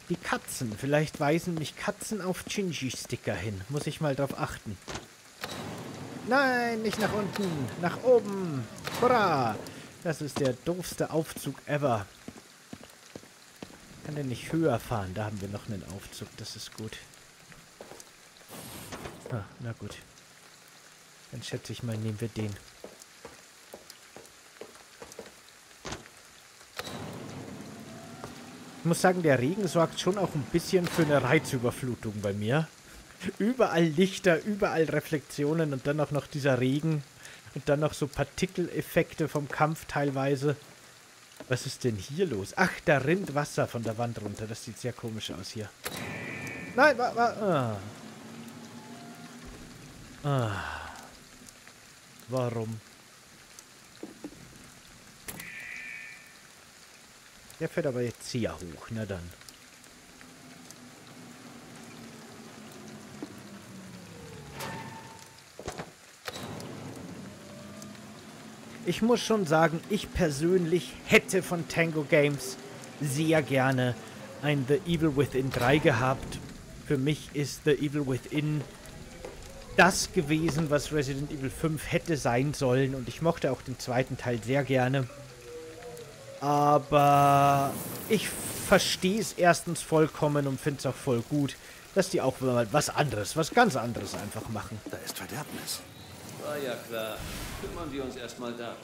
Die Katzen. Vielleicht weisen mich Katzen auf Shinji-Sticker hin. Muss ich mal drauf achten. Nein, nicht nach unten. Nach oben. Hurra! Das ist der doofste Aufzug ever. Kann der nicht höher fahren? Da haben wir noch einen Aufzug. Das ist gut. Ah, na gut. Dann schätze ich mal, nehmen wir den. Ich muss sagen, der Regen sorgt schon auch ein bisschen für eine Reizüberflutung bei mir. Überall Lichter, überall Reflexionen und dann auch noch dieser Regen. Und dann noch so Partikeleffekte vom Kampf teilweise. Was ist denn hier los? Ach, da rinnt Wasser von der Wand runter. Das sieht sehr komisch aus hier. Nein, wa, wa, ah. Ah. Warum? Der fährt aber jetzt sehr hoch. Na dann. Ich muss schon sagen, ich persönlich hätte von Tango Games sehr gerne ein The Evil Within 3 gehabt. Für mich ist The Evil Within das gewesen, was Resident Evil 5 hätte sein sollen. Und ich mochte auch den zweiten Teil sehr gerne. Aber ich verstehe es erstens vollkommen und finde es auch voll gut, dass die auch mal was anderes, was ganz anderes einfach machen. Da ist Verderbnis. War ja klar. Kümmern wir uns erstmal darum.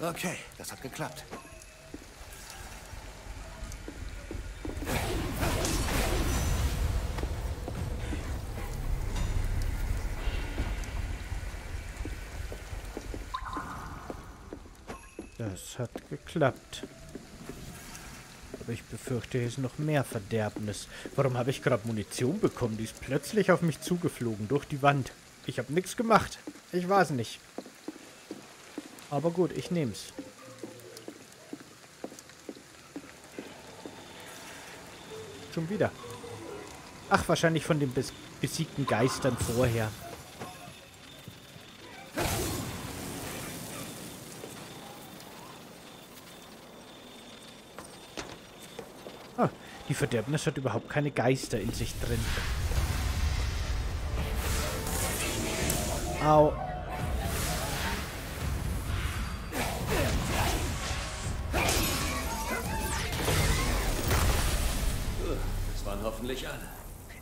Okay, das hat geklappt. Das hat geklappt. Aber ich befürchte, hier ist noch mehr Verderbnis. Warum habe ich gerade Munition bekommen? Die ist plötzlich auf mich zugeflogen, durch die Wand. Ich habe nichts gemacht. Ich weiß nicht. Aber gut, ich nehm's. Schon wieder. Ach, wahrscheinlich von den besiegten Geistern vorher. Die Verderbnis hat überhaupt keine Geister in sich drin. Au. hoffentlich alle.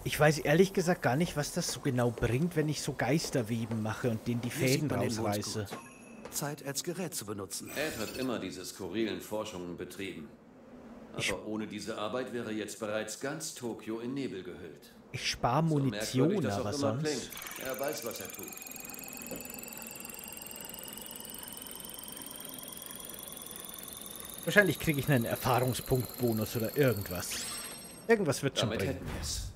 Ich weiß ehrlich gesagt gar nicht, was das so genau bringt, wenn ich so Geisterweben mache und denen die Fäden rausreiße. Zeit als Gerät zu benutzen. Ed hat immer diese skurrilen Forschungen betrieben. Aber ich ohne diese Arbeit wäre jetzt bereits ganz Tokio in Nebel gehüllt. Ich spare Munition, so aber sonst. Klingt. Er weiß, was er tut. Wahrscheinlich kriege ich einen Erfahrungspunktbonus oder irgendwas. Irgendwas wird Damit schon bringen. Hätten wir's.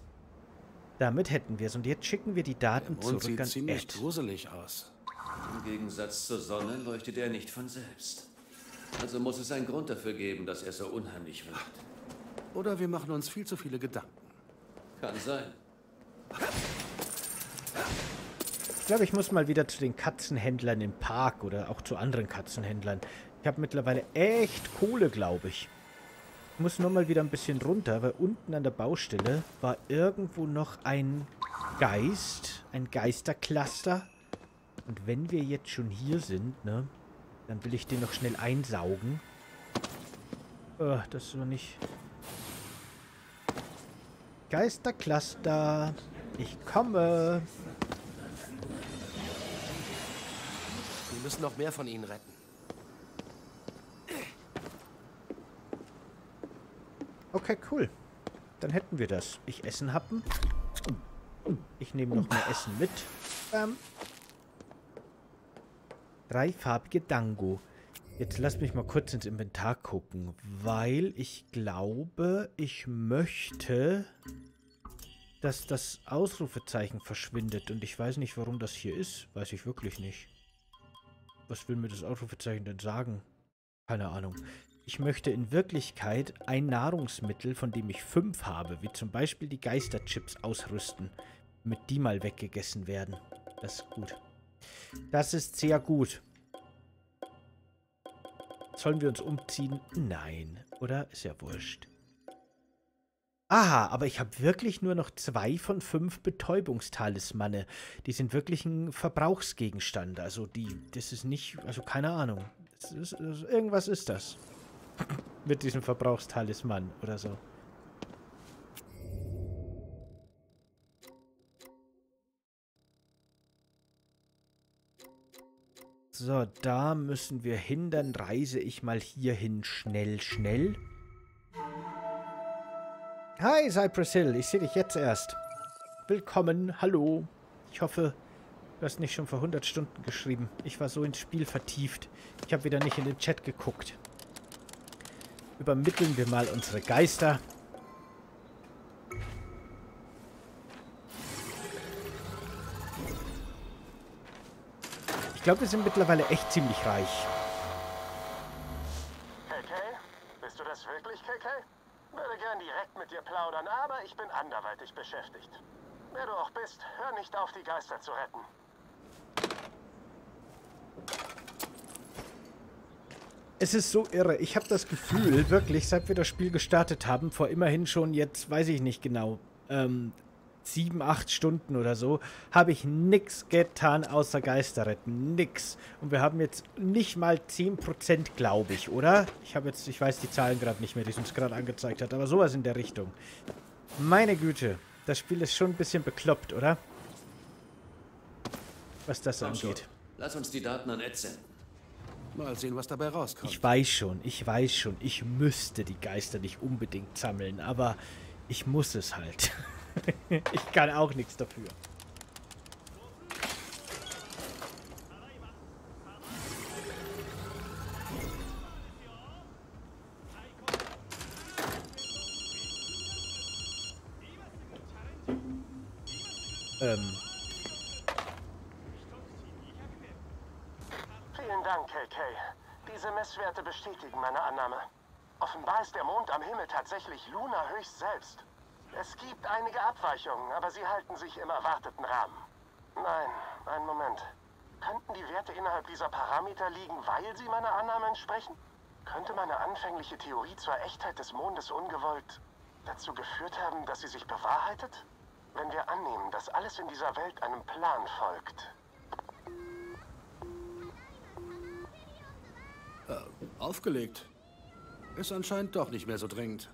Damit hätten wir es. Und jetzt schicken wir die Daten Der Mond zurück sieht an ziemlich Ed. gruselig aus. Im Gegensatz zur Sonne leuchtet er nicht von selbst. Also muss es einen Grund dafür geben, dass er so unheimlich wird. Oder wir machen uns viel zu viele Gedanken. Kann sein. Ich glaube, ich muss mal wieder zu den Katzenhändlern im Park oder auch zu anderen Katzenhändlern. Ich habe mittlerweile echt Kohle, glaube ich. Ich muss nur mal wieder ein bisschen runter, weil unten an der Baustelle war irgendwo noch ein Geist, ein Geistercluster. Und wenn wir jetzt schon hier sind, ne, dann will ich den noch schnell einsaugen. Oh, das ist noch nicht... Geistercluster. Ich komme. Wir müssen noch mehr von ihnen retten. Okay, cool. Dann hätten wir das. Ich Essen happen. Ich nehme noch mehr Essen mit. Ähm. Dreifarbige Dango. Jetzt lass mich mal kurz ins Inventar gucken, weil ich glaube, ich möchte, dass das Ausrufezeichen verschwindet. Und ich weiß nicht, warum das hier ist. Weiß ich wirklich nicht. Was will mir das Ausrufezeichen denn sagen? Keine Ahnung. Ich möchte in Wirklichkeit ein Nahrungsmittel, von dem ich fünf habe, wie zum Beispiel die Geisterchips, ausrüsten, damit die mal weggegessen werden. Das ist gut. Das ist sehr gut. Sollen wir uns umziehen? Nein. Oder? Ist ja wurscht. Aha, aber ich habe wirklich nur noch zwei von fünf Betäubungstalismane. Die sind wirklich ein Verbrauchsgegenstand. Also die, das ist nicht, also keine Ahnung. Ist, irgendwas ist das. Mit diesem Verbrauchstalisman oder so. So, da müssen wir hin. Dann reise ich mal hierhin schnell, schnell. Hi, Cypress Hill. Ich sehe dich jetzt erst. Willkommen. Hallo. Ich hoffe, du hast nicht schon vor 100 Stunden geschrieben. Ich war so ins Spiel vertieft. Ich habe wieder nicht in den Chat geguckt. Übermitteln wir mal unsere Geister. Glaube, wir sind mittlerweile echt ziemlich reich. KK? Bist du das wirklich, KK? Würde gern direkt mit dir plaudern, aber ich bin anderweitig beschäftigt. Wer du auch bist, hör nicht auf, die Geister zu retten. Es ist so irre. Ich habe das Gefühl, wirklich, seit wir das Spiel gestartet haben, vor immerhin schon jetzt, weiß ich nicht genau, ähm, sieben, acht Stunden oder so, habe ich nichts getan außer Geister retten. Nix. Und wir haben jetzt nicht mal 10%, glaube ich, oder? Ich habe jetzt, ich weiß die Zahlen gerade nicht mehr, die es uns gerade angezeigt hat, aber sowas in der Richtung. Meine Güte, das Spiel ist schon ein bisschen bekloppt, oder? Was das Komm schon. angeht. Lass uns die Daten an Ed senden. Mal sehen, was dabei rauskommt. Ich weiß schon, ich weiß schon, ich müsste die Geister nicht unbedingt sammeln, aber ich muss es halt. [laughs] [laughs] ich kann auch nichts dafür. Ähm, Vielen Dank, KK. Diese Messwerte bestätigen meine Annahme. Offenbar ist der Mond am Himmel tatsächlich Luna höchst selbst. Es gibt einige Abweichungen, aber sie halten sich im erwarteten Rahmen. Nein, einen Moment. Könnten die Werte innerhalb dieser Parameter liegen, weil sie meiner Annahme entsprechen? Könnte meine anfängliche Theorie zur Echtheit des Mondes ungewollt dazu geführt haben, dass sie sich bewahrheitet? Wenn wir annehmen, dass alles in dieser Welt einem Plan folgt, Aufgelegt. Ist anscheinend doch nicht mehr so dringend.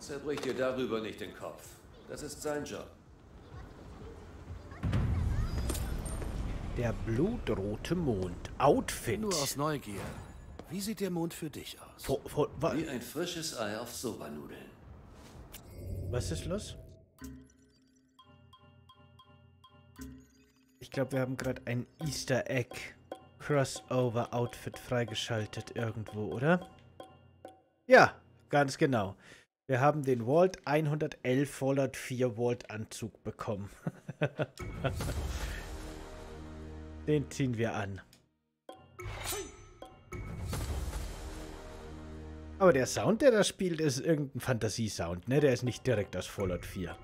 Zerbrich dir darüber nicht den Kopf. Das ist sein Job. der blutrote Mond. Outfit. Nur aus Neugier. Wie sieht der Mond für dich aus? Vor, vor, Wie ein frisches Ei auf Sobanudeln. was ist los? Ich glaube, wir haben gerade ein Easter Egg Crossover Outfit freigeschaltet irgendwo, oder? Ja, ganz genau. Wir haben den Volt 111 Fallout 4 Volt Anzug bekommen. [laughs] den ziehen wir an. Aber der Sound, der da spielt, ist irgendein Fantasiesound, ne? Der ist nicht direkt aus Fallout 4.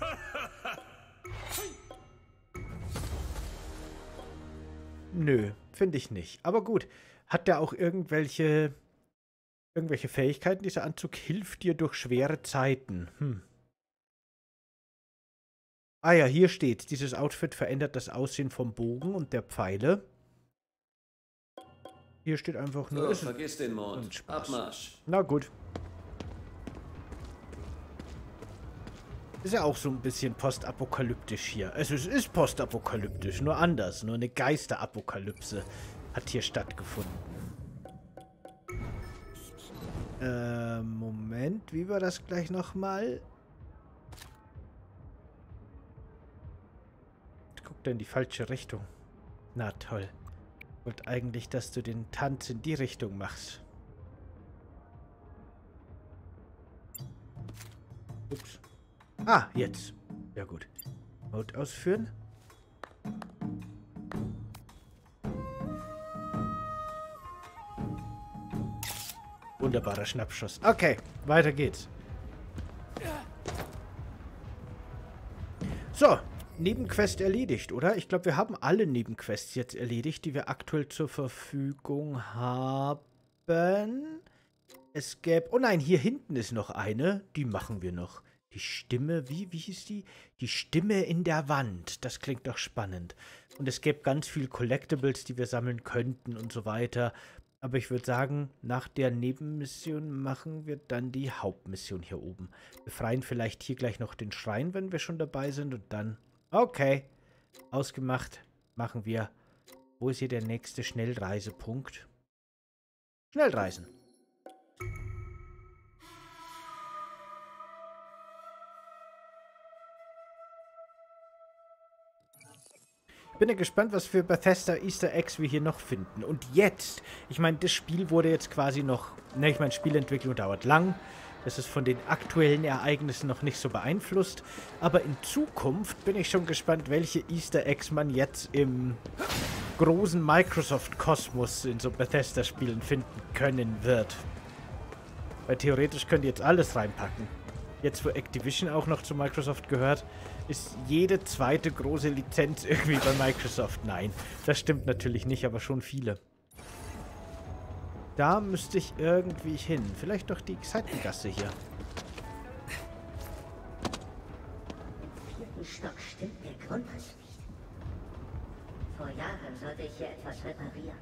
[laughs] Nö, finde ich nicht. Aber gut, hat der auch irgendwelche irgendwelche Fähigkeiten? Dieser Anzug hilft dir durch schwere Zeiten. Hm. Ah ja, hier steht, dieses Outfit verändert das Aussehen vom Bogen und der Pfeile. Hier steht einfach nur... So, vergiss den Mond. Abmarsch. Na gut. Ist ja auch so ein bisschen postapokalyptisch hier. Also es ist postapokalyptisch, nur anders. Nur eine Geisterapokalypse hat hier stattgefunden. Äh, Moment, wie war das gleich nochmal? Guck da in die falsche Richtung. Na toll. Wollte eigentlich, dass du den Tanz in die Richtung machst. Ups. Ah, jetzt. Ja gut. Mode ausführen. Wunderbarer Schnappschuss. Okay, weiter geht's. So, Nebenquest erledigt, oder? Ich glaube, wir haben alle Nebenquests jetzt erledigt, die wir aktuell zur Verfügung haben. Es gäbe... Oh nein, hier hinten ist noch eine. Die machen wir noch. Die Stimme, wie, wie hieß die? Die Stimme in der Wand. Das klingt doch spannend. Und es gäbe ganz viel Collectibles, die wir sammeln könnten und so weiter. Aber ich würde sagen, nach der Nebenmission machen wir dann die Hauptmission hier oben. Befreien vielleicht hier gleich noch den Schrein, wenn wir schon dabei sind. Und dann, okay, ausgemacht, machen wir. Wo ist hier der nächste Schnellreisepunkt? Schnellreisen. Bin ja gespannt, was für Bethesda Easter Eggs wir hier noch finden. Und jetzt, ich meine, das Spiel wurde jetzt quasi noch, ne, ich meine, Spielentwicklung dauert lang. Das ist von den aktuellen Ereignissen noch nicht so beeinflusst. Aber in Zukunft bin ich schon gespannt, welche Easter Eggs man jetzt im großen Microsoft-Kosmos in so Bethesda-Spielen finden können wird. Weil theoretisch könnt ihr jetzt alles reinpacken. Jetzt, wo Activision auch noch zu Microsoft gehört, ist jede zweite große Lizenz irgendwie bei Microsoft. Nein, das stimmt natürlich nicht, aber schon viele. Da müsste ich irgendwie hin. Vielleicht doch die Seitengasse hier. vierten Stock stimmt der Grundriss nicht. Vor Jahren sollte ich hier etwas reparieren.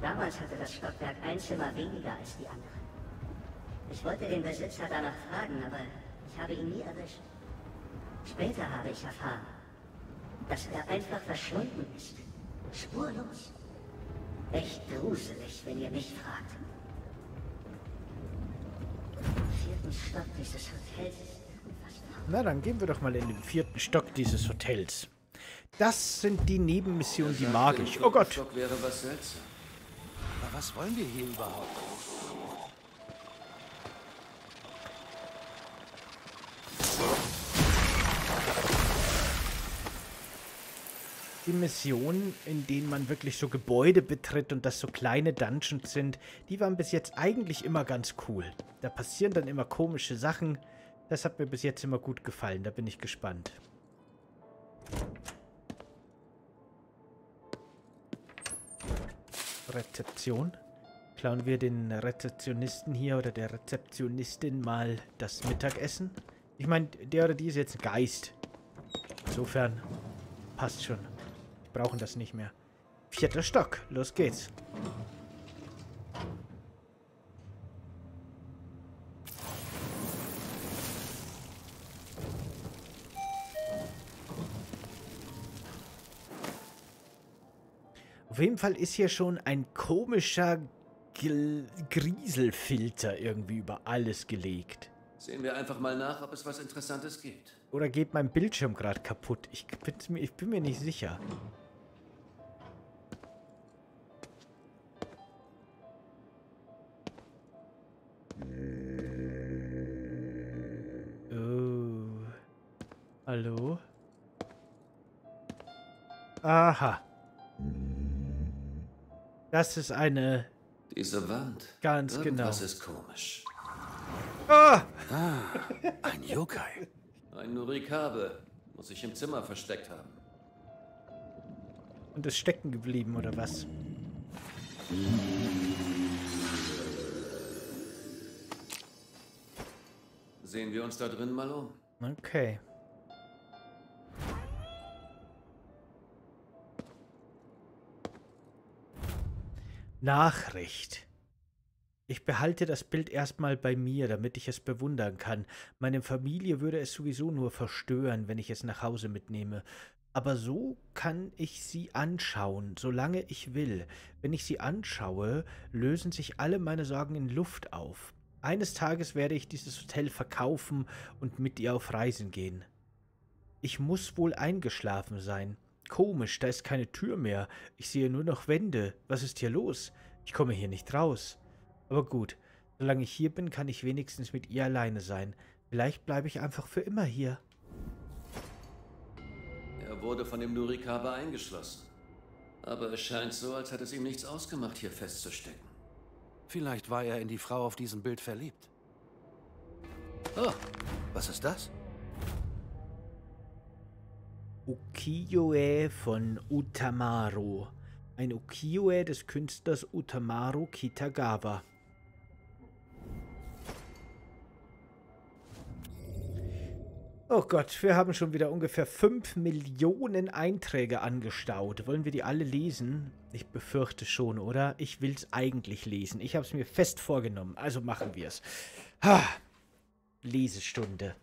Damals hatte das Stockwerk ein Zimmer weniger als die anderen. Ich wollte den Besitzer danach fragen, aber ich habe ihn nie erwischt. Später habe ich erfahren, dass er einfach verschwunden ist. Spurlos. Echt gruselig, wenn ihr mich fragt. Im vierten Stock dieses Hotels Na, dann gehen wir doch mal in den vierten Stock dieses Hotels. Das sind die Nebenmissionen, die mag ich. Oh Gott. Stock wäre was seltsam. Aber was wollen wir hier überhaupt? Die Missionen, in denen man wirklich so Gebäude betritt und das so kleine Dungeons sind, die waren bis jetzt eigentlich immer ganz cool. Da passieren dann immer komische Sachen. Das hat mir bis jetzt immer gut gefallen. Da bin ich gespannt. Rezeption. Klauen wir den Rezeptionisten hier oder der Rezeptionistin mal das Mittagessen? Ich meine, der oder die ist jetzt ein Geist. Insofern passt schon. Wir brauchen das nicht mehr. Vierter Stock. Los geht's. Auf jeden Fall ist hier schon ein komischer Gl Grieselfilter irgendwie über alles gelegt. Sehen wir einfach mal nach, ob es was Interessantes gibt. Oder geht mein Bildschirm gerade kaputt? Ich ich bin mir nicht sicher. Hallo? Aha. Das ist eine... Diese Wand. Ganz Irgendwas genau. ist komisch. Ah! Ein Yokai. Ein Nurikabe. Muss sich im Zimmer versteckt haben. Und ist stecken geblieben, oder was? Sehen wir uns da drin mal um. Okay. Nachricht. Ich behalte das Bild erstmal bei mir, damit ich es bewundern kann. Meine Familie würde es sowieso nur verstören, wenn ich es nach Hause mitnehme. Aber so kann ich sie anschauen, solange ich will. Wenn ich sie anschaue, lösen sich alle meine Sorgen in Luft auf. Eines Tages werde ich dieses Hotel verkaufen und mit ihr auf Reisen gehen. Ich muss wohl eingeschlafen sein. Komisch, da ist keine Tür mehr. Ich sehe nur noch Wände. Was ist hier los? Ich komme hier nicht raus. Aber gut, solange ich hier bin, kann ich wenigstens mit ihr alleine sein. Vielleicht bleibe ich einfach für immer hier. Er wurde von dem Nurikaba eingeschlossen. Aber es scheint so, als hätte es ihm nichts ausgemacht, hier festzustecken. Vielleicht war er in die Frau auf diesem Bild verliebt. Oh, was ist das? Ukiyo-e von Utamaro. Ein Ukiyo-e des Künstlers Utamaro Kitagawa. Oh Gott, wir haben schon wieder ungefähr 5 Millionen Einträge angestaut. Wollen wir die alle lesen? Ich befürchte schon, oder? Ich will es eigentlich lesen. Ich habe es mir fest vorgenommen. Also machen wir es. Lesestunde.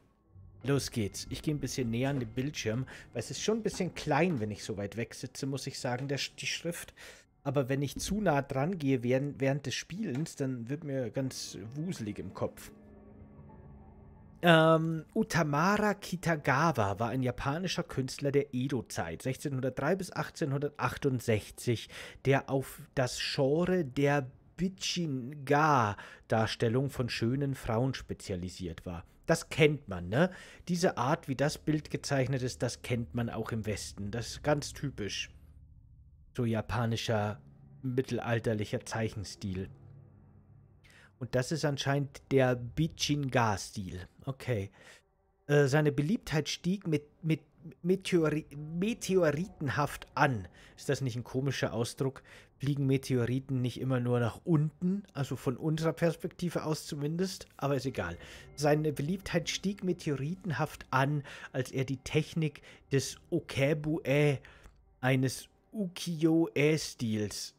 Los geht's. Ich gehe ein bisschen näher an den Bildschirm, weil es ist schon ein bisschen klein, wenn ich so weit weg sitze, muss ich sagen, der, die Schrift. Aber wenn ich zu nah dran gehe während, während des Spielens, dann wird mir ganz wuselig im Kopf. Ähm, Utamara Kitagawa war ein japanischer Künstler der Edo-Zeit, 1603 bis 1868, der auf das Genre der Bichinga-Darstellung von schönen Frauen spezialisiert war. Das kennt man, ne? Diese Art, wie das Bild gezeichnet ist, das kennt man auch im Westen. Das ist ganz typisch. So japanischer, mittelalterlicher Zeichenstil. Und das ist anscheinend der Bichinga-Stil. Okay. Äh, seine Beliebtheit stieg mit, mit Meteori meteoritenhaft an. Ist das nicht ein komischer Ausdruck? Fliegen Meteoriten nicht immer nur nach unten? Also von unserer Perspektive aus zumindest? Aber ist egal. Seine Beliebtheit stieg meteoritenhaft an, als er die Technik des Okebu-e, eines Ukiyo-e-Stils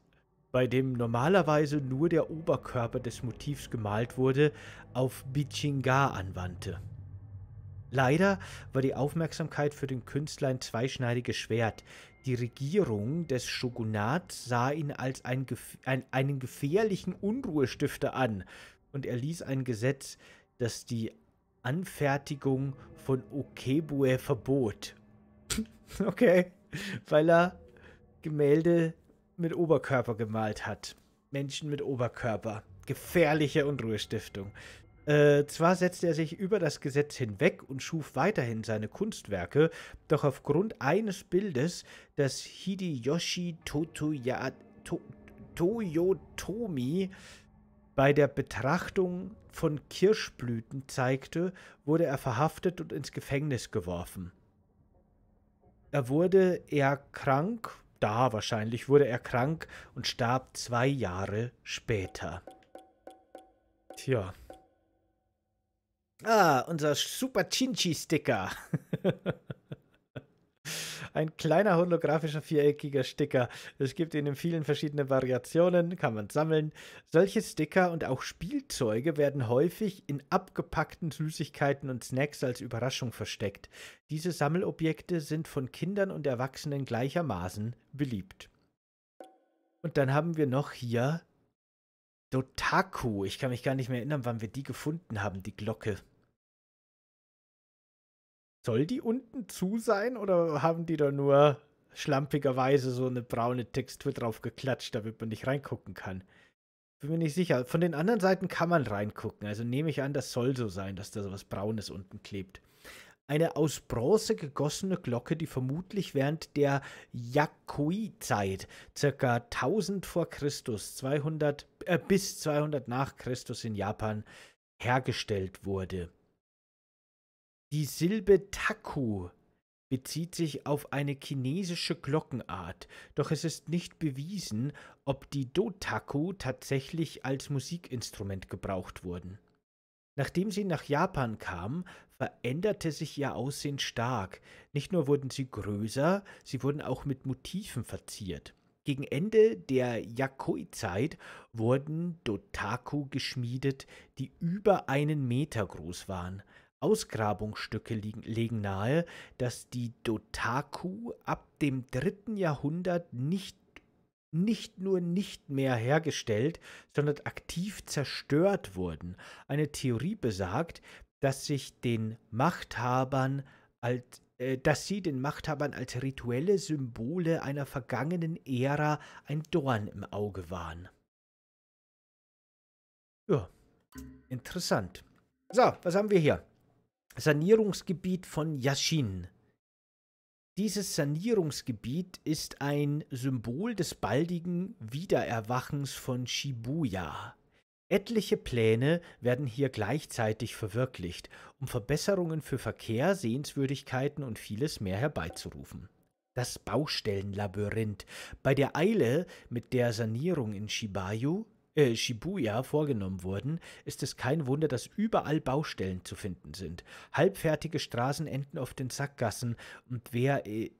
bei dem normalerweise nur der Oberkörper des Motivs gemalt wurde, auf Bichinga anwandte. Leider war die Aufmerksamkeit für den Künstler ein zweischneidiges Schwert. Die Regierung des Shogunats sah ihn als ein, ein, einen gefährlichen Unruhestifter an und erließ ein Gesetz, das die Anfertigung von Okebue verbot. [laughs] okay, weil er Gemälde mit Oberkörper gemalt hat. Menschen mit Oberkörper. Gefährliche Unruhestiftung. Äh, zwar setzte er sich über das Gesetz hinweg und schuf weiterhin seine Kunstwerke, doch aufgrund eines Bildes, das Hideyoshi Totoya, to, Toyotomi bei der Betrachtung von Kirschblüten zeigte, wurde er verhaftet und ins Gefängnis geworfen. Er wurde eher krank da wahrscheinlich wurde er krank und starb zwei Jahre später. Tja. Ah, unser Super Chinchi-Sticker. [laughs] Ein kleiner holographischer viereckiger Sticker. Es gibt ihn in vielen verschiedenen Variationen, kann man sammeln. Solche Sticker und auch Spielzeuge werden häufig in abgepackten Süßigkeiten und Snacks als Überraschung versteckt. Diese Sammelobjekte sind von Kindern und Erwachsenen gleichermaßen beliebt. Und dann haben wir noch hier Dotaku. Ich kann mich gar nicht mehr erinnern, wann wir die gefunden haben, die Glocke. Soll die unten zu sein oder haben die da nur schlampigerweise so eine braune Textur drauf geklatscht, damit man nicht reingucken kann? Bin mir nicht sicher. Von den anderen Seiten kann man reingucken. Also nehme ich an, das soll so sein, dass da so was Braunes unten klebt. Eine aus Bronze gegossene Glocke, die vermutlich während der Yakui-Zeit, circa 1000 vor Christus, 200 äh, bis 200 nach Christus in Japan, hergestellt wurde. Die Silbe Taku bezieht sich auf eine chinesische Glockenart, doch es ist nicht bewiesen, ob die Dotaku tatsächlich als Musikinstrument gebraucht wurden. Nachdem sie nach Japan kam, veränderte sich ihr Aussehen stark. Nicht nur wurden sie größer, sie wurden auch mit Motiven verziert. Gegen Ende der Yakoi-Zeit wurden Dotaku geschmiedet, die über einen Meter groß waren. Ausgrabungsstücke liegen, legen nahe, dass die Dotaku ab dem dritten Jahrhundert nicht, nicht nur nicht mehr hergestellt, sondern aktiv zerstört wurden. Eine Theorie besagt, dass sich den Machthabern als äh, dass sie den Machthabern als rituelle Symbole einer vergangenen Ära ein Dorn im Auge waren. Ja, interessant. So, was haben wir hier? Sanierungsgebiet von Yashin. Dieses Sanierungsgebiet ist ein Symbol des baldigen Wiedererwachens von Shibuya. Etliche Pläne werden hier gleichzeitig verwirklicht, um Verbesserungen für Verkehr, Sehenswürdigkeiten und vieles mehr herbeizurufen. Das Baustellenlabyrinth. Bei der Eile, mit der Sanierung in Shibayu, äh, Shibuya vorgenommen wurden, ist es kein Wunder, dass überall Baustellen zu finden sind. Halbfertige Straßen enden auf den Sackgassen und wer äh,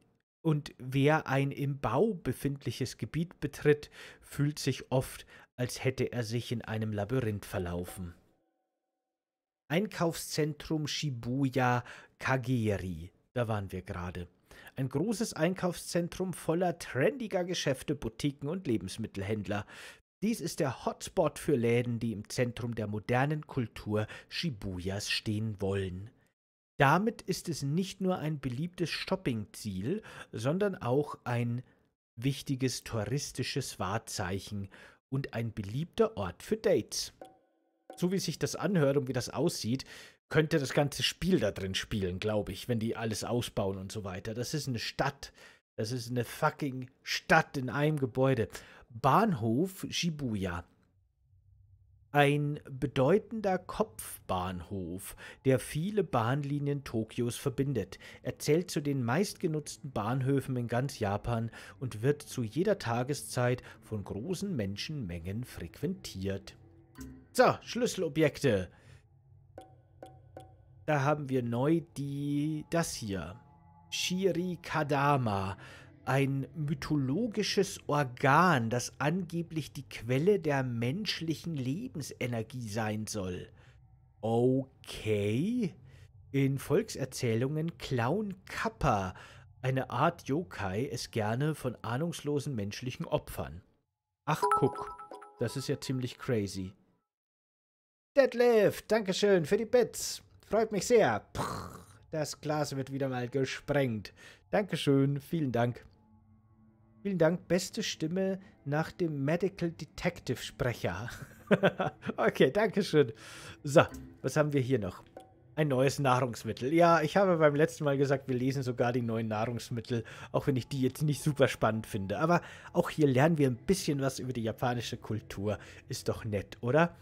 und wer ein im Bau befindliches Gebiet betritt, fühlt sich oft als hätte er sich in einem Labyrinth verlaufen. Einkaufszentrum Shibuya Kageri, da waren wir gerade. Ein großes Einkaufszentrum voller trendiger Geschäfte, Boutiquen und Lebensmittelhändler. Dies ist der Hotspot für Läden, die im Zentrum der modernen Kultur Shibuyas stehen wollen. Damit ist es nicht nur ein beliebtes Shoppingziel, sondern auch ein wichtiges touristisches Wahrzeichen und ein beliebter Ort für Dates. So wie sich das anhört und wie das aussieht, könnte das ganze Spiel da drin spielen, glaube ich, wenn die alles ausbauen und so weiter. Das ist eine Stadt. Das ist eine fucking Stadt in einem Gebäude. Bahnhof Shibuya ein bedeutender Kopfbahnhof, der viele Bahnlinien Tokios verbindet. Er zählt zu den meistgenutzten Bahnhöfen in ganz Japan und wird zu jeder Tageszeit von großen Menschenmengen frequentiert. So, Schlüsselobjekte. Da haben wir neu die das hier. Shiri Kadama, ein mythologisches Organ, das angeblich die Quelle der menschlichen Lebensenergie sein soll. Okay. In Volkserzählungen klauen Kappa, eine Art Yokai, es gerne von ahnungslosen menschlichen Opfern. Ach, guck, das ist ja ziemlich crazy. Deadlift, Dankeschön für die Bits. Freut mich sehr. Pff, das Glas wird wieder mal gesprengt. Dankeschön, vielen Dank. Vielen Dank, beste Stimme nach dem Medical Detective Sprecher. [laughs] okay, danke schön. So, was haben wir hier noch? Ein neues Nahrungsmittel. Ja, ich habe beim letzten Mal gesagt, wir lesen sogar die neuen Nahrungsmittel, auch wenn ich die jetzt nicht super spannend finde. Aber auch hier lernen wir ein bisschen was über die japanische Kultur. Ist doch nett, oder?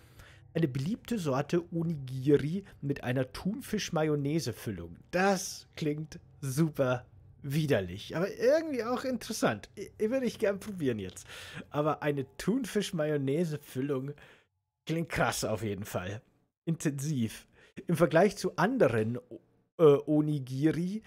Eine beliebte Sorte Onigiri mit einer Thunfisch-Mayonnaise-Füllung. Das klingt super widerlich, aber irgendwie auch interessant. Ich, würde ich gern probieren jetzt. Aber eine Thunfisch-Mayonnaise-Füllung klingt krass auf jeden Fall. Intensiv. Im Vergleich zu anderen äh, Onigiri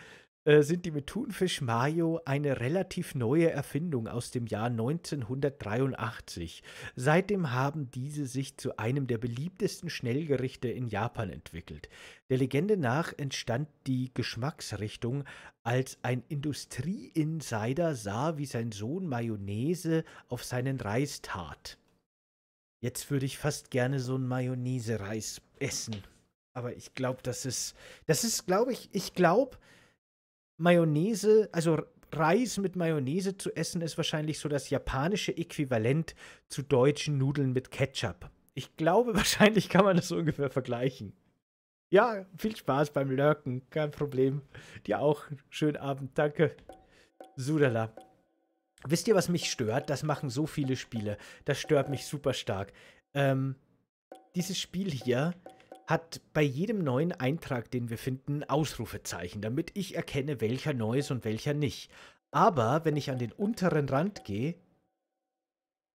sind die mit Thunfisch Mayo eine relativ neue Erfindung aus dem Jahr 1983. Seitdem haben diese sich zu einem der beliebtesten Schnellgerichte in Japan entwickelt. Der Legende nach entstand die Geschmacksrichtung, als ein Industrie-Insider sah, wie sein Sohn Mayonnaise auf seinen Reis tat. Jetzt würde ich fast gerne so einen Mayonnaise-Reis essen. Aber ich glaube, das ist, das ist, glaube ich, ich glaube, Mayonnaise, also Reis mit Mayonnaise zu essen, ist wahrscheinlich so das japanische Äquivalent zu deutschen Nudeln mit Ketchup. Ich glaube, [laughs] wahrscheinlich kann man das so ungefähr vergleichen. Ja, viel Spaß beim Lurken, kein Problem. Dir auch. Schönen Abend, danke. Sudala. Wisst ihr, was mich stört? Das machen so viele Spiele. Das stört mich super stark. Ähm, dieses Spiel hier hat bei jedem neuen Eintrag, den wir finden, Ausrufezeichen, damit ich erkenne, welcher neu ist und welcher nicht. Aber wenn ich an den unteren Rand gehe,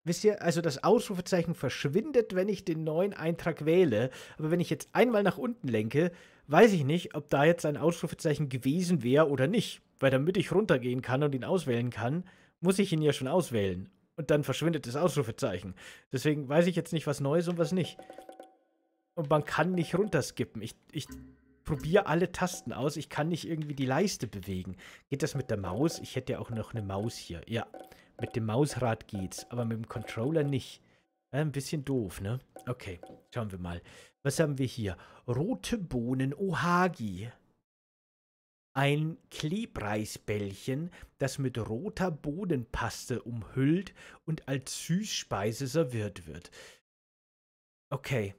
wisst ihr, also das Ausrufezeichen verschwindet, wenn ich den neuen Eintrag wähle. Aber wenn ich jetzt einmal nach unten lenke, weiß ich nicht, ob da jetzt ein Ausrufezeichen gewesen wäre oder nicht. Weil damit ich runtergehen kann und ihn auswählen kann, muss ich ihn ja schon auswählen. Und dann verschwindet das Ausrufezeichen. Deswegen weiß ich jetzt nicht, was neu ist und was nicht. Und man kann nicht runterskippen. Ich, ich probiere alle Tasten aus. Ich kann nicht irgendwie die Leiste bewegen. Geht das mit der Maus? Ich hätte ja auch noch eine Maus hier. Ja, mit dem Mausrad geht's, aber mit dem Controller nicht. Ja, ein bisschen doof, ne? Okay, schauen wir mal. Was haben wir hier? Rote Bohnen Ohagi ein Klebreisbällchen, das mit roter Bohnenpaste umhüllt und als Süßspeise serviert wird. Okay,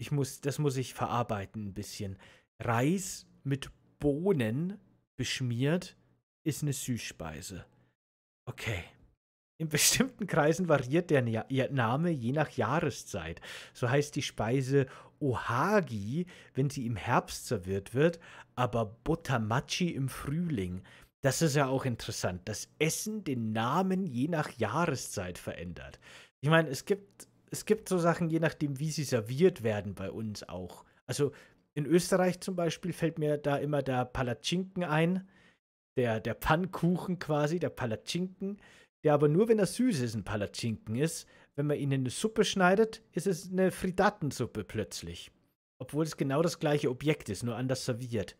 ich muss, das muss ich verarbeiten ein bisschen. Reis mit Bohnen beschmiert ist eine Süßspeise. Okay. In bestimmten Kreisen variiert der Name je nach Jahreszeit. So heißt die Speise Ohagi, wenn sie im Herbst serviert wird, aber Botamachi im Frühling. Das ist ja auch interessant, dass Essen den Namen je nach Jahreszeit verändert. Ich meine, es gibt, es gibt so Sachen, je nachdem, wie sie serviert werden, bei uns auch. Also in Österreich zum Beispiel fällt mir da immer der Palatschinken ein, der, der Pfannkuchen quasi, der Palatschinken der aber nur, wenn er süß ist, ein Palatschinken ist. Wenn man ihn in eine Suppe schneidet, ist es eine Fridatensuppe plötzlich. Obwohl es genau das gleiche Objekt ist, nur anders serviert.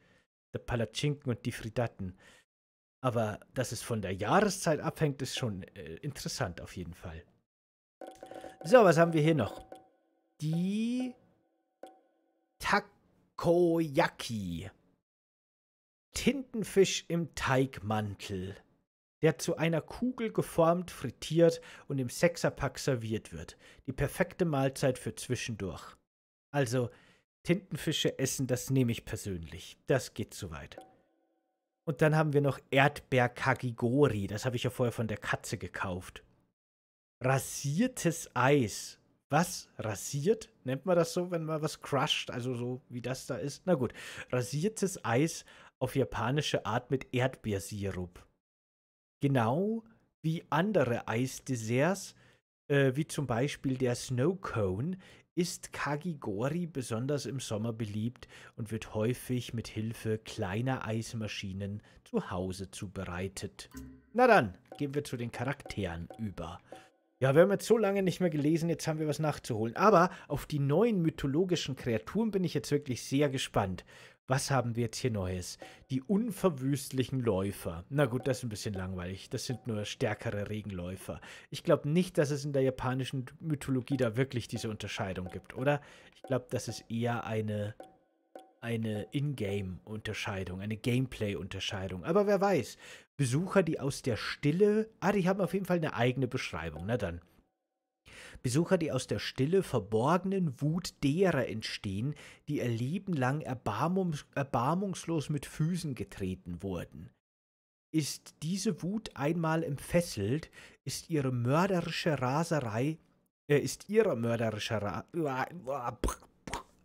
Der Palatschinken und die Fridaten. Aber dass es von der Jahreszeit abhängt, ist schon äh, interessant auf jeden Fall. So, was haben wir hier noch? Die Takoyaki. Tintenfisch im Teigmantel der zu einer Kugel geformt, frittiert und im Sechserpack serviert wird. Die perfekte Mahlzeit für zwischendurch. Also, Tintenfische essen, das nehme ich persönlich. Das geht zu weit. Und dann haben wir noch Erdbeer-Kagigori. Das habe ich ja vorher von der Katze gekauft. Rasiertes Eis. Was? Rasiert? Nennt man das so, wenn man was crusht? Also so wie das da ist? Na gut. Rasiertes Eis auf japanische Art mit Erdbeersirup. Genau wie andere Eisdesserts, äh, wie zum Beispiel der Snow Cone, ist Kagigori besonders im Sommer beliebt und wird häufig mit Hilfe kleiner Eismaschinen zu Hause zubereitet. Na dann, gehen wir zu den Charakteren über. Ja, wir haben jetzt so lange nicht mehr gelesen, jetzt haben wir was nachzuholen. Aber auf die neuen mythologischen Kreaturen bin ich jetzt wirklich sehr gespannt. Was haben wir jetzt hier Neues? Die unverwüstlichen Läufer. Na gut, das ist ein bisschen langweilig. Das sind nur stärkere Regenläufer. Ich glaube nicht, dass es in der japanischen Mythologie da wirklich diese Unterscheidung gibt, oder? Ich glaube, das ist eher eine, eine Ingame-Unterscheidung, eine Gameplay-Unterscheidung. Aber wer weiß. Besucher, die aus der Stille. Ah, die haben auf jeden Fall eine eigene Beschreibung. Na dann. Besucher, die aus der Stille verborgenen Wut derer entstehen, die ihr Leben lang erbarmungs erbarmungslos mit Füßen getreten wurden. Ist diese Wut einmal entfesselt, ist ihre mörderische Raserei, äh, ist ihrer mörderischer Ra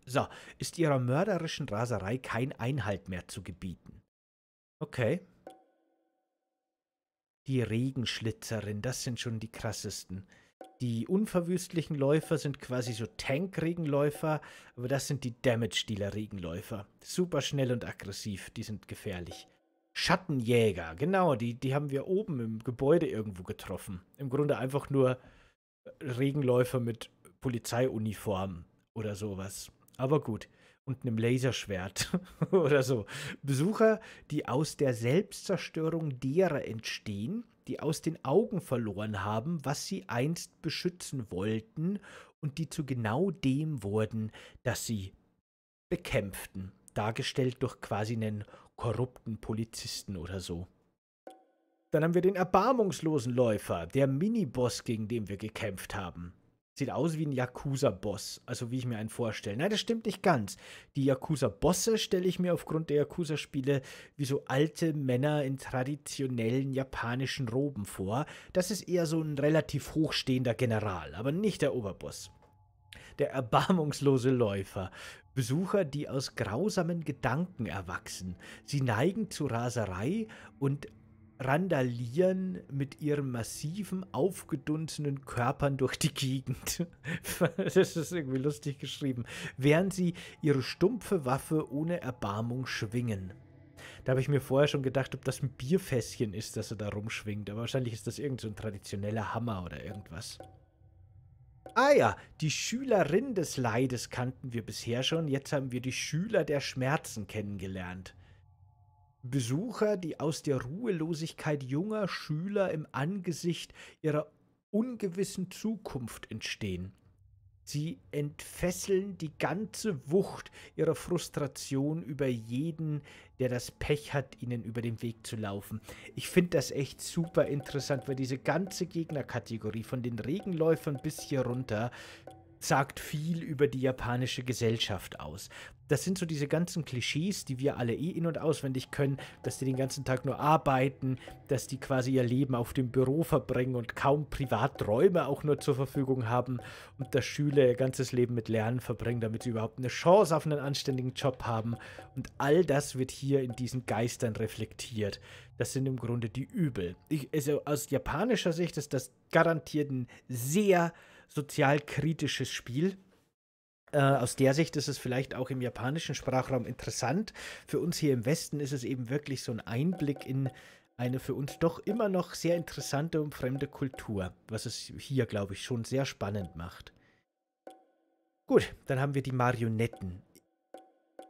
so, ist ihrer mörderischen Raserei kein Einhalt mehr zu gebieten. Okay. Die Regenschlitzerin, das sind schon die krassesten. Die unverwüstlichen Läufer sind quasi so Tank-Regenläufer, aber das sind die Damage-Dealer-Regenläufer. Super schnell und aggressiv, die sind gefährlich. Schattenjäger, genau, die, die haben wir oben im Gebäude irgendwo getroffen. Im Grunde einfach nur Regenläufer mit Polizeiuniform oder sowas. Aber gut. Und einem Laserschwert [laughs] oder so. Besucher, die aus der Selbstzerstörung derer entstehen, die aus den Augen verloren haben, was sie einst beschützen wollten und die zu genau dem wurden, das sie bekämpften, dargestellt durch quasi einen korrupten Polizisten oder so. Dann haben wir den erbarmungslosen Läufer, der Miniboss, gegen den wir gekämpft haben. Sieht aus wie ein Yakuza-Boss, also wie ich mir einen vorstelle. Nein, das stimmt nicht ganz. Die Yakuza-Bosse stelle ich mir aufgrund der Yakuza-Spiele wie so alte Männer in traditionellen japanischen Roben vor. Das ist eher so ein relativ hochstehender General, aber nicht der Oberboss. der erbarmungslose Läufer. Besucher, die aus grausamen Gedanken erwachsen. Sie neigen zu Raserei und randalieren mit ihren massiven, aufgedunsenen Körpern durch die Gegend. [laughs] das ist irgendwie lustig geschrieben. Während sie ihre stumpfe Waffe ohne Erbarmung schwingen. Da habe ich mir vorher schon gedacht, ob das ein Bierfässchen ist, das er da rumschwingt. Aber wahrscheinlich ist das irgendein so traditioneller Hammer oder irgendwas. Ah ja, die Schülerin des Leides kannten wir bisher schon. Jetzt haben wir die Schüler der Schmerzen kennengelernt. Besucher, die aus der Ruhelosigkeit junger Schüler im Angesicht ihrer ungewissen Zukunft entstehen. Sie entfesseln die ganze Wucht ihrer Frustration über jeden, der das Pech hat, ihnen über den Weg zu laufen. Ich finde das echt super interessant, weil diese ganze Gegnerkategorie von den Regenläufern bis hier runter sagt viel über die japanische Gesellschaft aus. Das sind so diese ganzen Klischees, die wir alle eh in- und auswendig können, dass die den ganzen Tag nur arbeiten, dass die quasi ihr Leben auf dem Büro verbringen und kaum Privaträume auch nur zur Verfügung haben und dass Schüler ihr ganzes Leben mit Lernen verbringen, damit sie überhaupt eine Chance auf einen anständigen Job haben. Und all das wird hier in diesen Geistern reflektiert. Das sind im Grunde die Übel. Ich, also aus japanischer Sicht ist das garantiert ein sehr sozialkritisches Spiel. Äh, aus der Sicht ist es vielleicht auch im japanischen Sprachraum interessant. Für uns hier im Westen ist es eben wirklich so ein Einblick in eine für uns doch immer noch sehr interessante und fremde Kultur, was es hier, glaube ich, schon sehr spannend macht. Gut, dann haben wir die Marionetten.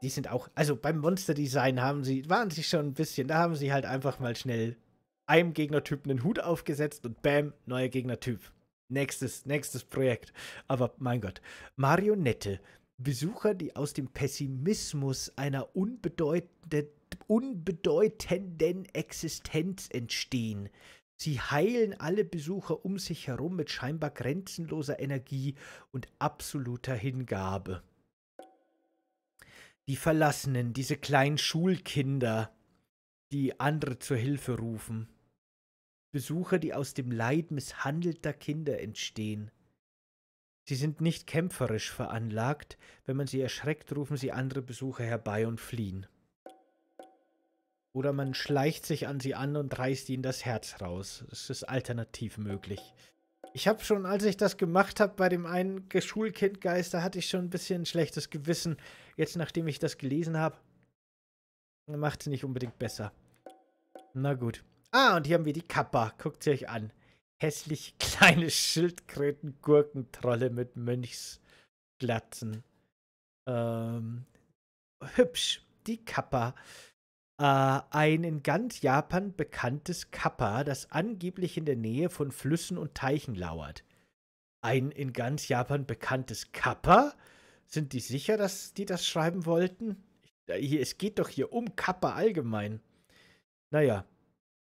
Die sind auch, also beim Monsterdesign haben sie, waren sie schon ein bisschen, da haben sie halt einfach mal schnell einem Gegnertyp einen Hut aufgesetzt und bam, neuer Gegnertyp. Nächstes, nächstes Projekt. Aber mein Gott. Marionette. Besucher, die aus dem Pessimismus einer unbedeutenden, unbedeutenden Existenz entstehen. Sie heilen alle Besucher um sich herum mit scheinbar grenzenloser Energie und absoluter Hingabe. Die Verlassenen, diese kleinen Schulkinder, die andere zur Hilfe rufen. Besucher, die aus dem Leid misshandelter Kinder entstehen. Sie sind nicht kämpferisch veranlagt, wenn man sie erschreckt, rufen sie andere Besucher herbei und fliehen. Oder man schleicht sich an sie an und reißt ihnen das Herz raus. Das ist alternativ möglich. Ich habe schon, als ich das gemacht habe bei dem einen Schulkindgeist, da hatte ich schon ein bisschen ein schlechtes Gewissen. Jetzt, nachdem ich das gelesen habe, macht es nicht unbedingt besser. Na gut. Ah, und hier haben wir die Kappa. Guckt sie euch an. Hässlich [laughs] kleine Schildkröten-Gurkentrolle mit Mönchsglatzen. Ähm, hübsch. Die Kappa. Äh, ein in ganz Japan bekanntes Kappa, das angeblich in der Nähe von Flüssen und Teichen lauert. Ein in ganz Japan bekanntes Kappa? Sind die sicher, dass die das schreiben wollten? Hier, es geht doch hier um Kappa allgemein. Naja,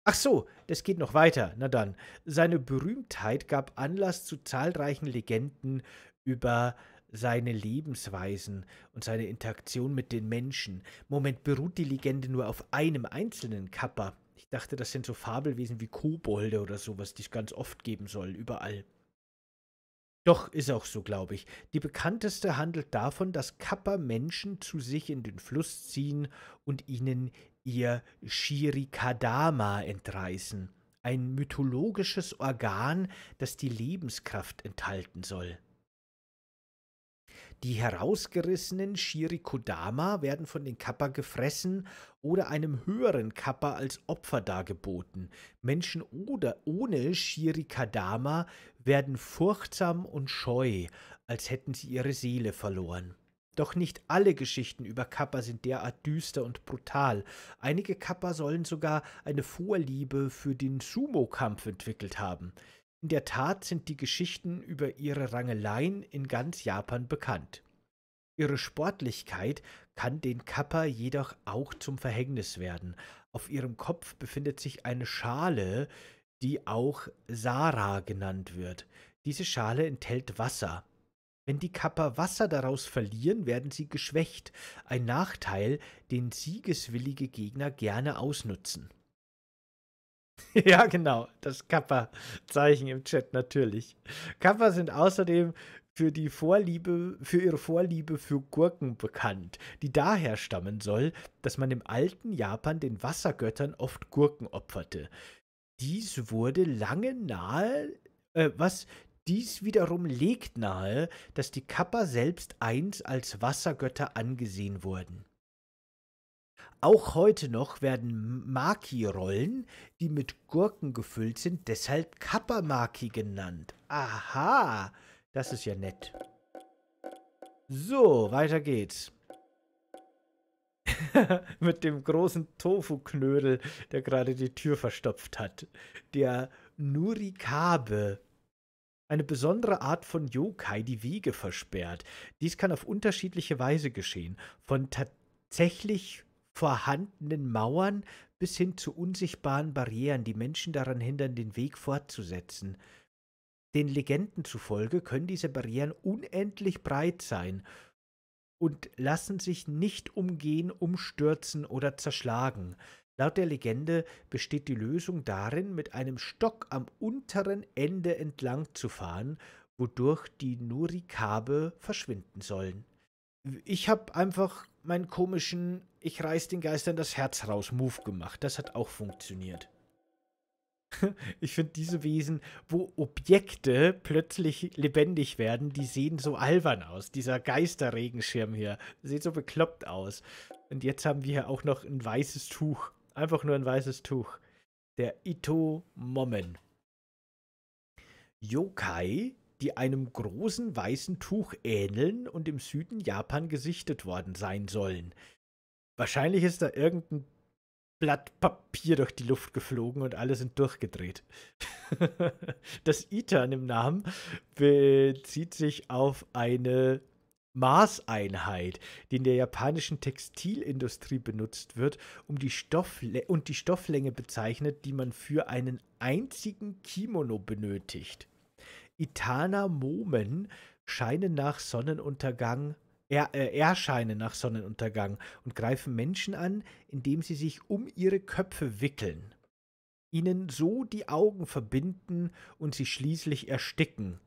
Ach so, das geht noch weiter. Na dann. Seine Berühmtheit gab Anlass zu zahlreichen Legenden über seine Lebensweisen und seine Interaktion mit den Menschen. Moment, beruht die Legende nur auf einem einzelnen Kappa? Ich dachte, das sind so Fabelwesen wie Kobolde oder sowas, die es ganz oft geben soll, überall. Doch, ist auch so, glaube ich. Die bekannteste handelt davon, dass Kappa Menschen zu sich in den Fluss ziehen und ihnen ihr Shirikadama entreißen, ein mythologisches Organ, das die Lebenskraft enthalten soll. Die herausgerissenen Shirikodama werden von den Kappa gefressen oder einem höheren Kappa als Opfer dargeboten. Menschen oder ohne Shirikadama werden furchtsam und scheu, als hätten sie ihre Seele verloren. Doch nicht alle Geschichten über Kappa sind derart düster und brutal. Einige Kappa sollen sogar eine Vorliebe für den Sumo-Kampf entwickelt haben. In der Tat sind die Geschichten über ihre Rangeleien in ganz Japan bekannt. Ihre Sportlichkeit kann den Kappa jedoch auch zum Verhängnis werden. Auf ihrem Kopf befindet sich eine Schale, die auch Sara genannt wird. Diese Schale enthält Wasser. Wenn die Kappa Wasser daraus verlieren, werden sie geschwächt, ein Nachteil, den siegeswillige Gegner gerne ausnutzen. [laughs] ja, genau, das Kappa-Zeichen im Chat natürlich. Kappa sind außerdem für die Vorliebe, für ihre Vorliebe für Gurken bekannt, die daher stammen soll, dass man im alten Japan den Wassergöttern oft Gurken opferte. Dies wurde lange nahe, äh, was dies wiederum legt nahe, dass die Kappa selbst einst als Wassergötter angesehen wurden. Auch heute noch werden Maki-Rollen, die mit Gurken gefüllt sind, deshalb Kappa-Maki genannt. Aha, das ist ja nett. So, weiter geht's. [laughs] mit dem großen Tofu-Knödel, der gerade die Tür verstopft hat. Der Nurikabe. Eine besondere Art von Yokai, die Wege versperrt. Dies kann auf unterschiedliche Weise geschehen. Von tatsächlich vorhandenen Mauern bis hin zu unsichtbaren Barrieren, die Menschen daran hindern, den Weg fortzusetzen. Den Legenden zufolge können diese Barrieren unendlich breit sein und lassen sich nicht umgehen, umstürzen oder zerschlagen. Laut der Legende besteht die Lösung darin, mit einem Stock am unteren Ende entlang zu fahren, wodurch die Nurikabe verschwinden sollen. Ich habe einfach meinen komischen Ich reiß den Geistern das Herz raus Move gemacht. Das hat auch funktioniert. [laughs] Ich finde diese Wesen, wo Objekte plötzlich lebendig werden, die sehen so albern aus. Dieser Geisterregenschirm hier sieht so bekloppt aus. Und jetzt haben wir hier auch noch ein weißes Tuch. Einfach nur ein weißes Tuch. Der Ito Mommen. Yokai die einem großen weißen Tuch ähneln und im Süden Japan gesichtet worden sein sollen. Wahrscheinlich ist da irgendein Blatt Papier durch die Luft geflogen und alle sind durchgedreht. [laughs] das Itan im Namen bezieht sich auf eine Maßeinheit, die in der japanischen Textilindustrie benutzt wird, um die und die Stofflänge bezeichnet, die man für einen einzigen Kimono benötigt. Itana-Momen scheinen nach Sonnenuntergang er, äh, erscheinen nach Sonnenuntergang und greifen Menschen an, indem sie sich um ihre Köpfe wickeln, ihnen so die Augen verbinden und sie schließlich ersticken,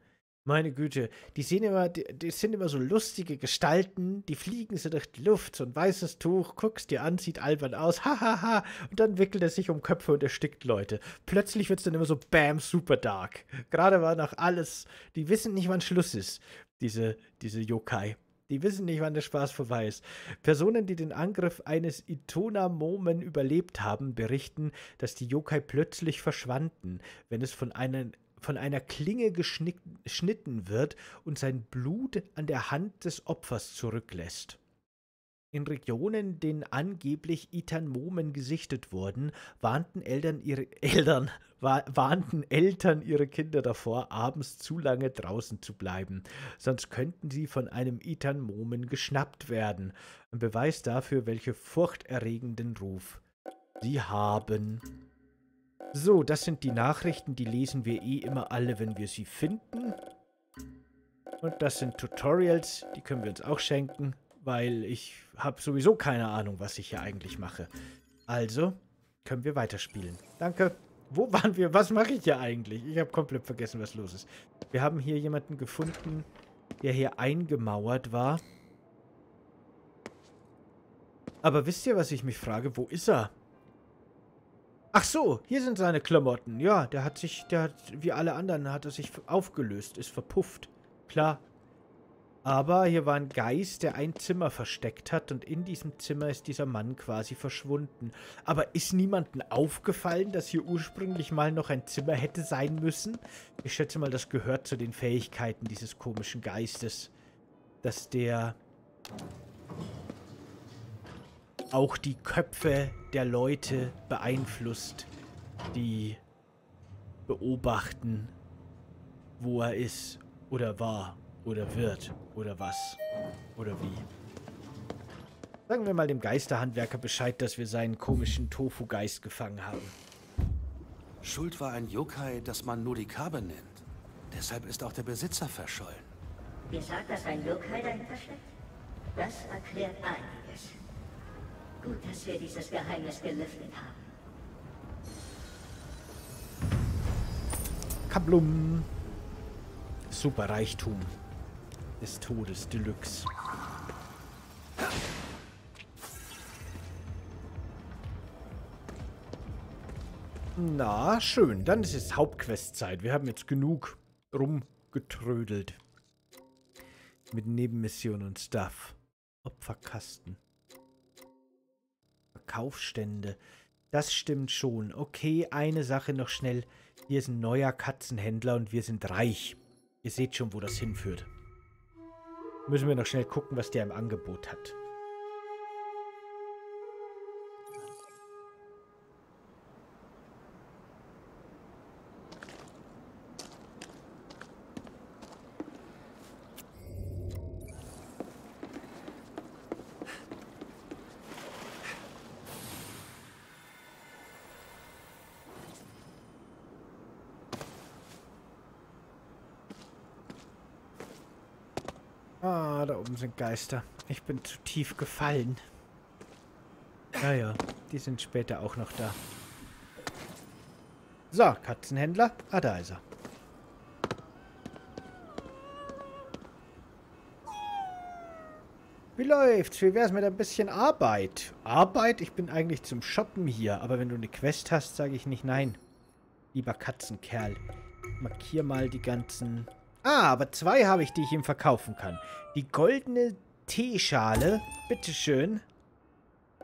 meine Güte, die sehen immer, die, die, sind immer so lustige Gestalten, die fliegen so durch die Luft, so ein weißes Tuch, guckst dir an, sieht albern aus, hahaha, ha, ha, und dann wickelt er sich um Köpfe und erstickt Leute. Plötzlich wird es dann immer so bam, super dark. Gerade war noch alles, die wissen nicht, wann Schluss ist, diese, diese Yokai. Die wissen nicht, wann der Spaß vorbei ist. Personen, die den Angriff eines Itona-Momen überlebt haben, berichten, dass die Yokai plötzlich verschwanden, wenn es von einer von einer Klinge geschnitten wird und sein Blut an der Hand des Opfers zurücklässt. In Regionen, denen angeblich Itan-Momen gesichtet wurden, warnten Eltern ihre [laughs] Eltern, warnten Eltern ihre Kinder davor, abends zu lange draußen zu bleiben, sonst könnten sie von einem Itan-Momen geschnappt werden. Ein Beweis dafür, welche furchterregenden Ruf sie haben. So, das sind die Nachrichten, die lesen wir eh immer alle, wenn wir sie finden. Und das sind Tutorials, die können wir uns auch schenken, weil ich habe sowieso keine Ahnung, was ich hier eigentlich mache. Also können wir weiterspielen. Danke. Wo waren wir? Was mache ich hier eigentlich? Ich habe komplett vergessen, was los ist. Wir haben hier jemanden gefunden, der hier eingemauert war. Aber wisst ihr, was ich mich frage? Wo ist er? Ach so, hier sind seine Klamotten. Ja, der hat sich, der hat, wie alle anderen, hat er sich aufgelöst, ist verpufft. Klar. Aber hier war ein Geist, der ein Zimmer versteckt hat und in diesem Zimmer ist dieser Mann quasi verschwunden. Aber ist niemandem aufgefallen, dass hier ursprünglich mal noch ein Zimmer hätte sein müssen? Ich schätze mal, das gehört zu den Fähigkeiten dieses komischen Geistes. Dass der auch die Köpfe der Leute beeinflusst, die beobachten, wo er ist oder war oder wird oder was oder wie. Sagen wir mal dem Geisterhandwerker Bescheid, dass wir seinen komischen Tofu-Geist gefangen haben. Schuld war ein Yokai, das man Nurikabe nennt. Deshalb ist auch der Besitzer verschollen. Ihr sagt, dass ein Yokai dahinter steckt? Das erklärt einiges. Gut, dass wir dieses Geheimnis gelüftet haben. Kablum. Super Reichtum. Des Todes Deluxe. Na, schön. Dann ist es Hauptquestzeit. Wir haben jetzt genug rumgetrödelt. Mit Nebenmissionen und Stuff. Opferkasten. Verkaufsstände. Das stimmt schon. Okay, eine Sache noch schnell. Hier ist ein neuer Katzenhändler und wir sind reich. Ihr seht schon, wo das hinführt. Müssen wir noch schnell gucken, was der im Angebot hat. Ah, da oben sind Geister. Ich bin zu tief gefallen. Naja, die sind später auch noch da. So, Katzenhändler. Ah, da ist er. Wie läuft's? Wie wär's mit ein bisschen Arbeit? Arbeit? Ich bin eigentlich zum Shoppen hier. Aber wenn du eine Quest hast, sage ich nicht nein. Lieber Katzenkerl. Markier mal die ganzen Ah, aber zwei habe ich, die ich ihm verkaufen kann. Die goldene Teeschale, bitteschön.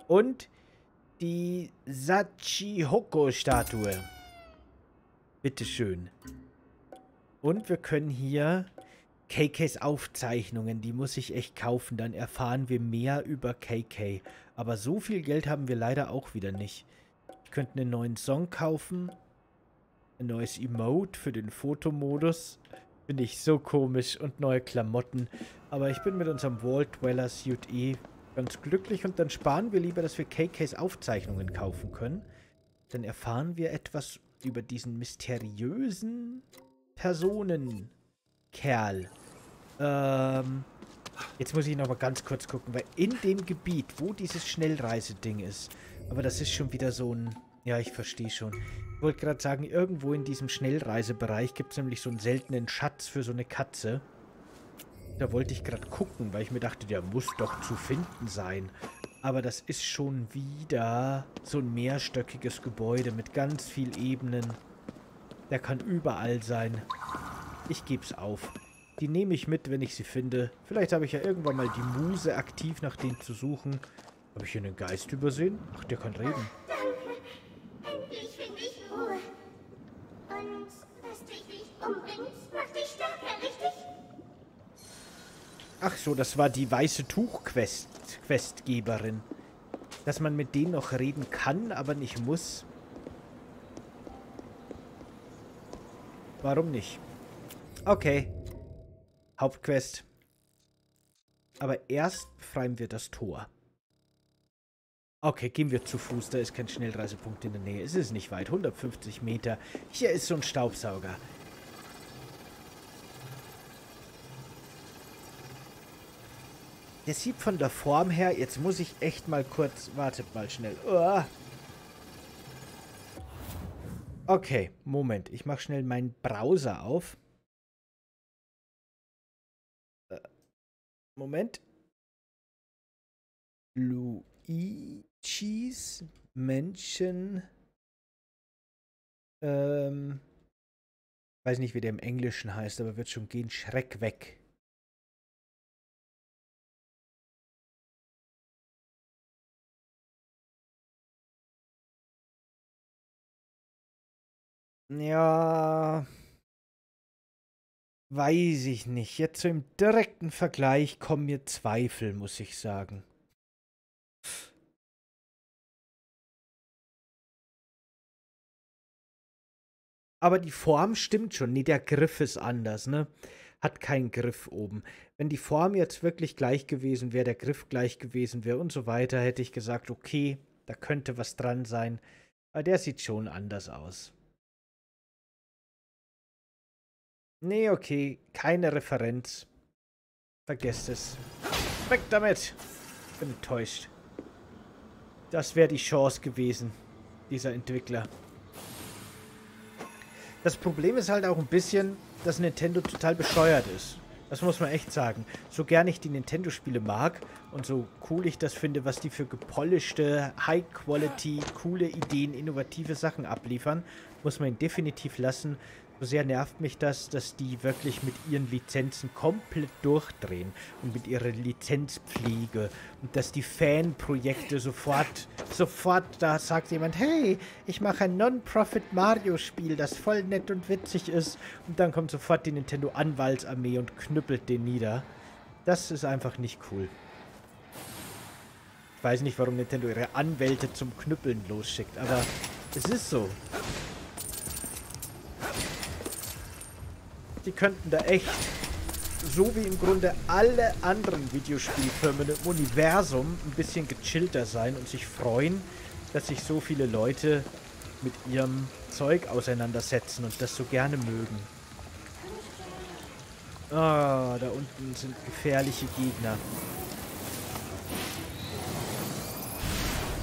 Und die Sachihoko-Statue. Bitteschön. Und wir können hier KKs Aufzeichnungen, die muss ich echt kaufen. Dann erfahren wir mehr über KK. Aber so viel Geld haben wir leider auch wieder nicht. Ich könnte einen neuen Song kaufen. Ein neues Emote für den Fotomodus. Finde ich so komisch und neue Klamotten. Aber ich bin mit unserem Wall Dweller Suit eh ganz glücklich und dann sparen wir lieber, dass wir KKs Aufzeichnungen kaufen können. Dann erfahren wir etwas über diesen mysteriösen Personenkerl. Ähm, jetzt muss ich nochmal ganz kurz gucken, weil in dem Gebiet, wo dieses Schnellreiseding ist, aber das ist schon wieder so ein... Ja, ich verstehe schon. Ich wollte gerade sagen, irgendwo in diesem Schnellreisebereich gibt es nämlich so einen seltenen Schatz für so eine Katze. Da wollte ich gerade gucken, weil ich mir dachte, der muss doch zu finden sein. Aber das ist schon wieder so ein mehrstöckiges Gebäude mit ganz viel Ebenen. Der kann überall sein. Ich gebe es auf. Die nehme ich mit, wenn ich sie finde. Vielleicht habe ich ja irgendwann mal die Muse aktiv nach denen zu suchen. Habe ich hier einen Geist übersehen? Ach, der kann reden. Ach so, das war die weiße Tuch-Questgeberin. Dass man mit denen noch reden kann, aber nicht muss. Warum nicht? Okay. Hauptquest. Aber erst befreien wir das Tor. Okay, gehen wir zu Fuß. Da ist kein Schnellreisepunkt in der Nähe. Es ist nicht weit. 150 Meter. Hier ist so ein Staubsauger. Der sieht von der Form her, jetzt muss ich echt mal kurz, wartet mal schnell. Oh. Okay, Moment, ich mache schnell meinen Browser auf. Äh, Moment. Luigi's Menschen. Ähm, weiß nicht, wie der im Englischen heißt, aber wird schon gehen. Schreck weg. Ja. Weiß ich nicht. Jetzt so im direkten Vergleich kommen mir Zweifel, muss ich sagen. Aber die Form stimmt schon. Nee, der Griff ist anders, ne? Hat keinen Griff oben. Wenn die Form jetzt wirklich gleich gewesen wäre, der Griff gleich gewesen wäre und so weiter, hätte ich gesagt, okay, da könnte was dran sein. Aber der sieht schon anders aus. Nee, okay. Keine Referenz. Vergesst es. Weg damit. Bin enttäuscht. Das wäre die Chance gewesen, dieser Entwickler. Das Problem ist halt auch ein bisschen, dass Nintendo total bescheuert ist. Das muss man echt sagen. So gern ich die Nintendo-Spiele mag und so cool ich das finde, was die für gepolischte, High-Quality, coole Ideen, innovative Sachen abliefern, muss man ihn definitiv lassen. So sehr nervt mich das, dass die wirklich mit ihren Lizenzen komplett durchdrehen und mit ihrer Lizenzpflege und dass die Fanprojekte sofort, sofort, da sagt jemand, hey, ich mache ein Non-Profit Mario-Spiel, das voll nett und witzig ist und dann kommt sofort die Nintendo Anwaltsarmee und knüppelt den nieder. Das ist einfach nicht cool. Ich weiß nicht, warum Nintendo ihre Anwälte zum Knüppeln losschickt, aber es ist so. Die könnten da echt, so wie im Grunde alle anderen Videospielfirmen im Universum, ein bisschen gechillter sein und sich freuen, dass sich so viele Leute mit ihrem Zeug auseinandersetzen und das so gerne mögen. Ah, oh, da unten sind gefährliche Gegner.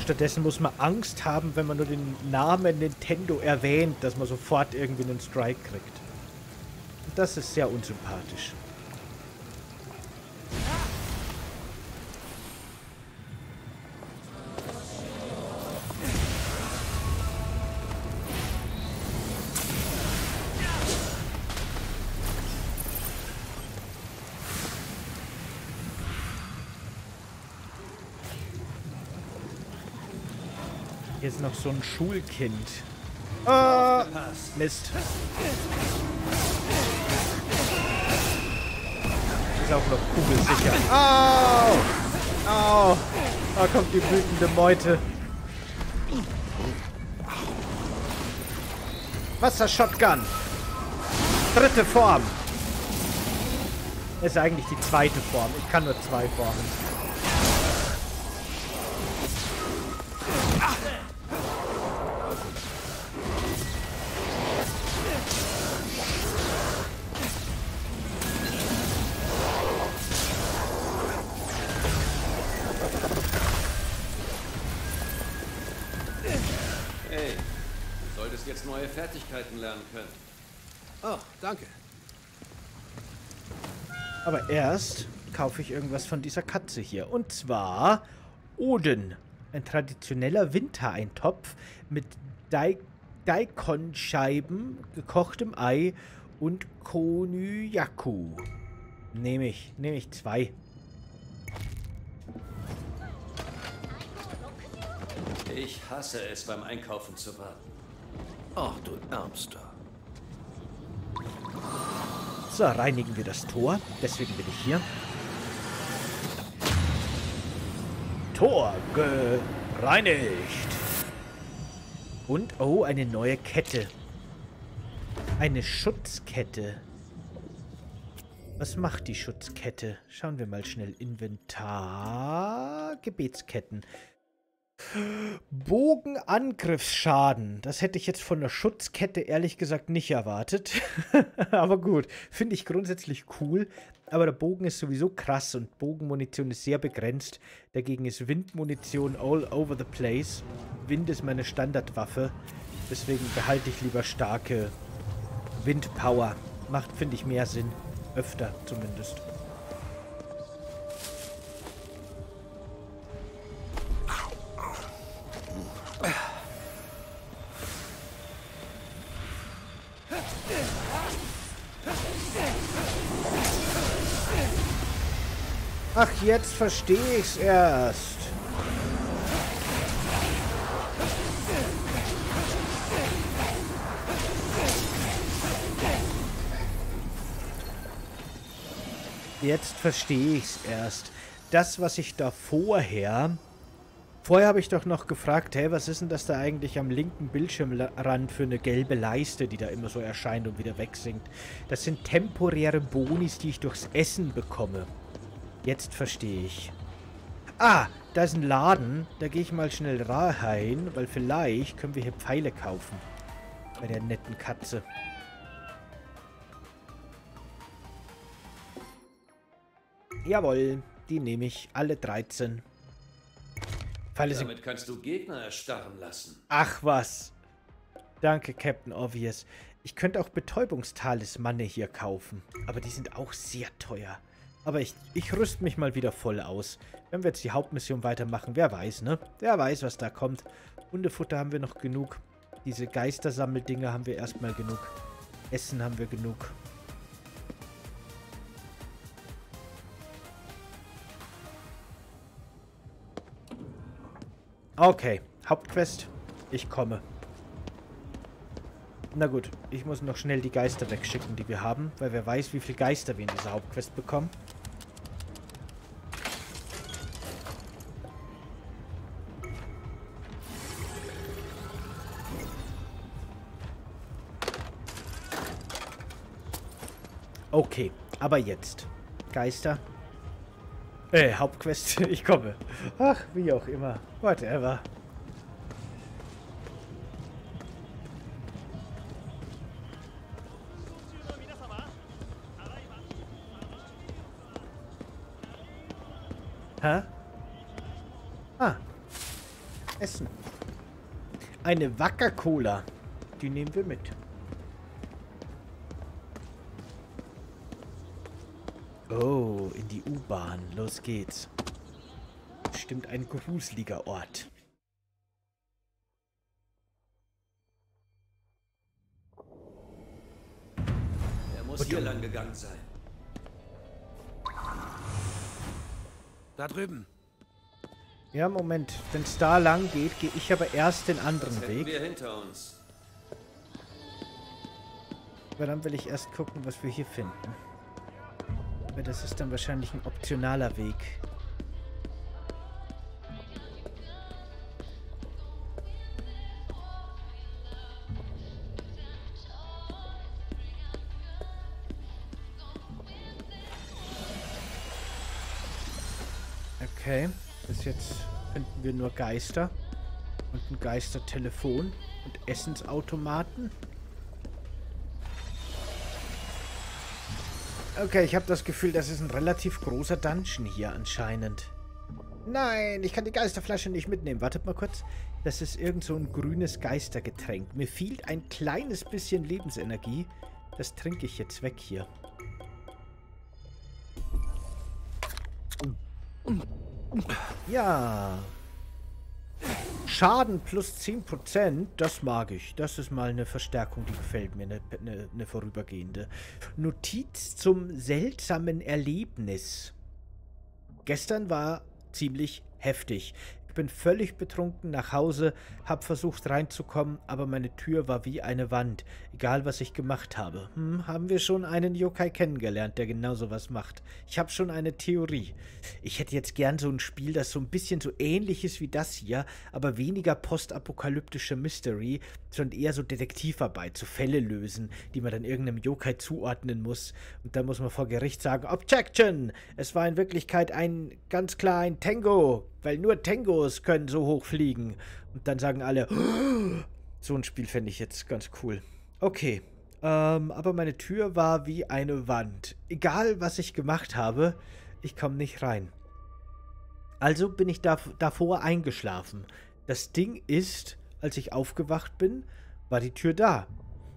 Stattdessen muss man Angst haben, wenn man nur den Namen Nintendo erwähnt, dass man sofort irgendwie einen Strike kriegt. Das ist sehr unsympathisch. Hier ist noch so ein Schulkind. Ah, Mist. Ist auch noch kugelsicher. Au! Au! Da kommt die wütende Meute. Wassershotgun. Dritte Form. Das ist eigentlich die zweite Form. Ich kann nur zwei Formen. Fertigkeiten lernen können. Oh, danke. Aber erst kaufe ich irgendwas von dieser Katze hier. Und zwar Oden. Ein traditioneller Wintereintopf mit Daikon-Scheiben, gekochtem Ei und Konyaku. Nehme ich. Nehme ich zwei. Ich hasse es, beim Einkaufen zu warten. Ach, du Ärmster. So, reinigen wir das Tor. Deswegen bin ich hier. Tor gereinigt. Und, oh, eine neue Kette. Eine Schutzkette. Was macht die Schutzkette? Schauen wir mal schnell. Inventar. Gebetsketten. Bogenangriffsschaden. Das hätte ich jetzt von der Schutzkette ehrlich gesagt nicht erwartet. [laughs] Aber gut, finde ich grundsätzlich cool. Aber der Bogen ist sowieso krass und Bogenmunition ist sehr begrenzt. Dagegen ist Windmunition all over the place. Wind ist meine Standardwaffe. Deswegen behalte ich lieber starke Windpower. Macht, finde ich, mehr Sinn. Öfter zumindest. Ach, jetzt verstehe ich's erst. Jetzt verstehe ich's erst. Das, was ich da vorher... Vorher habe ich doch noch gefragt, hey, was ist denn das da eigentlich am linken Bildschirmrand für eine gelbe Leiste, die da immer so erscheint und wieder wegsinkt? Das sind temporäre Bonis, die ich durchs Essen bekomme. Jetzt verstehe ich. Ah, da ist ein Laden. Da gehe ich mal schnell rein, weil vielleicht können wir hier Pfeile kaufen. Bei der netten Katze. Jawohl, die nehme ich. Alle 13. Pfeile Damit kannst du Gegner erstarren lassen. Ach was. Danke, Captain Obvious. Ich könnte auch Betäubungstalismanne hier kaufen. Aber die sind auch sehr teuer. Aber ich, ich rüste mich mal wieder voll aus. Wenn wir jetzt die Hauptmission weitermachen, wer weiß, ne? Wer weiß, was da kommt. Hundefutter haben wir noch genug. Diese Geistersammeldinger haben wir erstmal genug. Essen haben wir genug. Okay, Hauptquest. Ich komme. Na gut, ich muss noch schnell die Geister wegschicken, die wir haben, weil wer weiß, wie viele Geister wir in dieser Hauptquest bekommen. Okay, aber jetzt. Geister. Äh, Hauptquest, [laughs] ich komme. Ach, wie auch immer. Whatever. Hä? Ah. Essen. Eine Wacker-Cola. Die nehmen wir mit. Oh, in die U-Bahn. Los geht's. Bestimmt ein gruseliger Ort. Er muss hier lang gegangen sein. Da drüben. Ja, Moment. Wenn es da lang geht, gehe ich aber erst den anderen Das Weg. wir hinter uns. Aber dann will ich erst gucken, was wir hier finden. Weil das ist dann wahrscheinlich ein optionaler Weg. Okay, bis jetzt finden wir nur Geister und ein Geistertelefon und Essensautomaten. Okay, ich habe das Gefühl, das ist ein relativ großer Dungeon hier anscheinend. Nein, ich kann die Geisterflasche nicht mitnehmen. Wartet mal kurz. Das ist irgend so ein grünes Geistergetränk. Mir fehlt ein kleines bisschen Lebensenergie. Das trinke ich jetzt weg hier. Ja. Schaden plus 10%, das mag ich. Das ist mal eine Verstärkung, die gefällt mir, eine, eine, eine vorübergehende. Notiz zum seltsamen Erlebnis. Gestern war ziemlich heftig. Bin völlig betrunken nach Hause, hab versucht reinzukommen, aber meine Tür war wie eine Wand, egal was ich gemacht habe. Hm, haben wir schon einen Yokai kennengelernt, der genau sowas macht. Ich habe schon eine Theorie. Ich hätte jetzt gern so ein Spiel, das so ein bisschen so ähnlich ist wie das hier, aber weniger postapokalyptische Mystery, sondern eher so Detektivarbeit, so Fälle lösen, die man dann irgendeinem Yokai zuordnen muss. Und dann muss man vor Gericht sagen, Objection! Es war in Wirklichkeit ein, ganz klar ein Tango, weil nur Tangos können so hoch fliegen. Und dann sagen alle, so ein Spiel fände ich jetzt ganz cool. Okay, ähm, aber meine Tür war wie eine Wand. Egal, was ich gemacht habe, ich komme nicht rein. Also bin ich da, davor eingeschlafen. Das Ding ist, als ich aufgewacht bin, war die Tür da.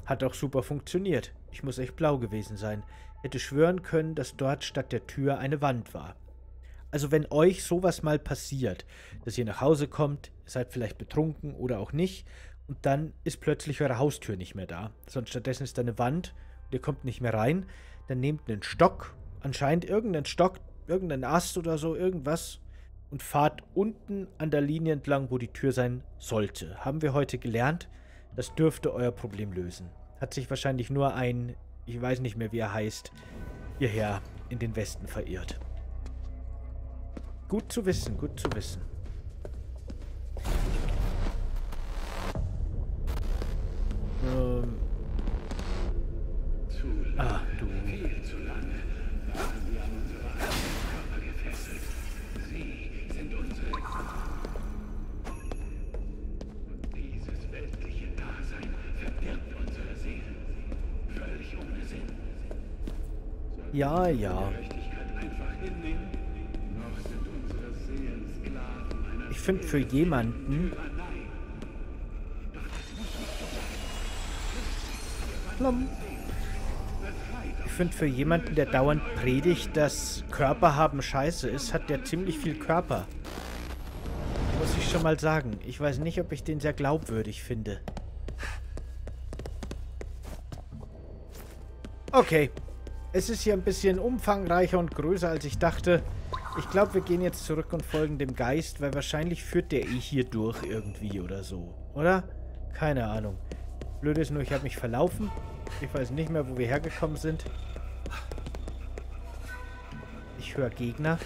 Hat auch super funktioniert. Ich muss echt blau gewesen sein. Hätte schwören können, dass dort statt der Tür eine Wand war. Also wenn euch sowas mal passiert, dass ihr nach Hause kommt, seid vielleicht betrunken oder auch nicht, und dann ist plötzlich eure Haustür nicht mehr da, sondern stattdessen ist da eine Wand und ihr kommt nicht mehr rein, dann nehmt einen Stock, anscheinend irgendeinen Stock, irgendeinen Ast oder so, irgendwas, und fahrt unten an der Linie entlang, wo die Tür sein sollte. Haben wir heute gelernt. Das dürfte euer Problem lösen. Hat sich wahrscheinlich nur ein, ich weiß nicht mehr wie er heißt, hierher in den Westen verirrt. Gut zu wissen, gut zu wissen. Ähm. Ah, du. viel zu finde für jemanden. Plum. Ich finde, für jemanden, der dauernd predigt, dass Körper haben scheiße ist, hat der ziemlich viel Körper. Muss ich schon mal sagen. Ich weiß nicht, ob ich den sehr glaubwürdig finde. Okay. Es ist hier ein bisschen umfangreicher und größer, als ich dachte. Ich glaube, wir gehen jetzt zurück und folgen dem Geist, weil wahrscheinlich führt der eh hier durch irgendwie oder so. Oder? Keine Ahnung. Blöd ist nur, ich habe mich verlaufen. Ich weiß nicht mehr, wo wir hergekommen sind. Ich höre Gegner.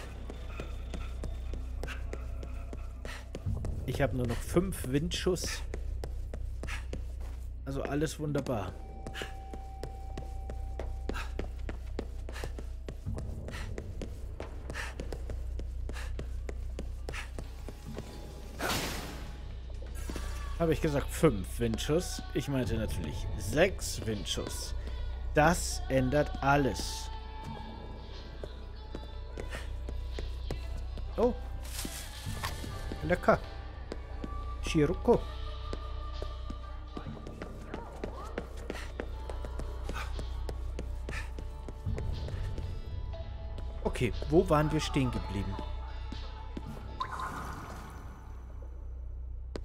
Ich habe nur noch fünf Windschuss. Also alles wunderbar. Habe ich gesagt fünf Windschuss? Ich meinte natürlich sechs Windschuss. Das ändert alles. Oh. Lecker. Chiroko. Okay, wo waren wir stehen geblieben?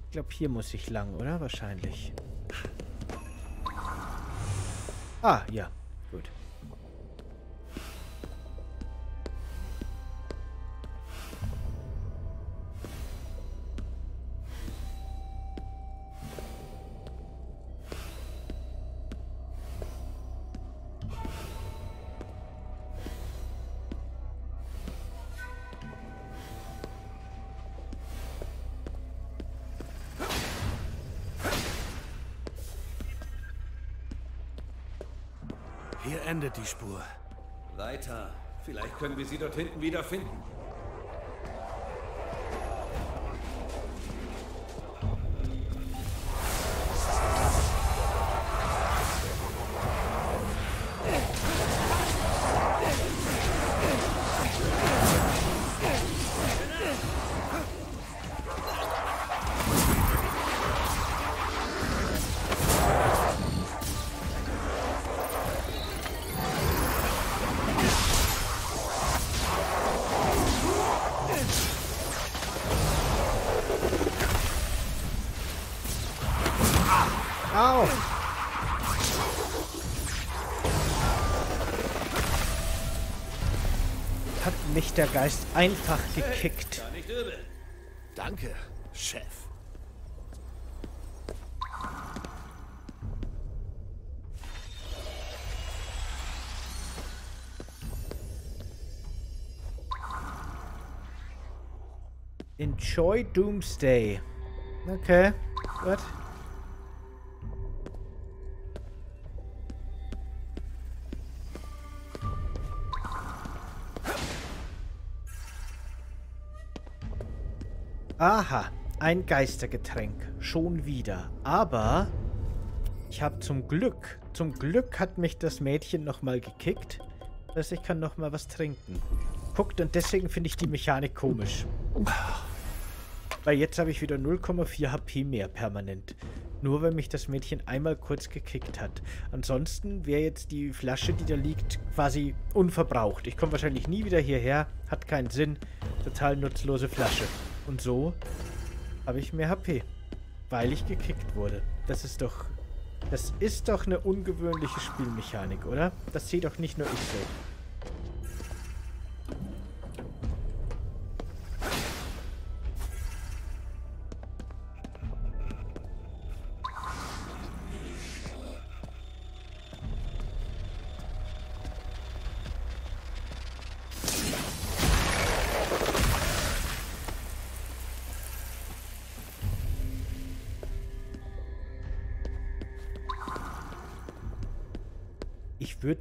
Ich glaube, hier muss ich lang, oder? Wahrscheinlich. Ah, ja. Die Spur. Weiter. Vielleicht können wir sie dort hinten wiederfinden. Der Geist einfach gekickt. Übel. Danke, Chef. Enjoy Doomsday. Okay, gut. Ein Geistergetränk. Schon wieder. Aber ich habe zum Glück, zum Glück hat mich das Mädchen nochmal gekickt. Heißt, ich kann nochmal was trinken. Guckt, und deswegen finde ich die Mechanik komisch. Weil jetzt habe ich wieder 0,4 HP mehr permanent. Nur weil mich das Mädchen einmal kurz gekickt hat. Ansonsten wäre jetzt die Flasche, die da liegt, quasi unverbraucht. Ich komme wahrscheinlich nie wieder hierher. Hat keinen Sinn. Total nutzlose Flasche. Und so habe ich mehr HP. Weil ich gekickt wurde. Das ist doch... Das ist doch eine ungewöhnliche Spielmechanik, oder? Das sehe doch nicht nur ich so.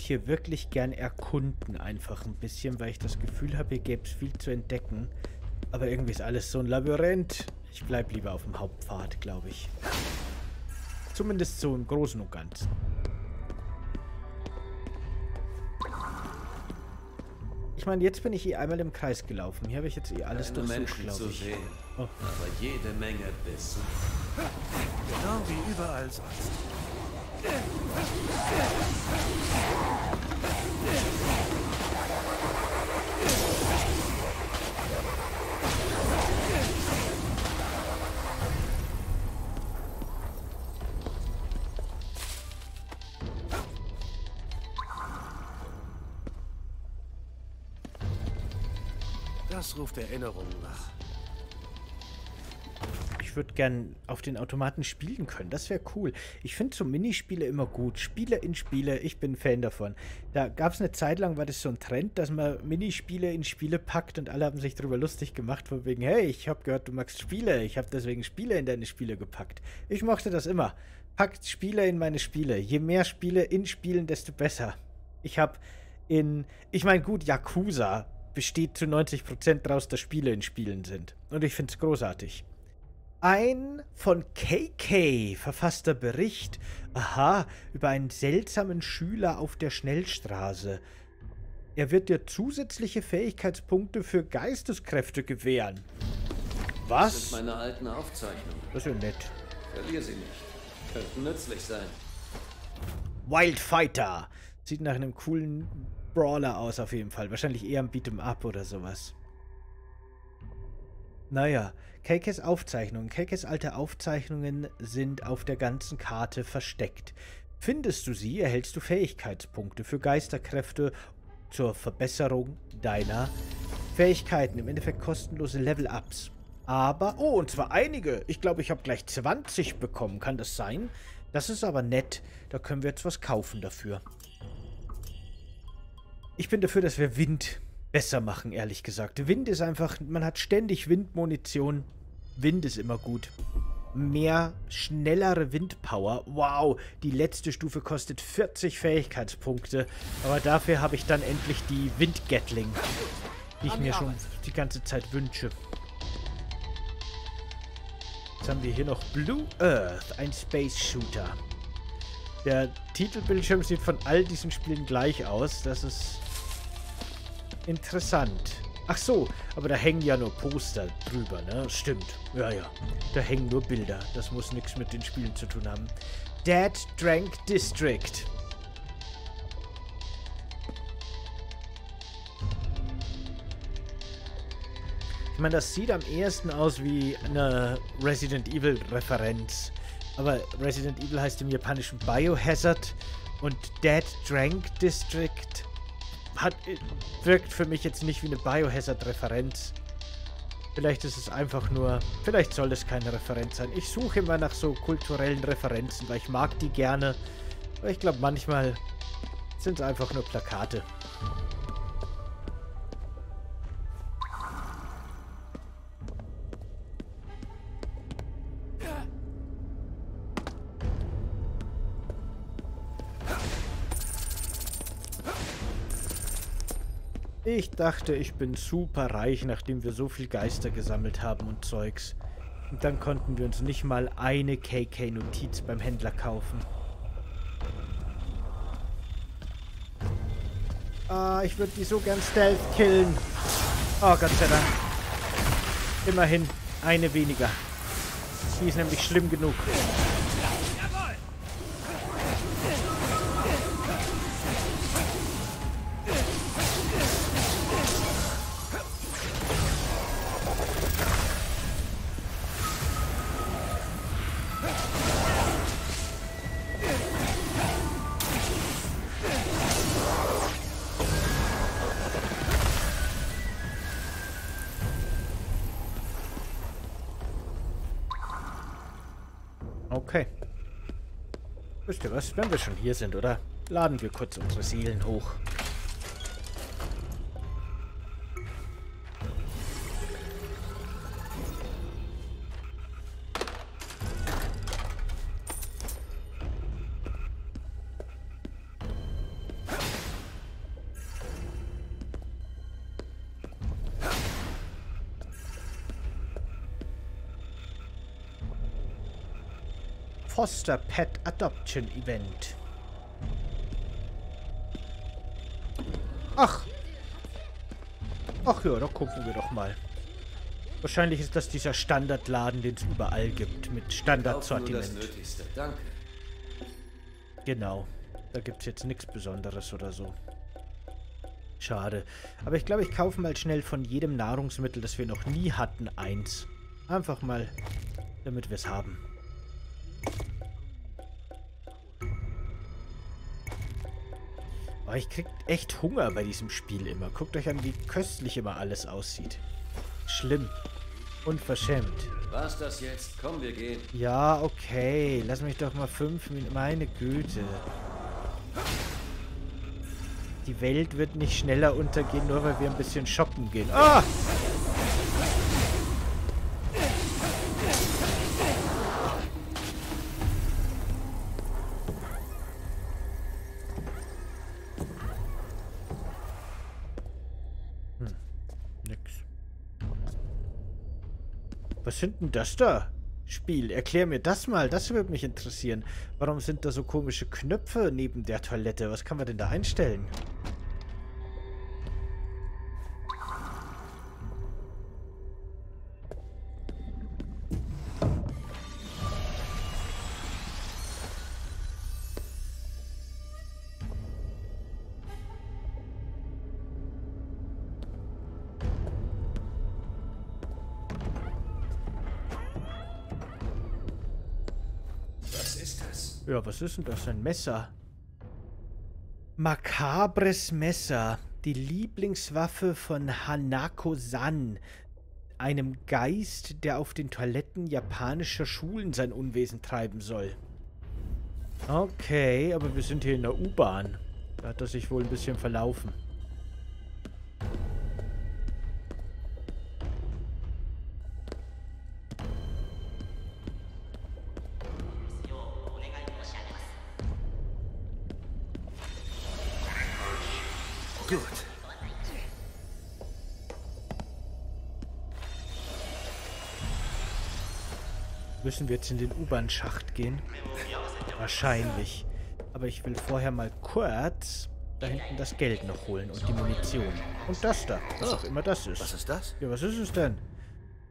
Hier wirklich gern erkunden, einfach ein bisschen, weil ich das Gefühl habe, hier gäbe es viel zu entdecken. Aber irgendwie ist alles so ein Labyrinth. Ich bleibe lieber auf dem Hauptpfad, glaube ich. Zumindest so im Großen und Ganzen. Ich meine, jetzt bin ich eh einmal im Kreis gelaufen. Hier habe ich jetzt eh alles Keine durchsucht, glaube zu ich. sehen, Oh. aber jede Menge Biss. Genau wie überall sonst. Das ruft Erinnerungen nach. Ich würde gern auf den Automaten spielen können. Das wäre cool. Ich finde so Minispiele immer gut. Spiele in Spiele, ich bin Fan davon. Da gab es eine Zeit lang, war das so ein Trend, dass man Minispiele in Spiele packt und alle haben sich darüber lustig gemacht, von wegen, hey, ich habe gehört, du magst Spiele. Ich habe deswegen Spiele in deine Spiele gepackt. Ich mochte das immer. Packt Spiele in meine Spiele. Je mehr Spiele in Spielen, desto besser. Ich habe in, ich meine, gut, Yakuza besteht zu 90% daraus, dass Spiele in Spielen sind. Und ich finde es großartig. Ein von KK verfasster Bericht, aha, über einen seltsamen Schüler auf der Schnellstraße. Er wird dir zusätzliche Fähigkeitspunkte für Geisteskräfte gewähren. Was? Das sind meine alten Aufzeichnungen. Das ist ja nett. Verlier sie nicht. Könnten nützlich sein. Wildfighter. Sieht nach einem coolen Brawler aus auf jeden Fall. Wahrscheinlich eher ein Beat'em Up oder sowas. Naja, KKs Aufzeichnungen. KKs alte Aufzeichnungen sind auf der ganzen Karte versteckt. Findest du sie, erhältst du Fähigkeitspunkte für Geisterkräfte zur Verbesserung deiner Fähigkeiten. Im Endeffekt kostenlose Level-Ups. Aber, oh, und zwar einige. Ich glaube, ich habe gleich 20 bekommen. Kann das sein? Das ist aber nett. Da können wir jetzt was kaufen dafür. Ich bin dafür, dass wir Wind besser machen, ehrlich gesagt. Wind ist einfach, man hat ständig Windmunition. Wind ist immer gut. Mehr schnellere Windpower. Wow, die letzte Stufe kostet 40 Fähigkeitspunkte. Aber dafür habe ich dann endlich die Windgatling, die ich mir schon die ganze Zeit wünsche. Jetzt haben wir hier noch Blue Earth, ein Space Shooter. Der Titelbildschirm sieht von all diesen Spielen gleich aus. Das ist Interessant. Ach so, aber da hängen ja nur Poster drüber, ne? Stimmt. Ja, ja. Da hängen nur Bilder. Das muss nichts mit den Spielen zu tun haben. Dead Drank District. Ich meine, das sieht am ehesten aus wie eine Resident Evil Referenz. Aber Resident Evil heißt im japanischen Biohazard und Dead Drank District hat, wirkt für mich jetzt nicht wie eine Biohazard-Referenz. Vielleicht ist es einfach nur... Vielleicht soll es keine Referenz sein. Ich suche immer nach so kulturellen Referenzen, weil ich mag die gerne. Aber ich glaube, manchmal sind es einfach nur Plakate. Ich dachte, ich bin super reich, nachdem wir so viel Geister gesammelt haben und Zeugs. Und dann konnten wir uns nicht mal eine KK-Notiz beim Händler kaufen. Ah, ich würde die so gern stealth killen. Oh, Gott sei Dank. Immerhin eine weniger. Die ist nämlich schlimm genug. Wisst ihr was? Wenn wir schon hier sind, oder? Laden wir kurz unsere Seelen hoch. Foster Pet Adoption Event. Ach. Ach ja, da gucken wir doch mal. Wahrscheinlich ist das dieser Standardladen, den es überall gibt, mit Standardsortiment. Genau. Da gibt es jetzt nichts Besonderes oder so. Schade. Aber ich glaube, ich kaufe mal schnell von jedem Nahrungsmittel, das wir noch nie hatten, eins. Einfach mal, damit wir es haben. Oh, ich krieg echt Hunger bei diesem Spiel immer. Guckt euch an, wie köstlich immer alles aussieht. Schlimm. Unverschämt. Was das jetzt? Komm, wir gehen. Ja, okay. Lass mich doch mal fünf Minuten... Meine Güte. Die Welt wird nicht schneller untergehen, nur weil wir ein bisschen shoppen gehen. Ah! Hm, Was sind denn das da? Spiel, erklär mir das mal. Das würde mich interessieren. Warum sind da so komische Knöpfe neben der Toilette? Was kann man denn da einstellen? Was ist denn das? Ein Messer. Makabres Messer. Die Lieblingswaffe von Hanako-san. Einem Geist, der auf den Toiletten japanischer Schulen sein Unwesen treiben soll. Okay, aber wir sind hier in der U-Bahn. Da hat er sich wohl ein bisschen verlaufen. Müssen wir jetzt in den U-Bahn-Schacht gehen? Wahrscheinlich. Aber ich will vorher mal kurz da hinten das Geld noch holen und die Munition. Und das da, was auch immer das ist. Was ist das? Ja, was ist es denn?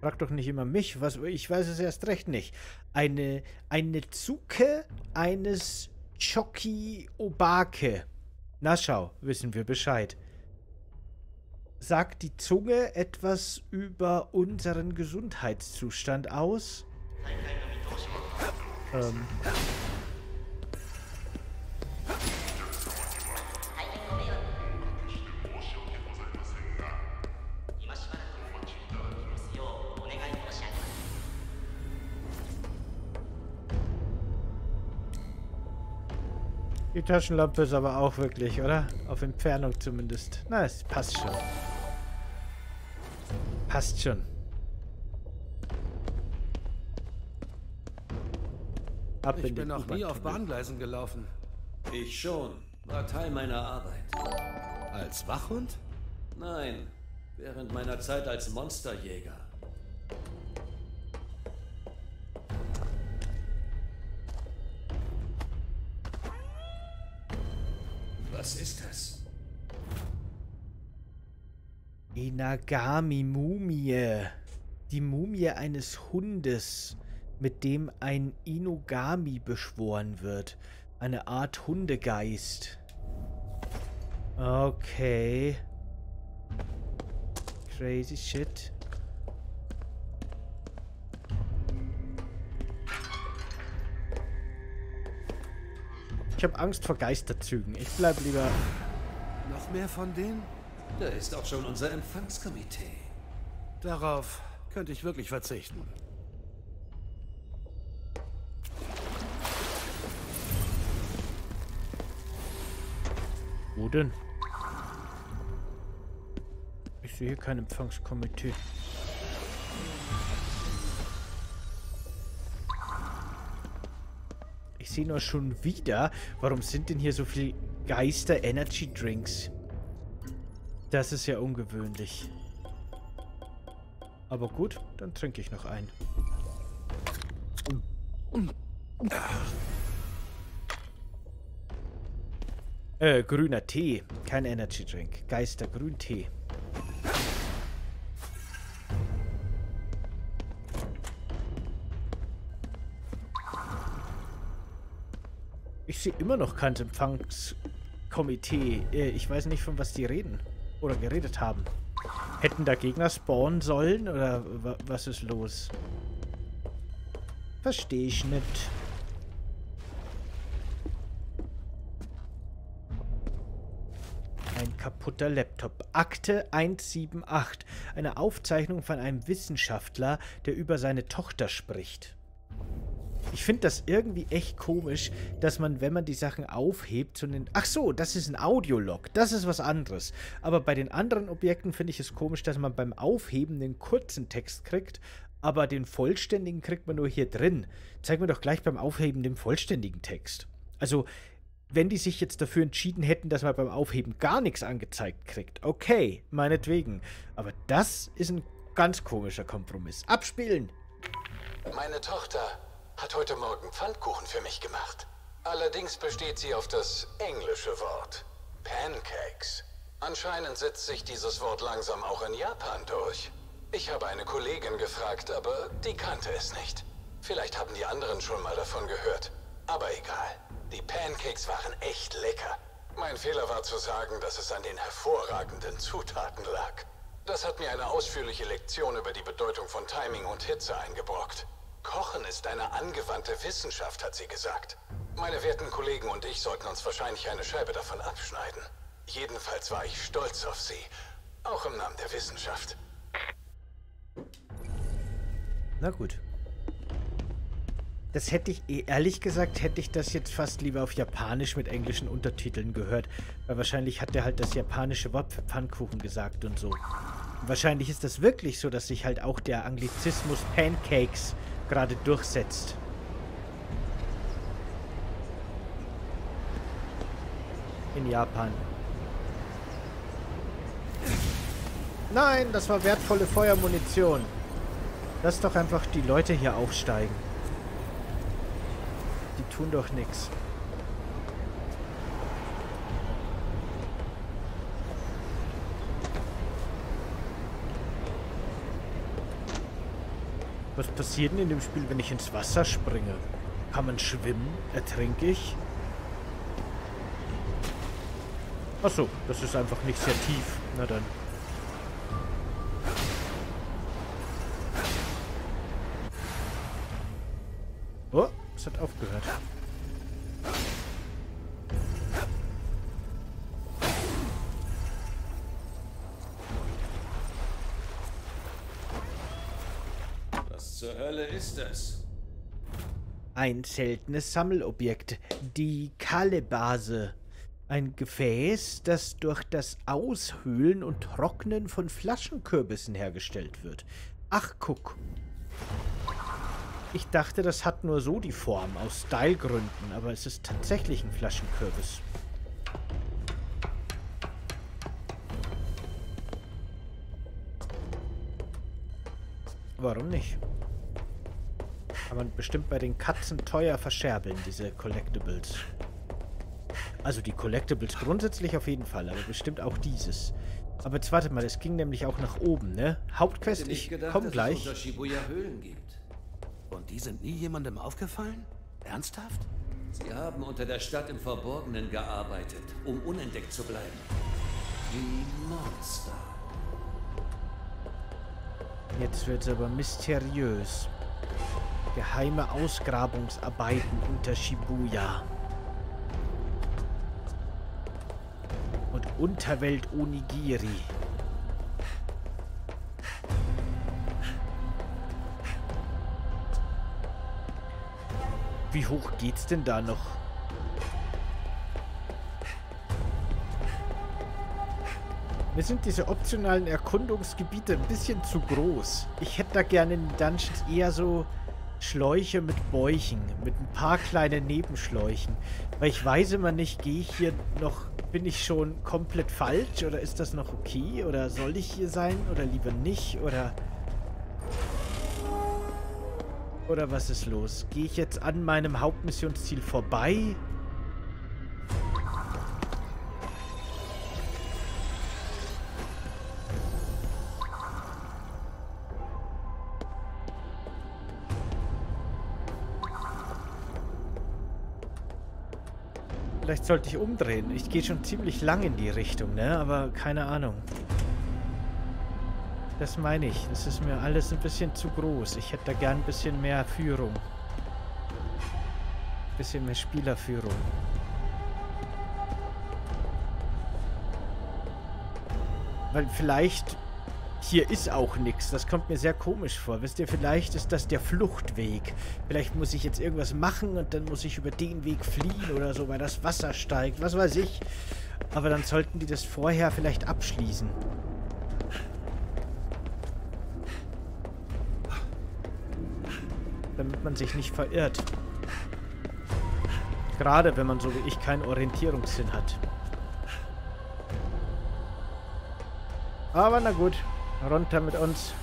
Frag doch nicht immer mich, was ich weiß es erst recht nicht. Eine eine Zuke eines Choki Obake. Na schau, wissen wir Bescheid. Sagt die Zunge etwas über unseren Gesundheitszustand aus? Ähm. Die Taschenlampe ist aber auch wirklich, oder? Auf Entfernung zumindest. Na, es passt schon. Passt schon. Ab Ich in bin den noch nie auf. Bahngleisen gelaufen. Ich schon. War Teil meiner Arbeit. Als Wachhund? Nein, während meiner Zeit als Monsterjäger. Was ist das? Inagami-Mumie. Die Mumie eines Hundes, mit dem ein Inugami beschworen wird. Eine Art Hundegeist. Okay. Crazy shit. Ich habe Angst vor Geisterzügen. Ich bleib lieber Noch mehr von denen? Da ist auch schon unser Empfangskomitee. Darauf könnte ich wirklich verzichten. Wo denn? Ich sehe hier kein Empfangskomitee. Ich sehe nur schon wieder, warum sind denn hier so viel Geister Energy Drinks? Das ist ja ungewöhnlich. Aber gut, dann trinke ich noch einen. Äh, grüner Tee, kein Energy Drink. Geister Grüntee. Ich sehe immer noch kein Empfangskomitee. Äh, Ich weiß nicht, von was die reden. Oder geredet haben. Hätten da Gegner spawnen sollen? Oder wa- was ist los? Verstehe ich nicht. Kaputter Laptop. Akte 178. Eine Aufzeichnung von einem Wissenschaftler, der über seine Tochter spricht. Ich finde das irgendwie echt komisch, dass man, wenn man die Sachen aufhebt, so einen... Ach so, das ist ein Audiolog. Das ist was anderes. Aber bei den anderen Objekten finde ich es komisch, dass man beim Aufheben einen kurzen Text kriegt, aber den vollständigen kriegt man nur hier drin. Zeig mir doch gleich beim Aufheben den vollständigen Text. Also, wenn die sich jetzt dafür entschieden hätten, dass man beim Aufheben gar nichts angezeigt kriegt, okay, meinetwegen. Aber das ist ein ganz komischer Kompromiss. Abspielen! Meine Tochter hat heute Morgen Pfannkuchen für mich gemacht. Allerdings besteht sie auf das englische Wort Pancakes. Anscheinend setzt sich dieses Wort langsam auch in Japan durch. Ich habe eine Kollegin gefragt, aber die kannte es nicht. Vielleicht haben die anderen schon mal davon gehört. Aber egal. Die Pancakes waren echt lecker. Mein Fehler war zu sagen, dass es an den hervorragenden Zutaten lag. Das hat mir eine ausführliche Lektion über die Bedeutung von Timing und Hitze eingebrockt. Kochen ist eine angewandte Wissenschaft, hat sie gesagt. Meine werten Kollegen und ich sollten uns wahrscheinlich eine Scheibe davon abschneiden. Jedenfalls war ich stolz auf sie. Auch im Namen der Wissenschaft. Na gut. Das hätte ich, eh- ehrlich gesagt, hätte ich das jetzt fast lieber auf Japanisch mit englischen Untertiteln gehört. Weil wahrscheinlich hat er halt das japanische Wort für Pfannkuchen gesagt und so. Wahrscheinlich ist das wirklich so, dass sich halt auch der Anglizismus Pancakes gerade durchsetzt. In Japan. Nein, das war wertvolle Feuermunition. Lass doch einfach die Leute hier aufsteigen. Tun doch nichts. Was passiert denn in dem Spiel, wenn ich ins Wasser springe? Kann man schwimmen? Ertrinke ich? Achso, das ist einfach nicht sehr tief. Na dann. Oh, es hat aufgehört. Was zur Hölle ist das? Ein seltenes Sammelobjekt, die Kalebase. Ein Gefäß, das durch das Aushöhlen und Trocknen von Flaschenkürbissen hergestellt wird. Ach, guck. Ich dachte, das hat nur so die Form, aus Stylegründen, aber es ist tatsächlich ein Flaschenkürbis. Warum nicht? Kann man bestimmt bei den Katzen teuer verscherbeln, diese Collectibles. Also die Collectibles grundsätzlich auf jeden Fall, aber bestimmt auch dieses. Aber jetzt wartet mal, es ging nämlich auch nach oben, ne? Hauptquest, ich gedacht, komm dass gleich. es unter Shibuya Höhlen gibt. Und die sind nie jemandem aufgefallen? Ernsthaft? Sie haben unter der Stadt im Verborgenen gearbeitet, um unentdeckt zu bleiben. Die Monster. Jetzt wird's aber mysteriös. Geheime Ausgrabungsarbeiten unter Shibuya. Und Unterwelt Onigiri. Wie hoch geht's denn da noch? Mir sind diese optionalen Erkundungsgebiete ein bisschen zu groß. Ich hätte da gerne in den Dungeons eher so Schläuche mit Bäuchen, mit ein paar kleinen Nebenschläuchen. Weil ich weiß immer nicht, gehe ich hier noch, bin ich schon komplett falsch oder ist das noch okay? Oder soll ich hier sein oder lieber nicht? Oder... Oder was ist los? Gehe ich jetzt an meinem Hauptmissionsziel vorbei? Vielleicht sollte ich umdrehen. Ich gehe schon ziemlich lang in die Richtung, ne? Aber keine Ahnung. Das meine ich. Das ist mir alles ein bisschen zu groß. Ich hätte da gern ein bisschen mehr Führung. Ein bisschen mehr Spielerführung. Weil vielleicht hier ist auch nichts. Das kommt mir sehr komisch vor. Wisst ihr, vielleicht ist das der Fluchtweg. Vielleicht muss ich jetzt irgendwas machen und dann muss ich über den Weg fliehen oder so, weil das Wasser steigt. Was weiß ich. Aber dann sollten die das vorher vielleicht abschließen. Damit man sich nicht verirrt. Gerade wenn man so wie ich keinen Orientierungssinn hat. Aber na gut. Runter mit uns.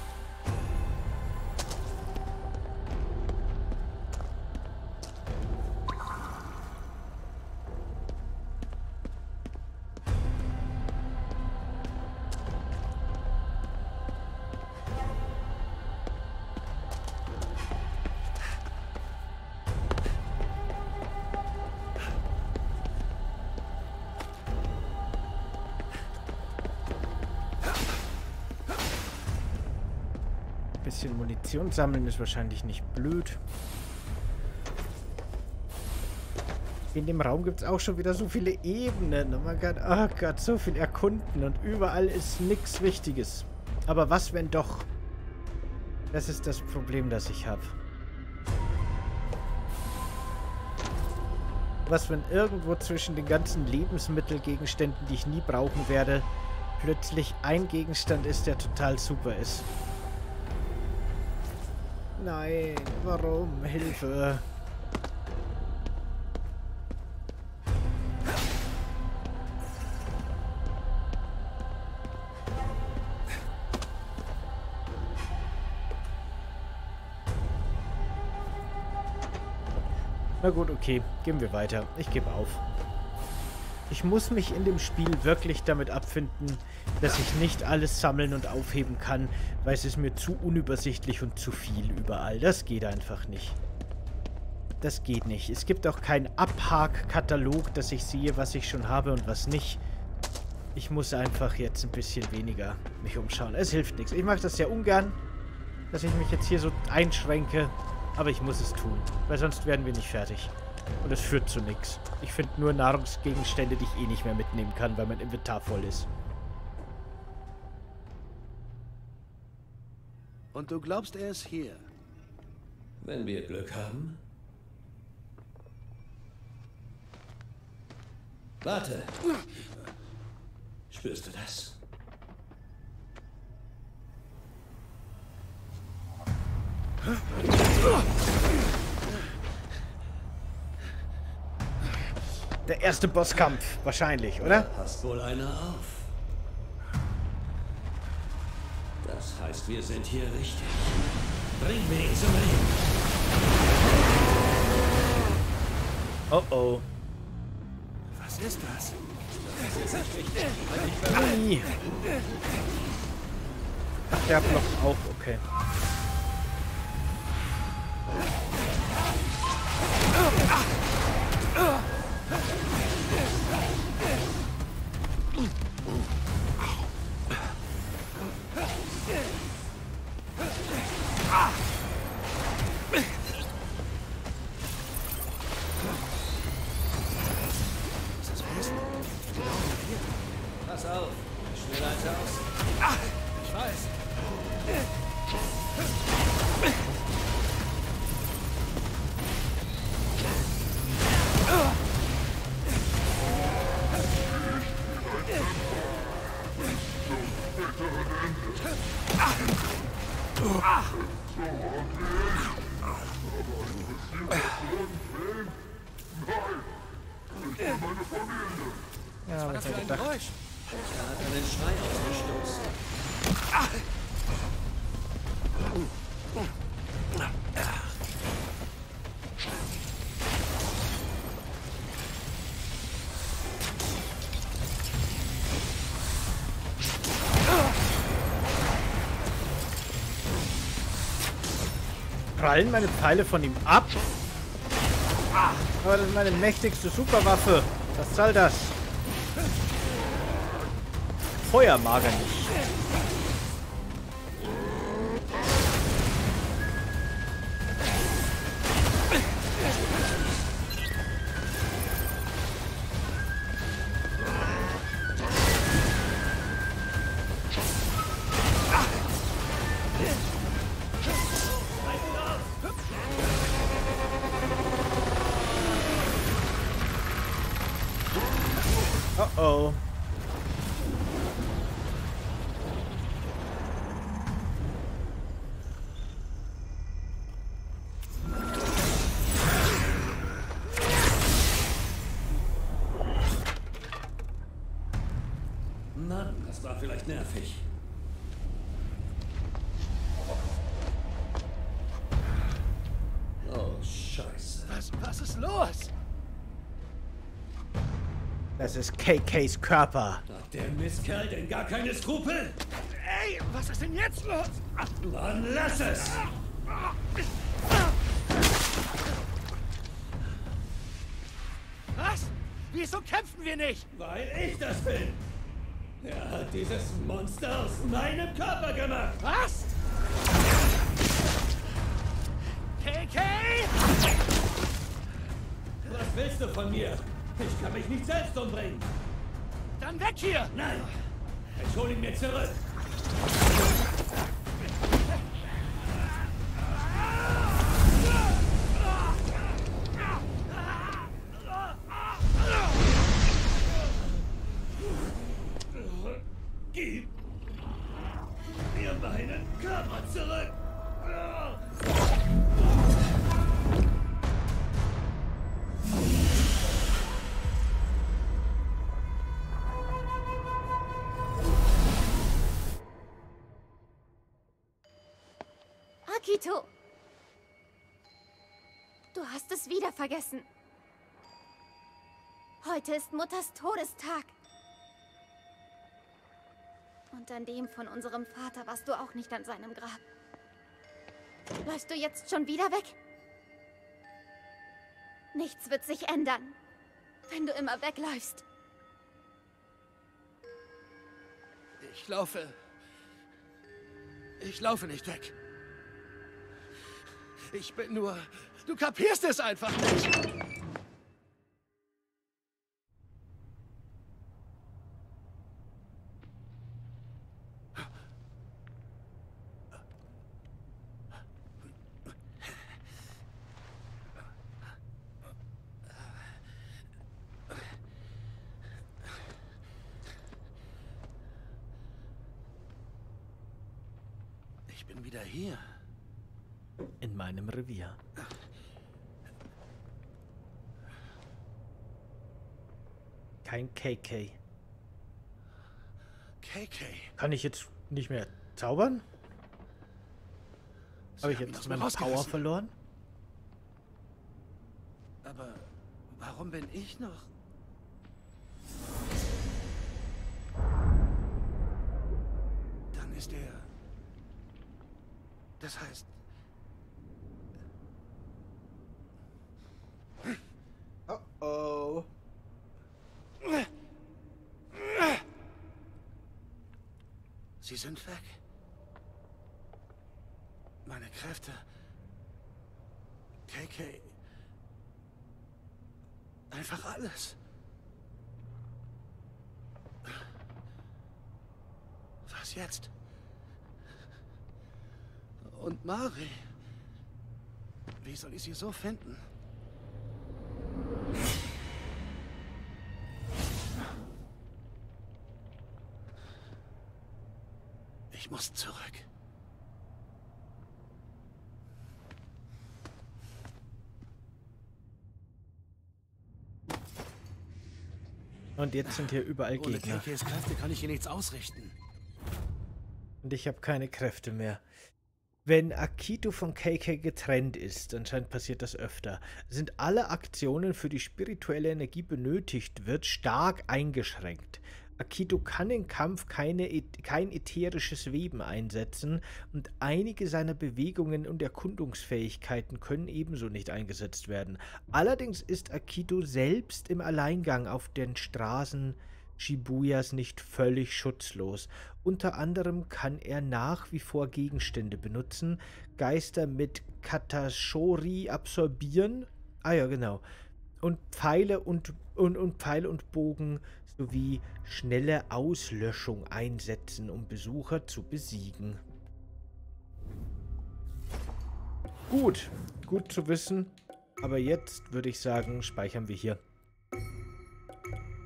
Sammeln ist wahrscheinlich nicht blöd. In dem Raum gibt es auch schon wieder so viele Ebenen. Oh mein Gott, oh Gott, so viel erkunden und überall ist nichts Wichtiges. Aber was, wenn doch? Das ist das Problem, das ich habe. Was, wenn irgendwo zwischen den ganzen Lebensmittelgegenständen, die ich nie brauchen werde, plötzlich ein Gegenstand ist, der total super ist. Nein, warum? Hilfe. Na gut, okay. Gehen wir weiter. Ich gebe auf. Ich muss mich in dem Spiel wirklich damit abfinden, dass ich nicht alles sammeln und aufheben kann, weil es ist mir zu unübersichtlich und zu viel überall. Das geht einfach nicht. Das geht nicht. Es gibt auch keinen Abhak-Katalog, dass ich sehe, was ich schon habe und was nicht. Ich muss einfach jetzt ein bisschen weniger mich umschauen. Es hilft nichts. Ich mache das sehr ungern, dass ich mich jetzt hier so einschränke. Aber ich muss es tun, weil sonst werden wir nicht fertig. Und es führt zu nichts. Ich finde nur Nahrungsgegenstände, die ich eh nicht mehr mitnehmen kann, weil mein Inventar voll ist. Und du glaubst, er ist hier? Wenn wir Glück haben. Warte. Spürst du das? Der erste Bosskampf, wahrscheinlich, oder? Passt wohl einer auf. Das heißt, wir sind hier richtig. Bring mir ihn zum Leben. Oh oh. Was ist das? Ui. Ach, der blockt auch, okay. Pass Let's go. Prallen meine Pfeile von ihm ab? Aber das ist meine mächtigste Superwaffe. Was soll das? Feuer mag er nicht. Das ist KKs Körper. Hat der Mistkerl denn gar keine Skrupel? Ey, was ist denn jetzt los? Mann, lass es! Was? Wieso kämpfen wir nicht? Weil ich das bin! Er hat dieses Monster aus meinem Körper gemacht! Was? KK? Was willst du von mir? Ich kann mich nicht selbst umbringen! Dann weg hier! Nein! Ich hol ihn mir zurück! Akito! Du hast es wieder vergessen. Heute ist Mutters Todestag. Und an dem von unserem Vater warst du auch nicht an seinem Grab. Läufst du jetzt schon wieder weg? Nichts wird sich ändern, wenn du immer wegläufst. Ich laufe. Ich laufe nicht weg. Ich bin nur. Du kapierst es einfach nicht. Ich bin wieder hier. In meinem Revier. Kein KK. KK. Kann ich jetzt nicht mehr zaubern? Habe ich jetzt meine Power verloren? Aber warum bin ich noch? Dann ist er. Das heißt, Oh oh. sie sind weg. Meine Kräfte. KK. Einfach alles. Was jetzt? Und Mari? Wie soll ich sie so finden? Ich muss zurück. Und jetzt sind hier überall Ohne Gegner. Kräfte kann ich hier nichts ausrichten. Und ich habe keine Kräfte mehr. Wenn Akito von KK getrennt ist, anscheinend passiert das öfter, sind alle Aktionen, für die spirituelle Energie benötigt wird, stark eingeschränkt. Akito kann im Kampf keine, kein ätherisches Weben einsetzen und einige seiner Bewegungen und Erkundungsfähigkeiten können ebenso nicht eingesetzt werden. Allerdings ist Akito selbst im Alleingang auf den Straßen Shibuyas nicht völlig schutzlos. Unter anderem kann er nach wie vor Gegenstände benutzen, Geister mit Katashori absorbieren. Ah ja, genau. Und Pfeile und, und, und Pfeile und Bogen sowie schnelle Auslöschung einsetzen, um Besucher zu besiegen. Gut, gut zu wissen. Aber jetzt würde ich sagen, speichern wir hier.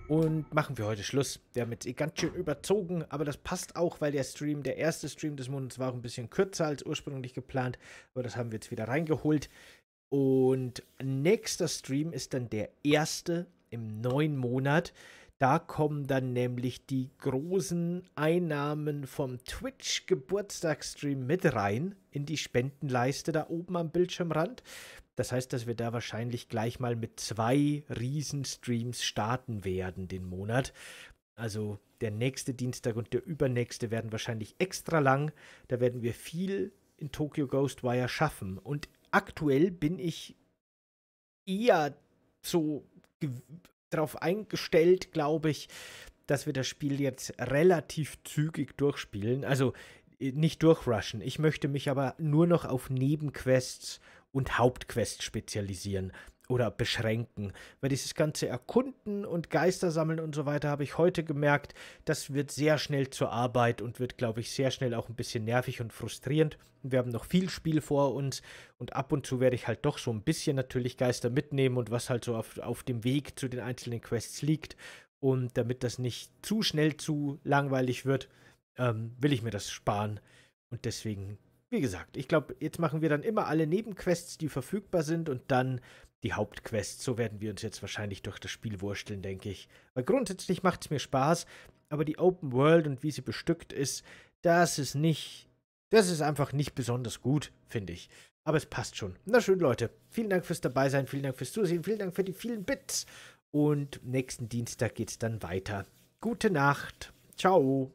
Und machen wir heute Schluss. Wir haben jetzt ganz schön überzogen, aber das passt auch, weil der Stream, der erste Stream des Monats war auch ein bisschen kürzer als ursprünglich geplant. Aber das haben wir jetzt wieder reingeholt. Und nächster Stream ist dann der erste im neuen Monat. Da kommen dann nämlich die großen Einnahmen vom Twitch Geburtstagsstream mit rein in die Spendenleiste da oben am Bildschirmrand. Das heißt, dass wir da wahrscheinlich gleich mal mit zwei Riesenstreams starten werden den Monat. Also der nächste Dienstag und der übernächste werden wahrscheinlich extra lang. Da werden wir viel in Tokyo Ghostwire schaffen. Und aktuell bin ich eher so darauf eingestellt, glaube ich, dass wir das Spiel jetzt relativ zügig durchspielen. Also äh, nicht durchrushen. Ich möchte mich aber nur noch auf Nebenquests und Hauptquests spezialisieren oder beschränken. Weil dieses ganze Erkunden und Geister sammeln und so weiter habe ich heute gemerkt, das wird sehr schnell zur Arbeit und wird, glaube ich, sehr schnell auch ein bisschen nervig und frustrierend. Wir haben noch viel Spiel vor uns und ab und zu werde ich halt doch so ein bisschen natürlich Geister mitnehmen und was halt so auf, auf dem Weg zu den einzelnen Quests liegt. Und damit das nicht zu schnell zu langweilig wird, ähm, will ich mir das sparen. Und deswegen wie gesagt, ich glaube, jetzt machen wir dann immer alle Nebenquests, die verfügbar sind und dann die Hauptquests. So werden wir uns jetzt wahrscheinlich durch das Spiel wursteln, denke ich. Weil grundsätzlich macht es mir Spaß, aber die Open World und wie sie bestückt ist, das ist nicht, das ist einfach nicht besonders gut, finde ich. Aber es passt schon. Na schön, Leute. Vielen Dank fürs Dabeisein, vielen Dank fürs Zusehen, vielen Dank für die vielen Bits. Und nächsten Dienstag geht es dann weiter. Gute Nacht. Ciao.